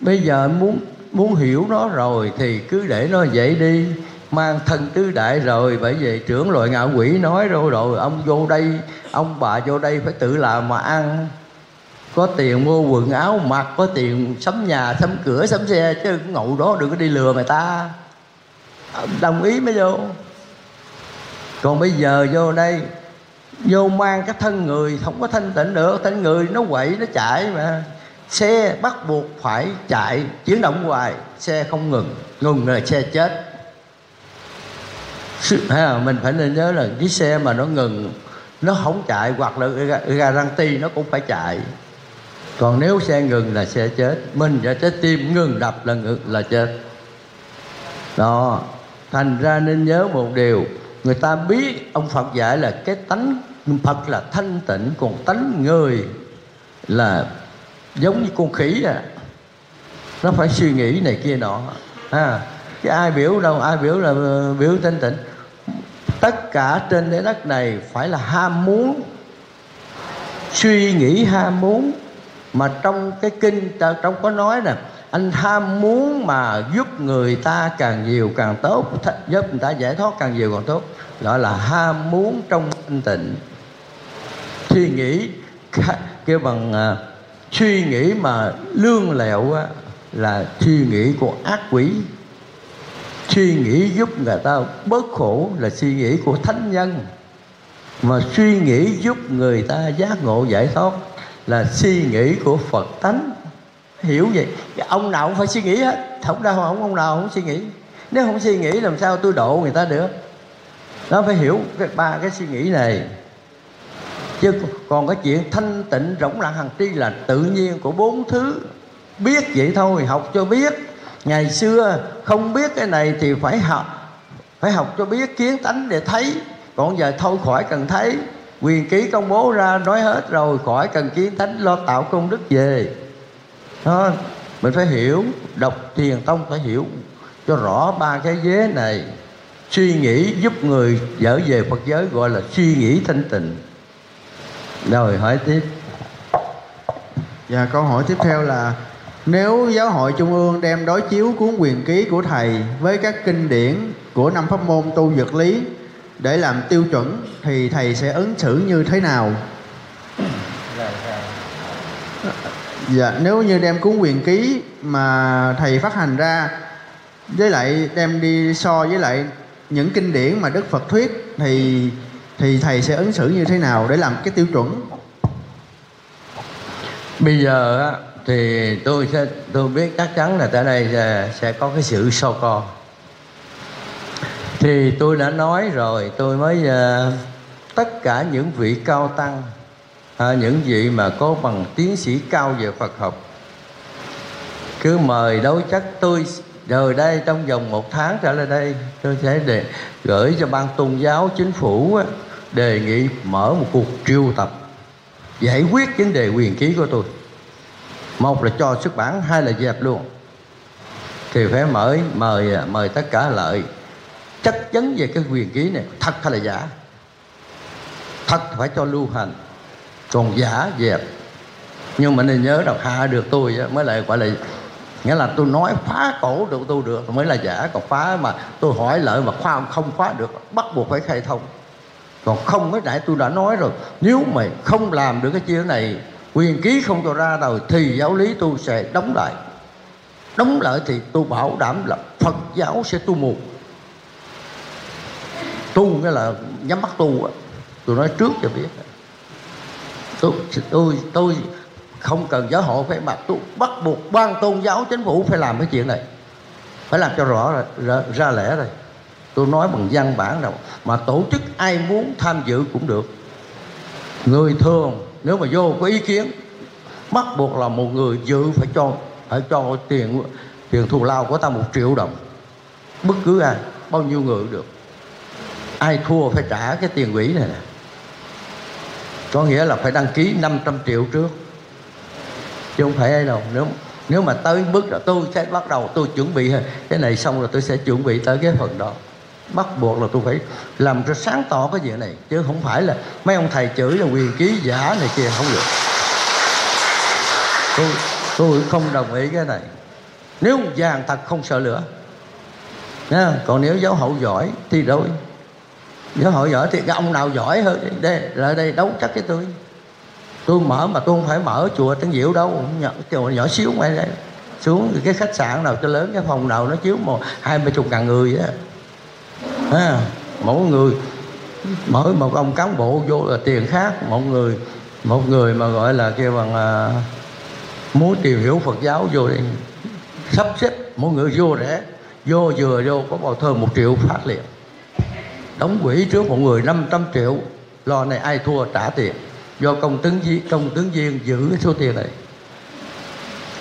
bây giờ muốn muốn hiểu nó rồi thì cứ để nó vậy đi. Mang thân tứ đại rồi, bởi vì trưởng loại ngạo quỷ nói rồi rồi, ông vô đây, ông bà vô đây phải tự làm mà ăn. Có tiền mua quần áo mặc, có tiền sắm nhà, sắm cửa, sắm xe, chứ ngậu đó đừng có đi lừa người ta. Đồng ý mới vô. Còn bây giờ vô đây vô mang cái thân người không có thanh tịnh được. Thân người nó quậy nó chạy mà. Xe bắt buộc phải chạy chuyển động hoài. Xe không ngừng. Ngừng là xe chết. Ha, mình phải nên nhớ là cái xe mà nó ngừng nó không chạy hoặc là garanti nó cũng phải chạy. Còn nếu xe ngừng là xe chết. Mình và trái tim ngừng đập là ngừng là chết. Đó. Thành ra nên nhớ một điều. Người ta biết ông phật dạy là cái tánh phật là thanh tịnh còn tánh người là giống như con khỉ à. Nó phải suy nghĩ này kia nọ. À, cái ai biểu đâu ai biểu là ờ, biểu thanh tịnh. Tất cả trên cái đất này phải là ham muốn suy nghĩ ham muốn. Mà trong cái kinh trong có nói nè anh ham muốn mà giúp người ta càng nhiều càng tốt giúp người ta giải thoát càng nhiều càng tốt. Gọi là ham muốn trong thanh tịnh suy nghĩ kêu bằng uh, suy nghĩ mà lương lẹo á, là suy nghĩ của ác quỷ. Suy nghĩ giúp người ta bớt khổ là suy nghĩ của thánh nhân. Mà suy nghĩ giúp người ta giác ngộ giải thoát là suy nghĩ của phật tánh. Hiểu vậy? Dạ, ông nào cũng phải suy nghĩ hết. Không đâu không ông nào không suy nghĩ. Nếu không suy nghĩ làm sao tôi độ người ta được? Nó phải hiểu cái ba cái suy nghĩ này chứ còn cái chuyện thanh tịnh rỗng lặng hằng tri là tự nhiên của bốn thứ. Biết vậy thôi, học cho biết. Ngày xưa không biết cái này thì phải học phải học cho biết, kiến tánh để thấy. Còn giờ thôi khỏi cần thấy. Quyền ký công bố ra nói hết rồi, khỏi cần kiến tánh lo tạo công đức về. Đó, mình phải hiểu, đọc thiền tông phải hiểu cho rõ ba cái vế này. Suy nghĩ giúp người dở về phật giới gọi là suy nghĩ thanh tịnh rồi, hỏi tiếp Dạ câu hỏi tiếp theo là, Nếu giáo hội trung ương đem đối chiếu cuốn quyền ký của thầy Với các kinh điển của năm pháp môn tu dược lý Để làm tiêu chuẩn, Thì thầy sẽ ứng xử như thế nào? Dạ nếu như đem cuốn quyền ký mà thầy phát hành ra, Với lại đem đi so với lại những kinh điển mà Đức Phật thuyết, Thì thì thầy sẽ ứng xử như thế nào để làm cái tiêu chuẩn? Bây giờ thì tôi sẽ tôi biết chắc chắn là tại đây sẽ có cái sự so co. Thì tôi đã nói rồi tôi mới uh, tất cả những vị cao tăng à, những vị mà có bằng tiến sĩ cao về Phật học cứ mời đấu chắc tôi rồi đây trong vòng một tháng trở lại đây tôi sẽ để gửi cho ban tôn giáo chính phủ á, đề nghị mở một cuộc triệu tập, giải quyết vấn đề quyền ký của tôi. Một là cho xuất bản, hai là dẹp luôn. Thì phải mời mời mời tất cả lợi chắc chắn về cái quyền ký này, thật hay là giả? Thật phải cho lưu hành, còn giả dẹp. Nhưng mà nên nhớ đọc hạ được tôi mới lại gọi là, nghĩa là tôi nói phá cổ được, tôi được, mới là giả. Còn phá mà tôi hỏi lợi mà khoa không phá được, bắt buộc phải khai thông còn không cái nãy tôi đã nói rồi. Nếu mày không làm được cái chuyện này quyền ký không cho ra rồi thì giáo lý tôi sẽ đóng lại. Đóng lại thì tôi bảo đảm là phật giáo sẽ tu mù. Tu nghĩa là nhắm mắt tu á. Tôi nói trước cho biết. Tôi tôi tôi không cần giáo hội phải mà tôi bắt buộc ban tôn giáo chính phủ phải làm cái chuyện này. Phải làm cho rõ ra, ra, ra lẽ rồi tôi nói bằng văn bản nào mà tổ chức ai muốn tham dự cũng được. Người thường, nếu mà vô có ý kiến, bắt buộc là một người dự phải cho phải cho tiền tiền thù lao của ta một triệu đồng. Bất cứ ai, bao nhiêu người được. Ai thua phải trả cái tiền quỹ này nè. Có nghĩa là phải đăng ký 500 triệu trước. Chứ không phải ai đâu. Nếu nếu mà tới bước là tôi sẽ bắt đầu, tôi chuẩn bị, cái này xong rồi tôi sẽ chuẩn bị tới cái phần đó bắt buộc là tôi phải làm cho sáng tỏ cái việc này chứ không phải là mấy ông thầy chửi là quyền ký giả này kia không được. Tôi tôi không đồng ý cái này. Nếu vàng thật không sợ lửa. Nha. còn nếu giáo hậu giỏi thì đối giáo hậu giỏi thì cái ông nào giỏi hơn đây lại đây đấu chắc cái tôi. Tôi mở mà tôi không phải mở chùa Tân Diệu đâu nhỏ, chùa nhỏ xíu ngoài đây. Xuống cái khách sạn nào cho lớn cái phòng nào nó chiếu một hai mươi chục ngàn người á à, mỗi người mỗi một ông cán bộ vô là tiền khác. Một người một người mà gọi là kêu bằng à, muốn tìm hiểu Phật giáo vô đi sắp xếp mỗi người vô rẻ vô vừa vô có bao thơ một triệu phát liền. Đóng quỹ trước một người 500 triệu. Lo này ai thua trả tiền. Do công tướng viên công tướng viên giữ cái số tiền này.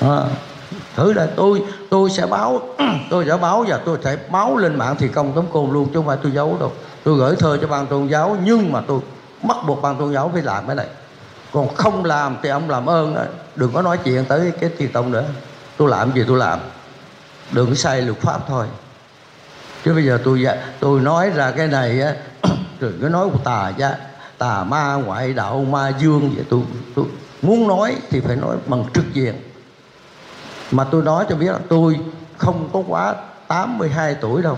À, thử là tôi tôi sẽ báo, tôi sẽ báo và tôi sẽ báo lên mạng thì công tống côn luôn chứ không phải tôi giấu đâu. Tôi gửi thơ cho ban tôn giáo nhưng mà tôi bắt buộc ban tôn giáo phải làm cái này. Còn không làm thì ông làm ơn đừng có nói chuyện tới cái tiền tông nữa. Tôi làm gì tôi làm. Đừng sai luật pháp thôi. Chứ bây giờ tôi dạ, tôi nói ra cái này á rồi cứ nói tà gia, tà ma ngoại đạo ma dương vậy. Tôi tôi muốn nói thì phải nói bằng trực diện mà tôi nói cho biết là tôi không có quá 82 tuổi đâu.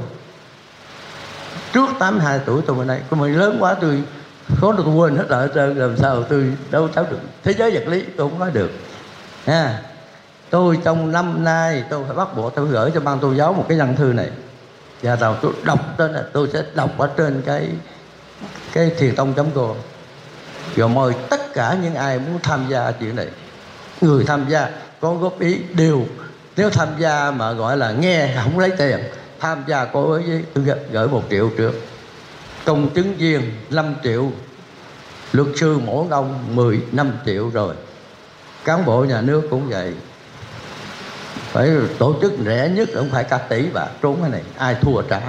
Trước 82 tuổi tôi mới này, còn mình lớn quá tôi có được quên hết lại trơn làm sao tôi đâu cháu được. Thế giới vật lý tôi không nói được. Ha. Tôi trong năm nay tôi phải bắt buộc tôi gửi cho ban tôn giáo một cái văn thư này. Và đầu tôi đọc tên là tôi sẽ đọc ở trên cái cái thiền tông chấm cô rồi mời tất cả những ai muốn tham gia chuyện này. Người tham gia có góp ý, đều. Nếu tham gia mà gọi là nghe, không lấy tiền, tham gia có với tôi gửi một triệu trước. Công chứng viên 5 triệu. Luật sư mỗi ông 15 triệu rồi. Cán bộ nhà nước cũng vậy. Phải tổ chức rẻ nhất cũng phải cả tỷ bạc trốn cái này, ai thua trả.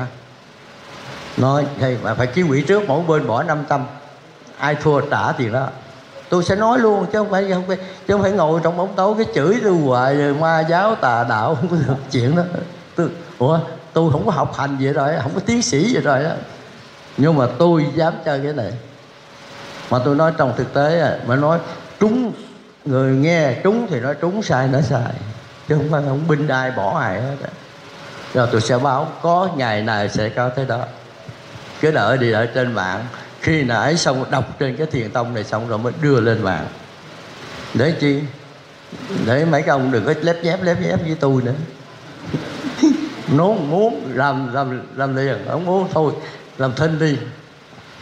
Nói hay mà phải ký quỹ trước mỗi bên bỏ 500 ai thua trả thì đó tôi sẽ nói luôn, chứ không phải không phải chứ không phải ngồi trong bóng tối cái chửi tôi hoài rồi ma giáo tà đạo, không có được chuyện đó. Tôi ủa, tôi không có học hành vậy rồi, không có tiến sĩ vậy rồi đó. Nhưng mà tôi dám chơi cái này. Mà tôi nói trong thực tế mà nói trúng, người nghe trúng thì nói trúng, sai nói sai. Chứ không phải không binh ai bỏ ai hết rồi tôi sẽ báo, có ngày này sẽ có thế đó. Cứ đợi đi ở trên mạng khi nãy xong, đọc trên cái thiền tông này xong rồi mới đưa lên mạng. Để chi? Để mấy cái ông đừng có lép nhép lép nhép với tôi nữa. Nó muốn, làm làm làm liền. Không muốn, thôi, làm thinh đi.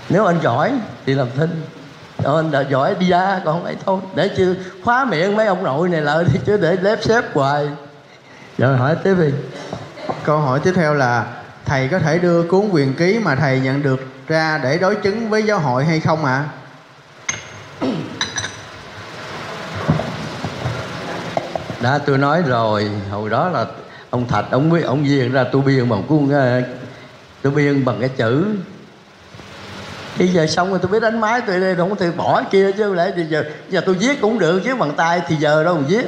Nếu anh giỏi thì làm thinh. Ờ, anh đã giỏi đi ra, còn không phải thôi. Để chứ, khóa miệng mấy ông nội này lại đi chứ, để lép xếp hoài. Rồi hỏi tiếp đi. Câu hỏi tiếp theo là, thầy có thể đưa cuốn quyền ký mà thầy nhận được ra để đối chứng với giáo hội hay không ạ à? đã tôi nói rồi, hồi đó là ông thạch, ông biết ông viên ra tôi biên bằng cuốn ờ, tôi biên bằng cái chữ bây giờ xong rồi tôi biết đánh máy tôi đây, không thể bỏ kia chứ, lẽ thì giờ giờ tôi viết cũng được, chứ bằng tay thì giờ đâu mà viết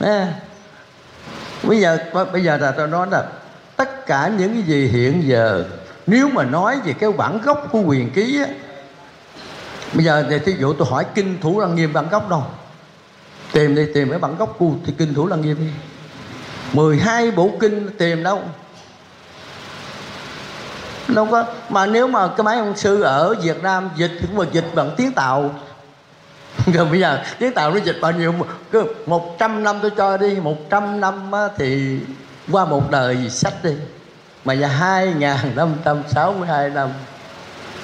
Nè. bây giờ bây giờ là tôi nói là tất cả những cái gì hiện giờ nếu mà nói về cái bản gốc của quyền ký á, bây giờ thì thí dụ tôi hỏi kinh thủ lăng nghiêm bản gốc đâu? Tìm đi, tìm cái bản gốc của thì kinh thủ lăng nghiêm đi. 12 bộ kinh tìm đâu? Đâu có, mà nếu mà cái máy ông sư ở Việt Nam dịch thì cũng mà dịch bằng tiếng Tàu. Rồi bây giờ tiếng Tàu nó dịch bao nhiêu? Cứ một trăm năm tôi cho đi, một trăm năm thì qua một đời sách đi mà giờ hai ngàn năm trăm sáu mươi hai năm,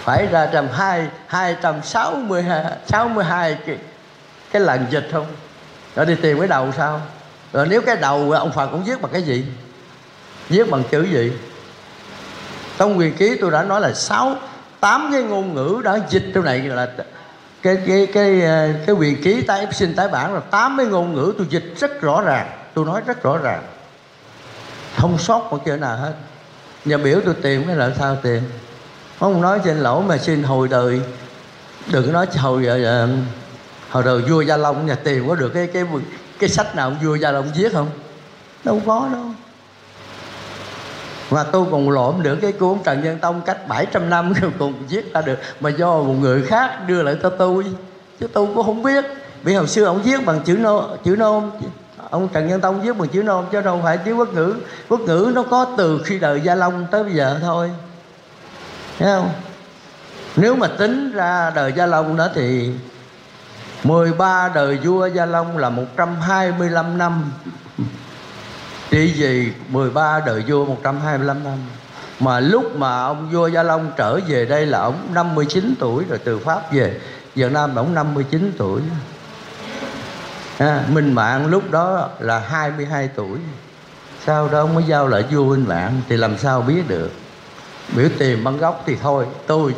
phải ra trăm hai hai trăm sáu mươi hai, sáu mươi hai cái cái lần dịch không? Rồi đi tìm cái đầu sao? Rồi nếu cái đầu ông Phật cũng viết bằng cái gì? Viết bằng chữ gì? Trong quyền ký tôi đã nói là sáu, tám cái ngôn ngữ đã dịch trong này, là cái cái cái cái quyền ký tái xin tái bản là tám cái ngôn ngữ tôi dịch rất rõ ràng, tôi nói rất rõ ràng. Không sót một chữ nào hết nhà biểu tôi tìm cái là sao tìm? Không nói trên lỗ mà xin hồi đời. Đừng có nói hồi giờ hồi đời vua gia long nhà tìm có được cái cái cái sách nào vua gia long viết không? Đâu có đâu. Và tôi còn lộn được cái cuốn Trần Nhân Tông cách 700 năm còn viết ra được. Mà do một người khác đưa lại cho tôi, chứ tôi cũng không biết. Vì hồi xưa ông viết bằng chữ nô, chữ nôm ông trần nhân tông viết bằng chữ non chứ đâu phải chữ quốc ngữ. Quốc ngữ nó có từ khi đời gia long tới bây giờ thôi. Thấy không? Nếu mà tính ra đời gia long đó thì 13 đời vua Gia Long là 125 năm. Trị gì 13 đời vua 125 năm. Mà lúc mà ông vua Gia Long trở về đây là ông 59 tuổi, Rồi từ Pháp về Việt Nam là ông 59 tuổi à, Minh Mạng lúc đó là 22 tuổi. Sau đó mới giao lại vua Minh Mạng Thì làm sao biết được? Biểu tìm băng gốc thì thôi Tôi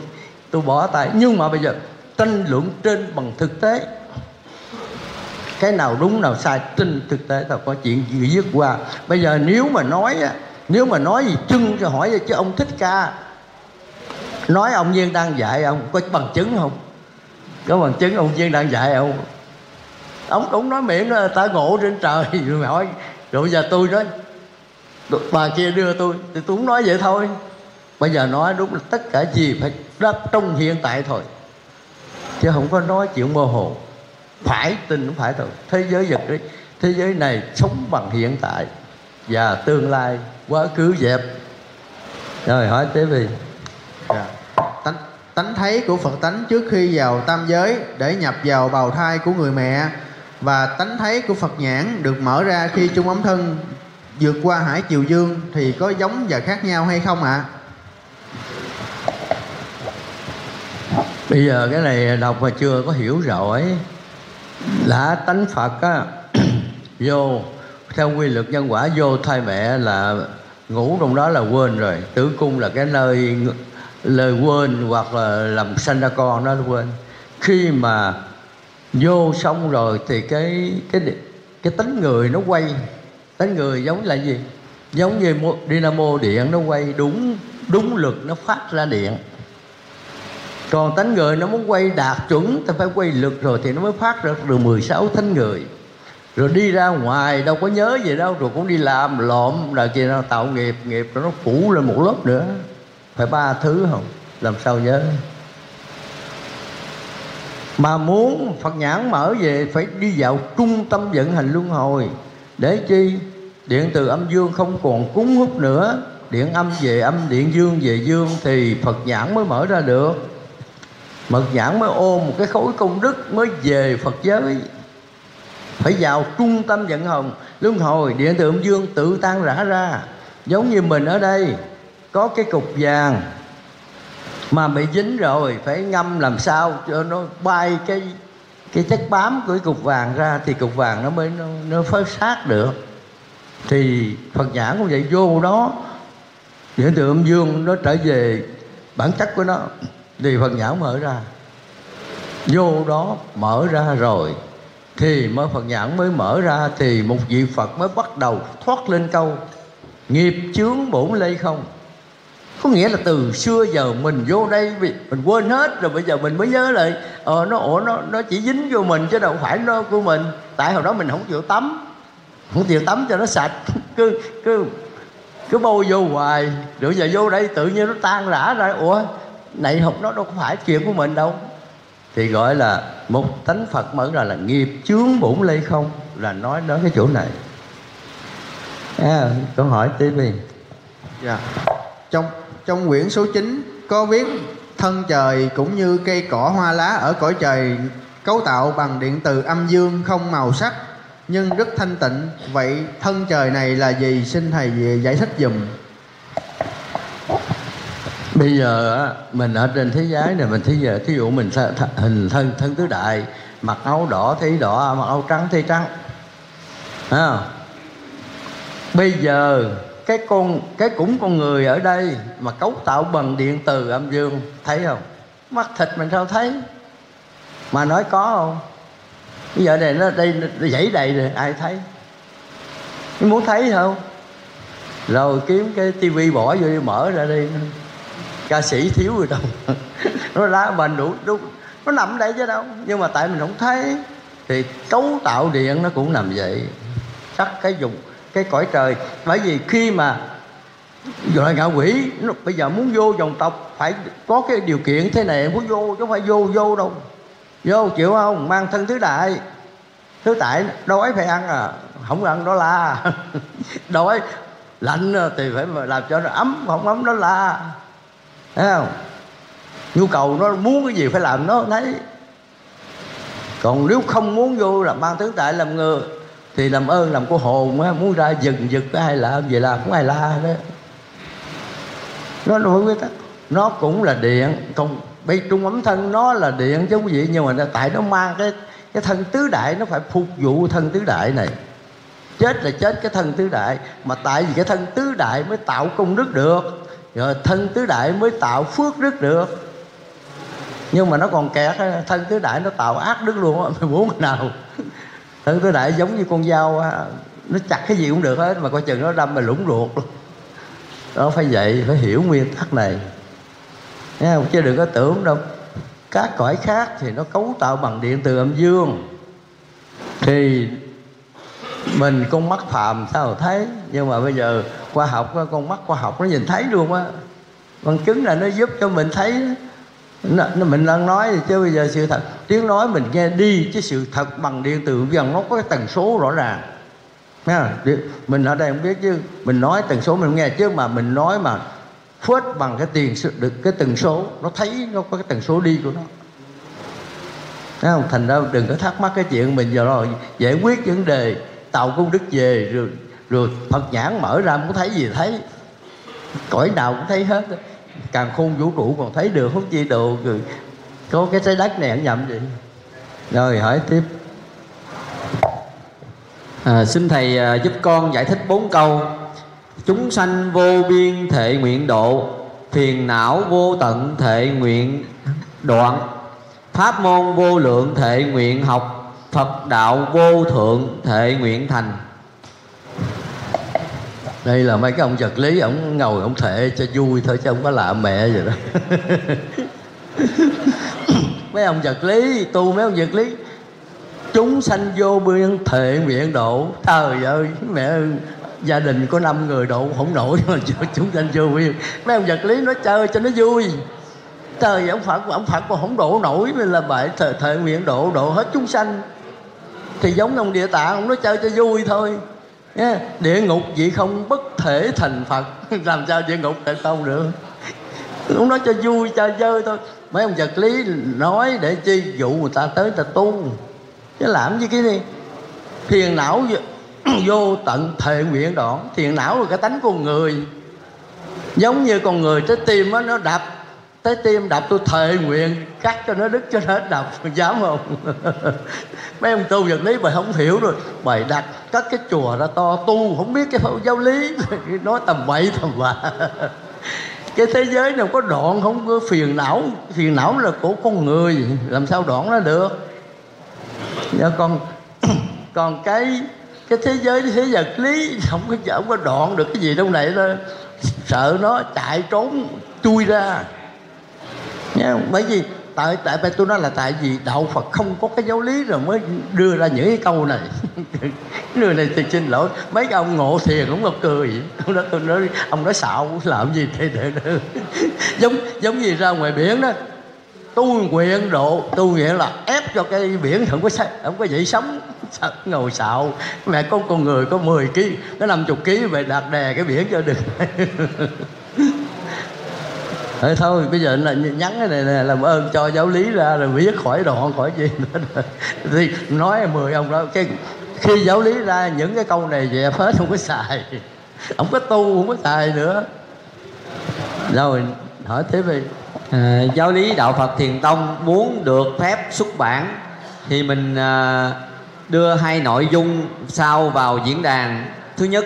tôi bỏ tay. Nhưng mà bây giờ tranh luận trên bằng thực tế. Cái nào đúng nào sai trên thực tế tao có chuyện gì dứt qua. Bây giờ nếu mà nói nếu mà nói gì chưng cho hỏi chứ ông thích ca. Nói ông viên đang dạy ông có bằng chứng không? Có bằng chứng ông viên đang dạy ông ông cũng nói miệng là ta ngộ trên trời. Rồi hỏi rồi giờ tôi nói bà kia đưa tôi thì tôi cũng nói vậy thôi. Bây giờ nói đúng là tất cả gì phải đáp trong hiện tại thôi. Chứ không có nói chuyện mơ hồ. Phải tin phải thôi. Thế giới vật đấy thế giới này sống bằng hiện tại và tương lai quá khứ dẹp. Rồi hỏi tế vi dạ. tánh, tánh thấy của phật tánh trước khi vào tam giới để nhập vào bào thai của người mẹ và tánh thấy của phật nhãn được mở ra khi chung ấm thân, vượt qua hải chiều dương thì có giống và khác nhau hay không ạ? À? bây giờ cái này đọc mà chưa có hiểu rõ là tánh phật á, vô, theo quy luật nhân quả, vô thai mẹ là ngủ trong đó là quên rồi. Tử cung là cái nơi lời quên hoặc là làm sanh ra con đó là quên. Khi mà vô xong rồi thì cái cái cái tính người nó quay. Tính người giống là gì? Giống như dynamo điện nó quay đúng đúng lực nó phát ra điện. Còn tánh người nó muốn quay đạt chuẩn, ta phải quay lực rồi thì nó mới phát ra được 16 tánh người. Rồi đi ra ngoài đâu có nhớ gì đâu, rồi cũng đi làm lộn là kia nó tạo nghiệp nghiệp rồi nó phủ lên một lớp nữa. Phải ba thứ không? Làm sao nhớ? Mà muốn Phật nhãn mở về phải đi vào trung tâm vận hành luân hồi. Để chi? Điện từ âm dương không còn cúng hút nữa. Điện âm về âm, điện dương về dương thì Phật nhãn mới mở ra được. Mật nhãn mới ôm một cái khối công đức mới về Phật giới. Phải vào trung tâm vận hồng Luân hồi, điện từ âm dương tự tan rã ra. Giống như mình ở đây, Có cái cục vàng mà bị dính rồi Phải ngâm làm sao cho nó bay cái cái chất bám của cái cục vàng ra Thì cục vàng nó mới nó, nó phơi sát được. Thì Phật nhãn cũng vậy vô đó hiện tượng âm dương nó trở về bản chất của nó. Thì Phật nhãn mở ra. Vô đó mở ra rồi thì mới Phật nhãn mới mở ra thì một vị Phật mới bắt đầu thoát lên câu nghiệp chướng bổn lây không? Có nghĩa là từ xưa giờ mình vô đây mình quên hết rồi bây giờ mình mới nhớ lại. Ờ nó ổ nó nó chỉ dính vô mình chứ đâu phải nó của mình. Tại hồi đó mình không chịu tắm. Không chịu tắm cho nó sạch. Cứ cứ cứ bôi vô hoài. Rồi giờ vô đây tự nhiên nó tan rã ra. Ủa này học nó đâu có phải chuyện của mình đâu. Thì gọi là một tánh phật mở ra là nghiệp chướng bổn lây không? Là nói đến cái chỗ này. À, câu hỏi TV dạ. Trong trong quyển số 9 có viết, thân trời cũng như cây cỏ hoa lá ở cõi trời, cấu tạo bằng điện từ âm dương không màu sắc, nhưng rất thanh tịnh. Vậy thân trời này là gì? Xin thầy về giải thích dùm bây giờ mình ở trên thế giới này, mình thấy giờ thí dụ mình th- th- hình thân thân tứ đại, mặc áo đỏ thấy đỏ, mặc áo trắng thấy trắng. À. bây giờ cái con, cái cũng con người ở đây mà cấu tạo bằng điện từ âm dương, thấy không? Mắt thịt mình sao thấy? Mà nói có không? Bây giờ này nó đây, nó dãy đầy rồi ai thấy? Muốn thấy không? Rồi kiếm cái tivi bỏ vô đi, mở ra đi. Ca sĩ thiếu rồi đâu. Nó lá mình đủ đúng nó nằm đây chứ đâu. Nhưng mà tại mình không thấy, thì cấu tạo điện nó cũng nằm vậy. Sắc cái dùng cái cõi trời. Bởi vì khi mà gọi ngạ quỷ nó, bây giờ muốn vô dòng tộc phải có cái điều kiện thế này muốn vô chứ không phải vô vô đâu. Vô chịu không? Mang thân thứ đại. Thứ tại đói phải ăn à? Không ăn đó la. Đói lạnh à, thì phải làm cho nó ấm không ấm nó la. Thấy không? Nhu cầu nó muốn cái gì phải làm nó thấy. Còn nếu không muốn vô là mang thứ tại làm người thì làm ơn, làm cô hồn á, muốn ra dừng giật cái ai làm gì làm cũng ai la đó. Nó đối với nó cũng là điện, còn bây trung ấm thân nó là điện chứ quý vị nhưng mà tại nó mang cái cái thân tứ đại, nó phải phục vụ thân tứ đại này. Chết là chết cái thân tứ đại, mà tại vì cái thân tứ đại mới tạo công đức được, rồi thân tứ đại mới tạo phước đức được. Nhưng mà nó còn kẹt thân tứ đại nó tạo ác đức luôn á mày muốn nào? Thân nó đại giống như con dao nó chặt cái gì cũng được hết, mà coi chừng nó đâm mà lũng ruột luôn. Đó, phải vậy, phải hiểu nguyên tắc này. Nghe không? chứ đừng có tưởng đâu. Các cõi khác thì nó cấu tạo bằng điện từ âm dương. Thì mình con mắt phàm sao thấy? Nhưng mà bây giờ khoa học, con mắt khoa học nó nhìn thấy luôn á. Bằng chứng là nó giúp cho mình thấy đó nó, mình đang nói thì chứ bây giờ sự thật. Tiếng nói mình nghe đi chứ sự thật bằng điện tử rằng nó có cái tần số rõ ràng. Nha, mình ở đây không biết chứ mình nói tần số mình nghe chứ mà mình nói mà phớt bằng cái tiền được cái tần số nó thấy nó có cái tần số đi của nó. Thấy không? thành ra đừng có thắc mắc cái chuyện mình giờ rồi giải quyết vấn đề tạo công đức về rồi rồi Phật nhãn mở ra muốn thấy gì thấy. Cõi nào cũng thấy hết càng khôn vũ trụ còn thấy được không chi đồ rồi có cái trái đất này ăn nhầm gì rồi hỏi tiếp. À, xin thầy à, giúp con giải thích bốn câu. Chúng sanh vô biên thệ nguyện độ phiền não vô tận thệ nguyện đoạn. Pháp môn vô lượng thệ nguyện học phật đạo vô thượng thệ nguyện thành đây là mấy cái ông vật lý ông ngồi ông thể cho vui thôi chứ không có lạ mẹ vậy đó. Mấy ông vật lý tu mấy ông vật lý. Chúng sanh vô biên thệ nguyện độ. Trời ơi mẹ gia đình có năm người độ không nổi mà chúng sanh vô biên. Mấy ông vật lý nó chơi cho nó vui. Trời ông phật ông phật còn không độ nổi nên là bại thệ, thệ nguyện độ độ hết chúng sanh. Thì giống ông địa tạng ông nó chơi cho vui thôi nha địa ngục vậy không bất thể thành phật. Làm sao địa ngục thành không được? Cũng nói cho vui cho chơi thôi. Mấy ông vật lý nói để chi dụ người ta tới ta tu. Chứ làm gì cái gì? Thiền não vô tận thệ nguyện đoạn. Thiền não là cái tánh con người. Giống như con người trái tim đó, nó đập tới tim đập, tôi thề nguyện, cắt cho nó đứt cho nó hết đập, dám không? Mấy ông tu vật lý bài không hiểu rồi, bài đặt cắt cái chùa ra to, tu, không biết cái giáo lý, nói tầm bậy tầm bạ. Cái thế giới nào có đoạn không, có phiền não phiền não là của con người, làm sao đoạn nó được? Nhớ con, còn cái cái thế giới, thế vật lý, không có không có đoạn được cái gì đâu này đó. Sợ nó chạy trốn, chui ra nha bởi vì tại tại tại tôi nói là tại vì đạo Phật không có cái giáo lý rồi mới đưa ra những cái câu này. Người này thì xin lỗi. Mấy ông ngộ thiền cũng có cười. Tôi nói tôi nói ông nói xạo làm gì thế để, giống giống như ra ngoài biển đó tu nguyện độ tu nguyện là ép cho cái biển không có không có dậy sống ngồi xạo. Mẹ con con người có 10 kg có 50 kg về đặt đè cái biển cho được. Thế thôi bây giờ là nhắn cái này nè làm ơn cho giáo lý ra rồi viết khỏi đoạn khỏi gì nữa. Thì nói mười ông đó cái khi giáo lý ra những cái câu này dẹp hết không có xài không có tu không có xài nữa. Rồi hỏi tiếp đi. À, giáo lý đạo Phật Thiền Tông muốn được phép xuất bản thì mình à, đưa hai nội dung sau vào diễn đàn. Thứ nhất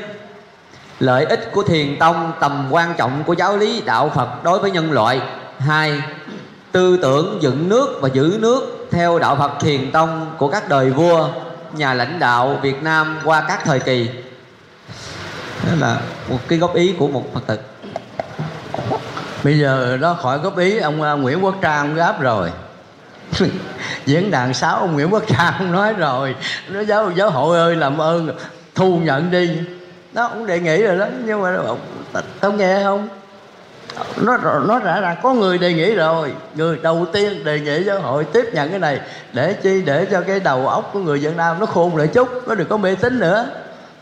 lợi ích của thiền tông tầm quan trọng của giáo lý đạo phật đối với nhân loại. Hai tư tưởng dựng nước và giữ nước theo đạo phật thiền tông của các đời vua nhà lãnh đạo việt nam qua các thời kỳ. Đó là một cái góp ý của một phật tử. Bây giờ đó khỏi góp ý ông, à, nguyễn quốc trang gáp rồi. Diễn đàn sáu ông nguyễn quốc trang nói rồi. Nó giáo giáo hội ơi làm ơn thu nhận đi nó cũng đề nghị rồi đó, nhưng mà tao nghe không? Nó nó rõ ràng, có người đề nghị rồi. Người đầu tiên đề nghị giáo hội tiếp nhận cái này, để chi, để cho cái đầu óc của người Việt Nam nó khôn lại chút, nó đừng có mê tín nữa.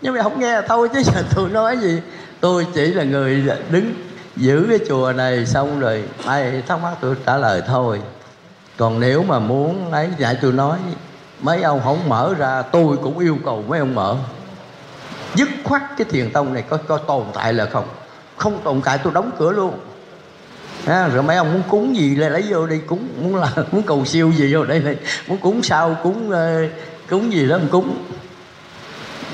Nhưng mà không nghe thôi, chứ giờ tôi nói gì? Tôi chỉ là người đứng giữ cái chùa này xong rồi, ai thắc mắc tôi trả lời thôi. Còn nếu mà muốn ấy dạy tôi nói, mấy ông không mở ra, tôi cũng yêu cầu mấy ông mở dứt khoát cái thiền tông này có có tồn tại là không? Không tồn tại tôi đóng cửa luôn. À, rồi mấy ông muốn cúng gì là lấy vô đi cúng. Muốn là muốn cầu siêu gì vô đây này muốn cúng sao cúng ờ, cúng gì đó mình cúng.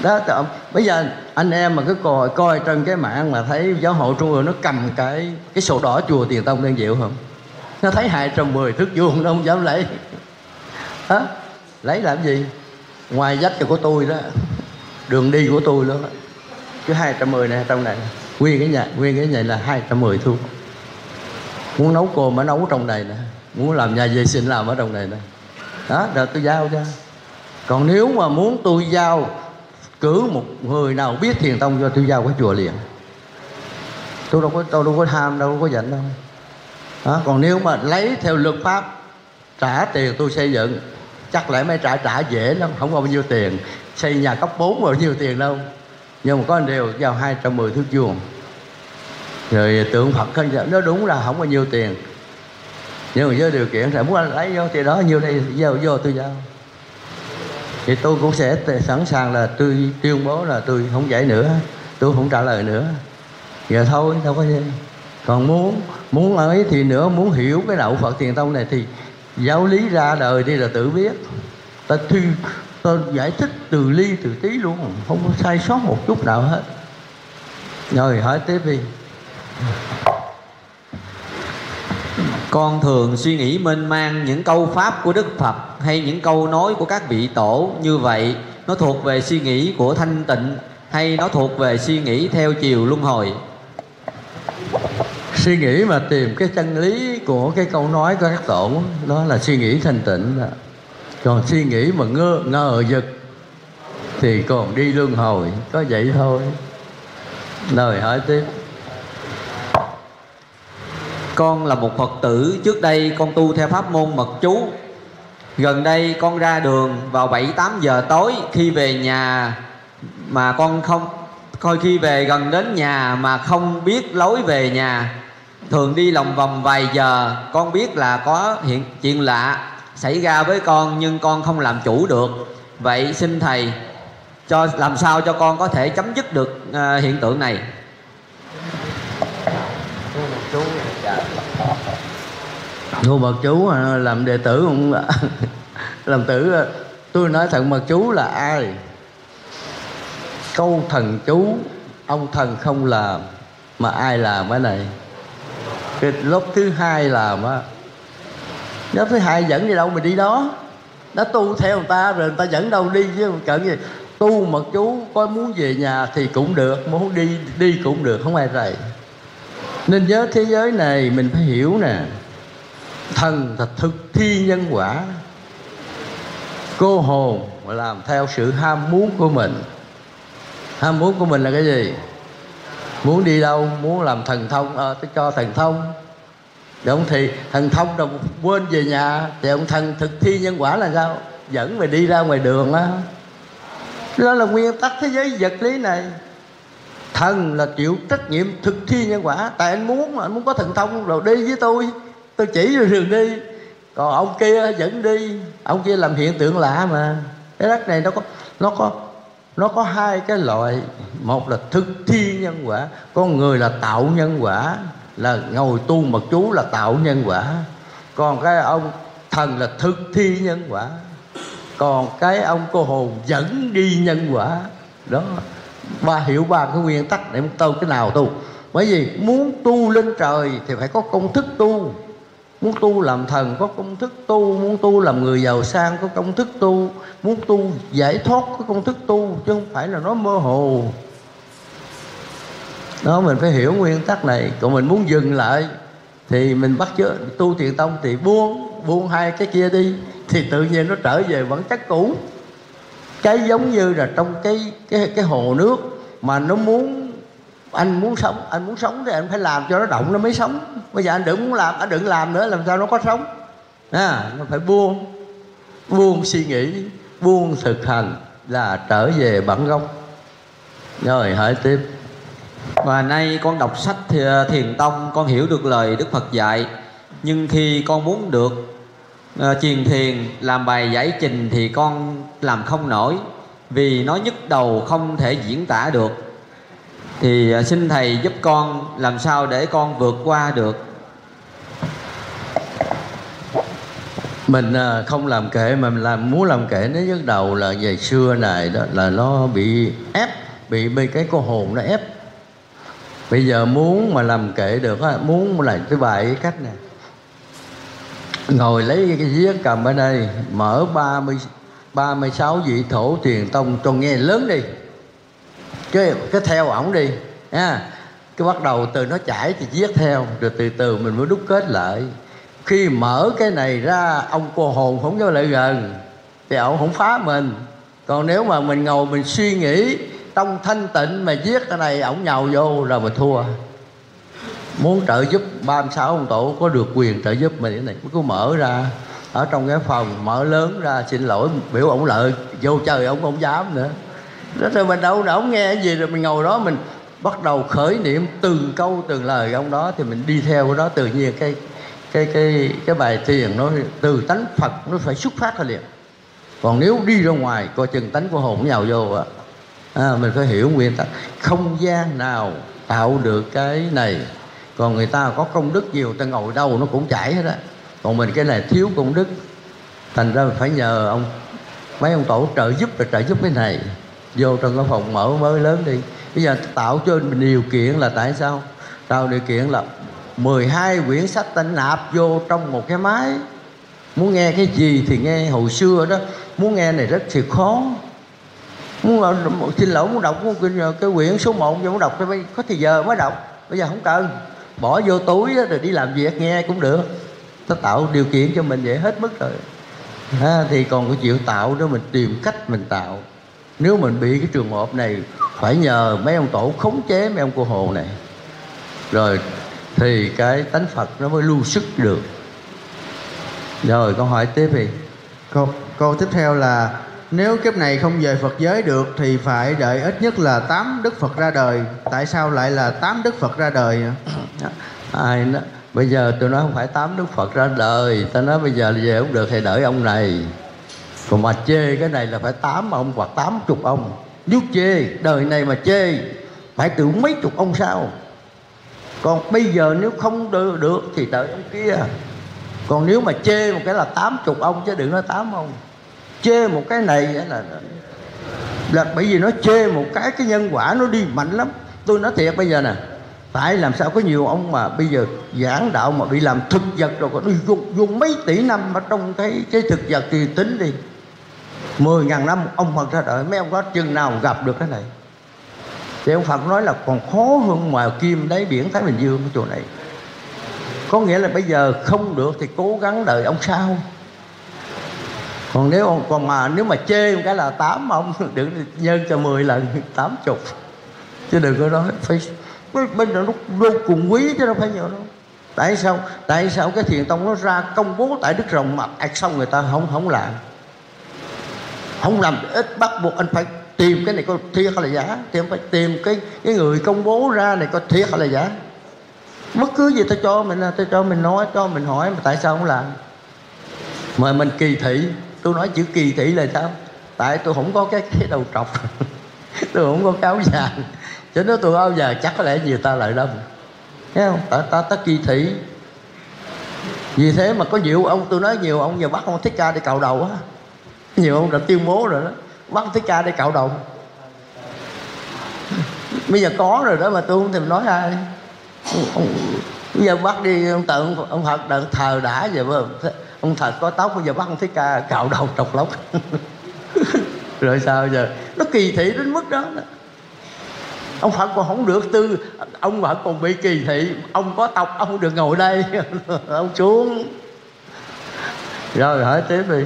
Đó tự, bây giờ anh em mà cứ coi coi trên cái mạng mà thấy giáo hội trung ương nó cầm cái cái sổ đỏ chùa tiền tông đang diệu không? Nó thấy 210 thước vuông nó không dám lấy. Đó lấy làm gì? Ngoài dách của tôi đó đường đi của tôi đó. Cái 210 này trong này nguyên cái nhà nguyên cái nhà là 210 thu. muốn nấu cơm ở nấu trong này nè. Muốn làm nhà vệ sinh làm ở trong này nè. Đó rồi tôi giao cho. Còn nếu mà muốn tôi giao cử một người nào biết thiền tông cho tôi giao cái chùa liền. Tôi đâu có tôi đâu có tham đâu có giận đâu. Đó, còn nếu mà lấy theo luật pháp trả tiền tôi xây dựng chắc lẽ mấy trả trả dễ lắm không có bao nhiêu tiền xây nhà cấp 4 bao nhiêu tiền đâu. Nhưng mà có anh điều giao 210 thước vuông. Rồi tượng Phật nó đúng là không có nhiều tiền, nhưng mà với điều kiện là muốn lấy vô thì đó nhiêu đây giao vô tôi giao. Thì tôi cũng sẽ sẵn sàng là tôi tuyên bố là tôi không dạy nữa, tôi không trả lời nữa. Giờ thôi, đâu có gì. Còn muốn muốn ấy thì nữa, muốn hiểu cái đạo Phật Thiền Tông này thì giáo lý ra đời đi là tự biết. Ta thuyên tôi giải thích từ ly, từ tí luôn. Không có sai sót một chút nào hết. Rồi, hỏi tiếp đi. Con thường suy nghĩ mênh mang những câu pháp của đức phật hay những câu nói của các vị tổ. Như vậy, nó thuộc về suy nghĩ của thanh tịnh hay nó thuộc về suy nghĩ theo chiều luân hồi? Suy nghĩ mà tìm cái chân lý của cái câu nói của các tổ, đó là suy nghĩ thanh tịnh đó còn suy nghĩ mà ngơ ngờ giật thì còn đi luân hồi, có vậy thôi. Lời hỏi tiếp. Con là một Phật tử, Trước đây con tu theo pháp môn mật chú. Gần đây con ra đường vào 7-8 giờ tối Khi về nhà mà con không, Coi khi về gần đến nhà mà không biết lối về nhà. Thường đi lòng vòng vài giờ, Con biết là có hiện chuyện lạ xảy ra với con Nhưng con không làm chủ được. Vậy xin Thầy cho làm sao cho con có thể chấm dứt được uh, hiện tượng này? Thưa bậc Chú à, làm đệ tử cũng làm tử à, tôi nói thật bậc Chú là ai? Câu thần chú ông thần không làm mà ai làm cái này? Cái lúc thứ hai làm á lớp thứ hai dẫn đi đâu mình đi đó. Nó tu theo người ta rồi người ta dẫn đâu đi chứ. Cận gì tu mật chú có muốn về nhà thì cũng được muốn đi đi cũng được không ai rầy. Nên nhớ thế giới này mình phải hiểu nè. Thần là thực thi nhân quả. Cô hồn làm theo sự ham muốn của mình. Ham muốn của mình là cái gì? Muốn đi đâu? Muốn làm thần thông? À, tôi cho thần thông đúng thì thần thông đâu quên về nhà, thì ông thần thực thi nhân quả là sao? Dẫn mày đi ra ngoài đường á. Đó là nguyên tắc thế giới vật lý này. Thần là chịu trách nhiệm thực thi nhân quả. Tại anh muốn anh muốn có thần thông, rồi đi với tôi. Tôi chỉ rồi đường đi. Còn ông kia dẫn đi. Ông kia làm hiện tượng lạ mà. Cái đất này nó có nó có nó có hai cái loại. Một là thực thi nhân quả, con người là tạo nhân quả là ngồi tu mật chú là tạo nhân quả. Còn cái ông thần là thực thi nhân quả. Còn cái ông cô hồn dẫn đi nhân quả. Đó, ba hiểu ba cái nguyên tắc để tu cái nào tu. Bởi vì muốn tu lên trời thì phải có công thức tu. Muốn tu làm thần có công thức tu, muốn tu làm người giàu sang có công thức tu, muốn tu giải thoát có công thức tu, chứ không phải là nó mơ hồ đó mình phải hiểu nguyên tắc này. Còn mình muốn dừng lại thì mình bắt chước tu thiền tông thì buông buông hai cái kia đi thì tự nhiên nó trở về bản chất cũ. Cái giống như là trong cái cái cái hồ nước mà nó muốn anh muốn sống anh muốn sống thì anh phải làm cho nó động nó mới sống. Bây giờ anh đừng muốn làm anh đừng làm nữa làm sao nó có sống? À, nó phải buông buông suy nghĩ buông thực hành là trở về bản gốc. Rồi hỏi tiếp. Và nay con đọc sách Thiền Tông Con hiểu được lời Đức Phật dạy. Nhưng khi con muốn được ờ, uh, Truyền thiền Làm bài giải trình Thì con làm không nổi Vì nó nhức đầu không thể diễn tả được. Thì uh, xin Thầy giúp con Làm sao để con vượt qua được. Mình ờ, không làm kệ mà mình làm muốn làm kệ nó nhức đầu là về xưa này đó là nó bị ép bị bị cái cô hồn nó ép bây giờ muốn mà làm kệ được á, muốn là thứ bảy cái cách nè. Ngồi lấy cái viết cầm ở đây, mở 30 36 vị thổ truyền tông cho nghe lớn đi. Cái cái theo ổng đi, ha. Cái bắt đầu từ nó chảy thì viết theo, rồi từ từ mình mới đúc kết lại. Khi mở cái này ra, ông cô hồn không có lại gần, thì ông không phá mình. Còn nếu mà mình ngồi mình suy nghĩ trong thanh tịnh mà viết cái này, ổng nhào vô rồi mình thua. Muốn trợ giúp 36 ông tổ có được quyền trợ giúp mình cái này cứ mở ra. Ở trong cái phòng mở lớn ra, xin lỗi, biểu ổng lợi, vô chơi ổng không dám nữa. Đó rồi mình đâu đâu nghe cái gì rồi mình ngồi đó, mình bắt đầu khởi niệm từng câu, từng lời ông đó, thì mình đi theo cái đó. Tự nhiên cái cái cái cái bài thiền nó, từ tánh Phật nó phải xuất phát ra liền. Còn nếu đi ra ngoài, coi chừng tánh của hồn nhào vô à, mình phải hiểu nguyên tắc. Không gian nào tạo được cái này. Còn người ta có công đức nhiều ta ngồi đâu nó cũng chảy hết á. Còn mình cái này thiếu công đức. Thành ra mình phải nhờ ông mấy ông tổ trợ giúp rồi trợ giúp cái này. Vô trong cái phòng mở mới lớn đi. Bây giờ tạo cho mình điều kiện là tại sao? Tạo điều kiện là 12 quyển sách ta nạp vô trong một cái máy. Muốn nghe cái gì thì nghe hồi xưa đó. Muốn nghe này rất thì khó muốn ờ, xin lỗi muốn đọc cái, cái quyển số 1 giờ muốn đọc thì có thì giờ mới đọc. Bây giờ không cần bỏ vô túi đó, rồi đi làm việc nghe cũng được. Nó tạo điều kiện cho mình vậy hết mức rồi. À, thì còn cái chịu tạo đó mình tìm cách mình tạo. Nếu mình bị cái trường hợp này phải nhờ mấy ông tổ khống chế mấy ông cô hồ này. Rồi thì cái tánh Phật nó mới lưu sức được. Rồi câu hỏi tiếp đi. Câu câu tiếp theo là nếu kiếp này không về Phật giới được thì phải đợi ít nhất là 8 Đức Phật ra đời. Tại sao lại là 8 Đức Phật ra đời? À, ai nó bây giờ tôi nói không phải tám đức phật ra đời. Ta nói bây giờ về không được thì đợi ông này. Còn mà chê cái này là phải tám ông hoặc tám chục ông. Nếu chê đời này mà chê phải tưởng mấy chục ông sao? Còn bây giờ nếu không được, được thì đợi ông kia. Còn nếu mà chê một cái là tám chục ông chứ đừng nói tám ông chê một cái này là là bởi vì nó chê một cái cái nhân quả nó đi mạnh lắm. Tôi nói thiệt bây giờ nè tại làm sao có nhiều ông mà bây giờ giảng đạo mà bị làm thực vật rồi còn dùng, dùng mấy tỷ năm ở trong cái cái thực vật thì tính đi. Mười ngàn năm ông Phật ra đời mấy ông có chừng nào gặp được cái này. Thì ông Phật nói là còn khó hơn ngoài kim đáy biển Thái Bình Dương cái chỗ này. Có nghĩa là bây giờ không được thì cố gắng đợi ông sau còn nếu còn mà nếu mà chê một cái là tám ông đừng nhân cho 10 lần, tám chục. Chứ đừng có nói phải bên đó nó vô cùng quý chứ đâu phải nhiều đâu. Tại sao tại sao cái thiền tông nó ra công bố tại đức rồng mà ạch xong người ta không không làm? Không làm ít bắt buộc anh phải tìm cái này có thiệt hay là giả. Thì anh phải tìm cái cái người công bố ra này có thiệt hay là giả. Bất cứ gì ta cho mình ta cho mình nói, cho mình hỏi mà tại sao không làm? Mà mình kỳ thị tôi nói chữ kỳ thị là sao? Tại tôi không có cái cái đầu trọc. Tôi không có cáo vàng cho nên tôi áo giờ chắc có lẽ nhiều ta lại đông thấy không? Ta ta, ta kỳ thị. Vì thế mà có nhiều ông tôi nói nhiều ông giờ bắt ông thích ca đi cạo đầu á. Nhiều ông đã tuyên bố rồi đó. Bắt thích ca đi cạo đầu. Bây giờ có rồi đó mà tôi không thèm nói ai. Bây giờ bắt đi ông tự ông phật đợt thờ đã giờ ông thật có tóc, bây giờ bắt ông thích ca, cạo đầu trọc lóc. Rồi sao giờ? Nó kỳ thị đến mức đó. Ông phật còn không được tư, ông phật còn bị kỳ thị. Ông có tộc ông không được ngồi đây. Ông xuống. Rồi, hỏi tiếp đi.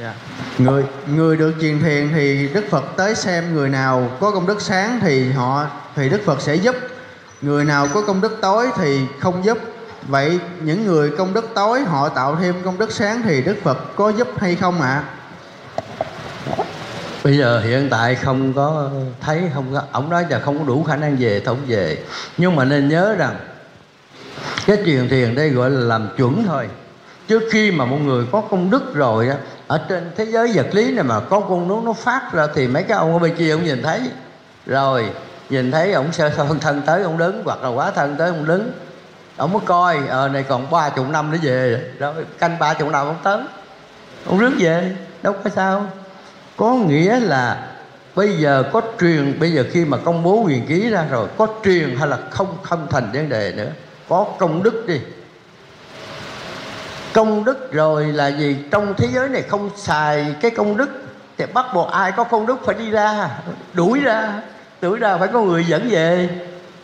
Yeah. người người được truyền thiền thì đức phật tới xem người nào có công đức sáng thì họ, thì đức phật sẽ giúp. Người nào có công đức tối thì không giúp vậy những người công đức tối, họ tạo thêm công đức sáng thì đức phật có giúp hay không ạ? À? bây giờ hiện tại không có thấy, không có, ông nói là không có đủ khả năng về thì không về. Nhưng mà nên nhớ rằng, cái truyền thiền đây gọi là làm chuẩn thôi. Trước khi mà một người có công đức rồi á, ở trên thế giới vật lý này mà có con nước nó phát ra thì mấy cái ông ở bên kia ông nhìn thấy. Rồi, nhìn thấy ông sơ thân thân tới ông đứng, hoặc là quá thân tới ông đứng ông mới coi ờ này còn ba chục năm nữa về. Đó, canh ba chục năm ông tới. Ông rước về, đâu có sao. Có nghĩa là bây giờ có truyền, bây giờ khi mà công bố quyền ký ra rồi, có truyền hay là không không thành vấn đề nữa. Có công đức đi. Công đức rồi là gì? Trong thế giới này không xài cái công đức, thì bắt buộc ai có công đức phải đi ra, đuổi ra. Đuổi ra phải có người dẫn về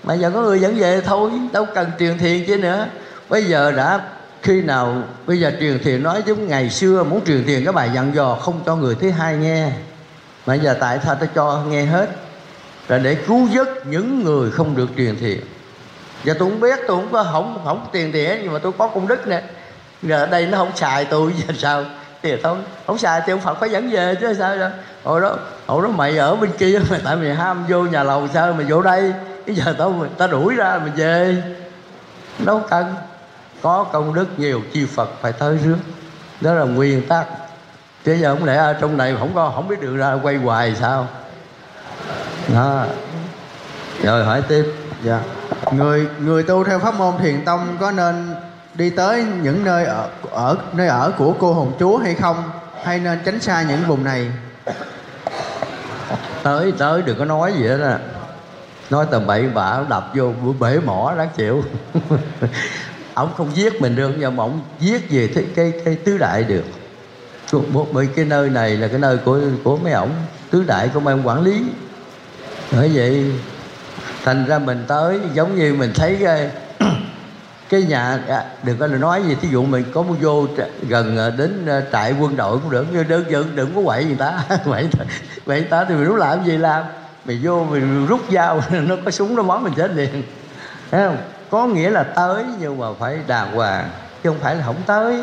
mà giờ có người dẫn về thôi, đâu cần truyền thiền chứ nữa. Bây giờ đã, khi nào, bây giờ truyền thiền nói giống ngày xưa, muốn truyền thiền các bài dặn dò không cho người thứ hai nghe. Mà giờ tại sao ta cho nghe hết? Là để cứu vớt những người không được truyền thiền. Giờ tôi không biết, tôi không có, không không tiền tiền nhưng mà tôi có công đức nè. Giờ ở đây nó không xài tôi, giờ sao? Thì thôi không xài thì ông phật phải dẫn về chứ sao đâu. Hồi đó hồi đó mày ở bên kia mà tại mày ham vô nhà lầu sao mày vô đây? Bây giờ tao ta đuổi ra mình về. Đâu cần. Có công đức nhiều chi phật phải tới trước đó là nguyên tắc. Chứ giờ không lẽ ở trong này không có không biết đường ra quay hoài sao? Đó. Rồi hỏi tiếp. Dạ. Người người tu theo pháp môn thiền tông có nên đi tới những nơi ở, ở nơi ở của cô hồn chúa hay không? Hay nên tránh xa những vùng này? Tới tới đừng có nói gì hết á nói tầm bậy bạ đập vô bể mỏ đáng chịu. Ông không giết mình được nhưng mà ông giết về cái cái, cái tứ đại được. Bởi cái nơi này là cái nơi của của mấy ổng tứ đại của mấy ông quản lý. Bởi vậy thành ra mình tới giống như mình thấy cái cái nhà à, đừng có nói gì thí dụ mình có mua vô gần à, đến à, trại quân đội cũng được nhưng đừng, đừng, đừng có quậy người ta. Quậy quậy ta thì mình muốn làm gì làm mày vô mình rút dao nó có súng nó bắn mình chết liền. Thấy không? Có nghĩa là tới nhưng mà phải đàng hoàng chứ không phải là không tới.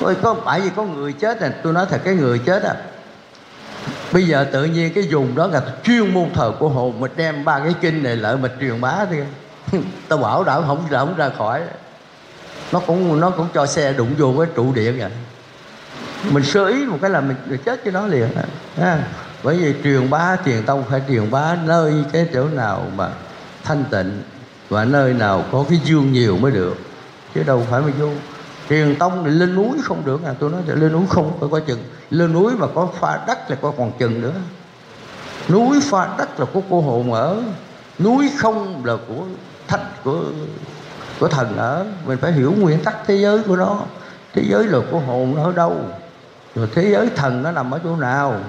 Ôi, có bởi vì có người chết này tôi nói thật cái người chết à bây giờ tự nhiên cái vùng đó là chuyên môn thờ của hồn mình đem ba cái kinh này lại mình truyền bá đi. Tao bảo đảm không ra không ra khỏi. Nó cũng nó cũng cho xe đụng vô cái trụ điện vậy mình sơ ý một cái là mình chết cái đó liền à bởi vì truyền bá truyền tông phải truyền bá nơi cái chỗ nào mà thanh tịnh và nơi nào có cái dương nhiều mới được. Chứ đâu phải mà vô. Truyền tông thì lên núi không được à. Tôi nói là lên núi không phải có chừng. Lên núi mà có pha đất là có còn chừng nữa. Núi pha đất là có cô hồn ở. Núi không là của thách, của của thần ở. Mình phải hiểu nguyên tắc thế giới của nó. Thế giới là của hồn nó ở đâu? Rồi thế giới thần nó nằm ở chỗ nào?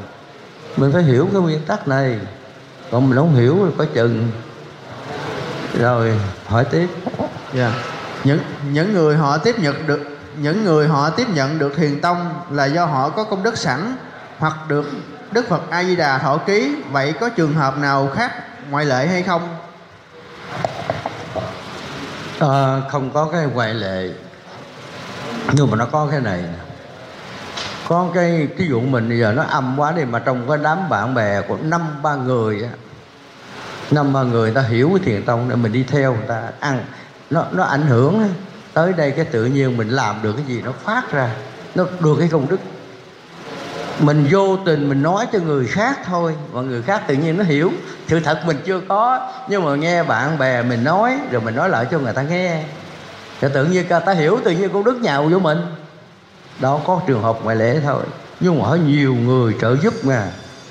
Mình phải hiểu cái nguyên tắc này. Còn mình không hiểu thì có chừng. Rồi hỏi tiếp. Dạ. Những những người họ tiếp nhận được những người họ tiếp nhận được thiền tông là do họ có công đức sẵn hoặc được Đức Phật A Di Đà thọ ký. Vậy có trường hợp nào khác ngoại lệ hay không? À, không có cái ngoại lệ. Nhưng mà nó có cái này con cái ví dụ mình bây giờ nó âm quá đi mà trong cái đám bạn bè của năm, ba người á, năm, ba người ta hiểu cái thiền tông để mình đi theo người ta, ăn, nó nó ảnh hưởng tới đây cái tự nhiên mình làm được cái gì nó phát ra, nó được cái công đức. Mình vô tình mình nói cho người khác thôi và người khác tự nhiên nó hiểu. Sự thật mình chưa có, nhưng mà nghe bạn bè mình nói, rồi mình nói lại cho người ta nghe. Thì tự nhiên người ta hiểu, tự nhiên công đức nhào vô mình đó có trường hợp ngoại lệ thôi. Nhưng mà ở nhiều người trợ giúp nè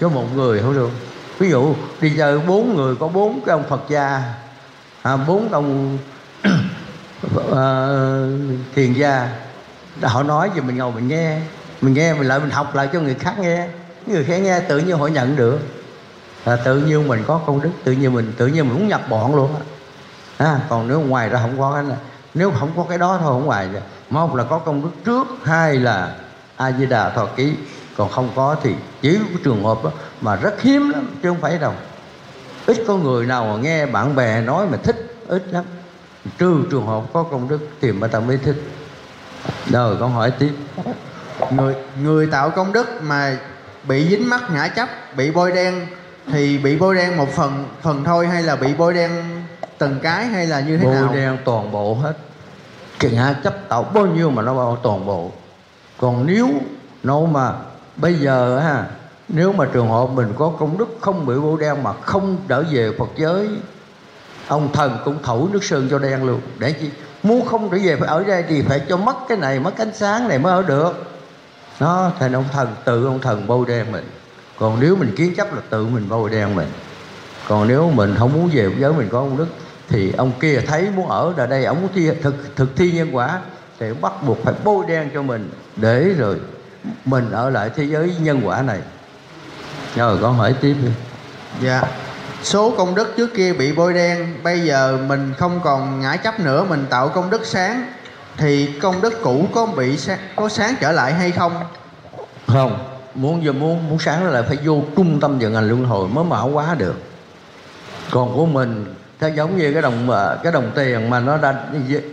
cho một người không được ví dụ đi chơi bốn người có bốn cái ông phật gia. À, bốn ông uh, thiền gia. Họ nói gì mình ngồi mình nghe. Mình nghe mình lại mình học lại cho người khác nghe. Người khác nghe tự nhiên họ nhận được. Là tự nhiên mình có công đức tự nhiên mình tự nhiên mình muốn nhập bọn luôn á. À, còn nếu ngoài ra không có cái này nếu không có cái đó thôi, không ngoài vậy. một là có công đức trước, hai là a di đà thọ ký. Còn không có thì chỉ có trường hợp đó mà rất hiếm lắm, chứ không phải đâu. Ít có người nào mà nghe bạn bè nói mà thích, ít lắm. Trừ trường hợp có công đức thì mà ta mới thích. Rồi con hỏi tiếp. Người người tạo công đức mà bị dính mắc ngã chấp bị bôi đen thì bị bôi đen một phần phần thôi hay là bị bôi đen từng cái hay là như thế bôi nào? đen toàn bộ hết. Cái ngã chấp tạo bao nhiêu mà nó bao toàn bộ. Còn nếu nó mà bây giờ ha nếu mà trường hợp mình có công đức không bị bôi đen mà không trở về Phật giới ông thần cũng thổi nước sơn cho đen luôn. Để chi? Muốn không trở về phải ở đây thì phải cho mất cái này mất ánh sáng này mới ở được. Đó thành ông thần tự ông thần bôi đen mình. Còn nếu mình kiến chấp là tự mình bôi đen mình. Còn nếu mình không muốn về giới mình có công đức thì ông kia thấy muốn ở ở đây ông muốn thi, thực thực thi nhân quả thì ông bắt buộc phải bôi đen cho mình để rồi mình ở lại thế giới nhân quả này. Rồi con hỏi tiếp đi. Dạ. Số công đức trước kia bị bôi đen bây giờ mình không còn ngã chấp nữa mình tạo công đức sáng. Thì công đức cũ có bị sáng, có sáng trở lại hay không? Không. Muốn giờ muốn muốn sáng là phải vô trung tâm vận hành luân hồi mới mạo hóa được. Còn của mình thế giống như cái đồng ờ, cái đồng tiền mà nó đã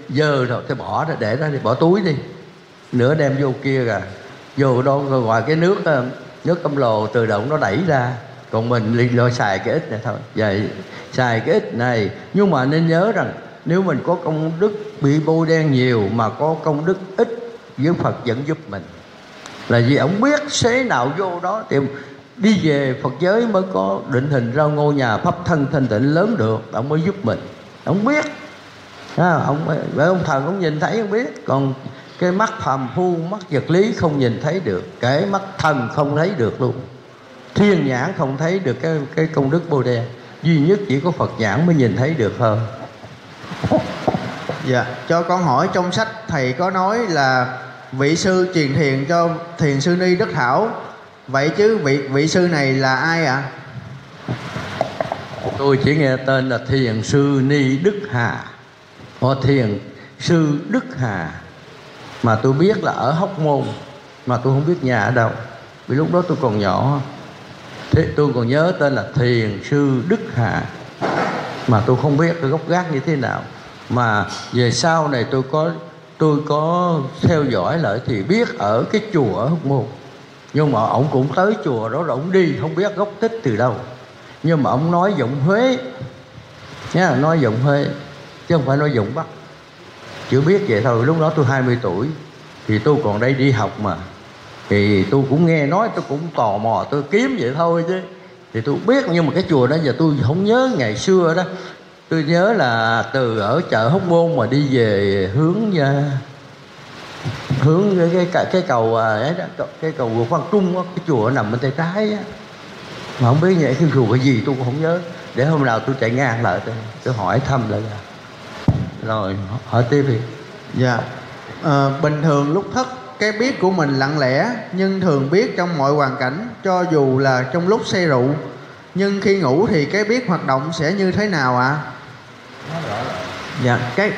dơ- rồi, thì bỏ ra, để đó thì bỏ túi đi. Nửa đem vô kia kìa. Vô đó, rồi ngoài cái nước ờ, nước cam lồ tự động nó đẩy ra. Còn mình liền lo xài cái ít này thôi. Vậy, xài cái ít này. Nhưng mà nên nhớ rằng, nếu mình có công đức bị bôi đen nhiều mà có công đức ít với Phật vẫn giúp mình. Là vì ông biết xế nào vô đó thì đi về Phật giới mới có định hình ra ngôi nhà pháp thân thanh tịnh lớn được. Ông mới giúp mình. Ông biết. À, ông bởi ông thần ông nhìn thấy ông biết. Còn cái mắt phàm phu mắt vật lý không nhìn thấy được. Cái mắt thần không thấy được luôn. Thiên nhãn không thấy được cái cái công đức bồ đề. Duy nhất chỉ có Phật nhãn mới nhìn thấy được hơn dạ cho con hỏi trong sách thầy có nói là vị sư truyền thiền cho thiền sư ni đức thảo vậy chứ vị vị sư này là ai ạ? Tôi chỉ nghe tên là thiền sư ni đức hà. Hoặc thiền sư đức hà. Mà tôi biết là ở hóc môn, mà tôi không biết nhà ở đâu. Vì lúc đó tôi còn nhỏ. Thế tôi còn nhớ tên là thiền sư đức hà. Mà tôi không biết cái gốc gác như thế nào. Mà về sau này tôi có tôi có theo dõi lại thì biết ở cái chùa ở hóc môn nhưng mà ông cũng tới chùa đó rồi ông đi, không biết gốc tích từ đâu. Nhưng mà ông nói giọng Huế nha nói giọng Huế, chứ không phải nói giọng Bắc. Chưa biết vậy thôi, lúc đó tôi 20 tuổi, thì tôi còn đây đi học mà. Thì tôi cũng nghe nói, tôi cũng tò mò, tôi kiếm vậy thôi chứ. Thì tôi biết, nhưng mà cái chùa đó giờ tôi không nhớ ngày xưa đó. Tôi nhớ là từ ở chợ Hóc Môn mà đi về hướng ra hướng cái cái, cái, cái cầu à, ấy đó, cái cầu Vua Văn Trung á, cái chùa nằm bên tay trái á. Mà không biết vậy cái chùa cái gì tôi cũng không nhớ. Để hôm nào tôi chạy ngang lại tôi, tôi hỏi thăm lại ra rồi hỏi tiếp đi. Dạ. Ờ, bình thường lúc thức cái biết của mình lặng lẽ nhưng thường biết trong mọi hoàn cảnh cho dù là trong lúc say rượu. Nhưng khi ngủ thì cái biết hoạt động sẽ như thế nào ạ? Dạ. Cái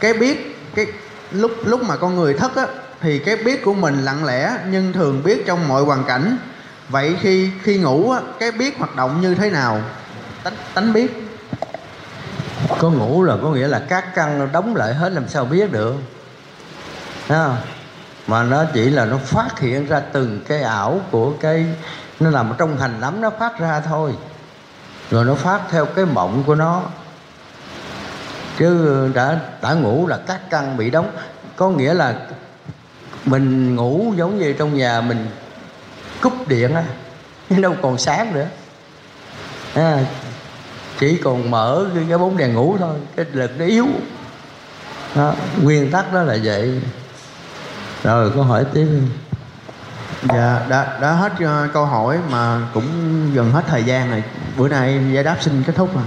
cái biết cái lúc lúc mà con người thất á, thì cái biết của mình lặng lẽ, nhưng thường biết trong mọi hoàn cảnh. Vậy khi khi ngủ á, cái biết hoạt động như thế nào? Tánh tánh biết. Có ngủ là có nghĩa là các căn nó đóng lại hết làm sao biết được. Thấy không? mà nó chỉ là nó phát hiện ra từng cái ảo của cái, nó nằm trong hành lắm nó phát ra thôi. Rồi nó phát theo cái mộng của nó chứ đã đã ngủ là các căn bị đóng có nghĩa là mình ngủ giống như trong nhà mình cúp điện á đâu còn sáng nữa à, chỉ còn mở cái, cái bóng đèn ngủ thôi cái lực nó yếu đó, nguyên tắc đó là vậy rồi có hỏi tiếp. Dạ, đã, đã hết à, câu hỏi mà cũng gần hết thời gian rồi. Bữa nay giải đáp xin kết thúc rồi.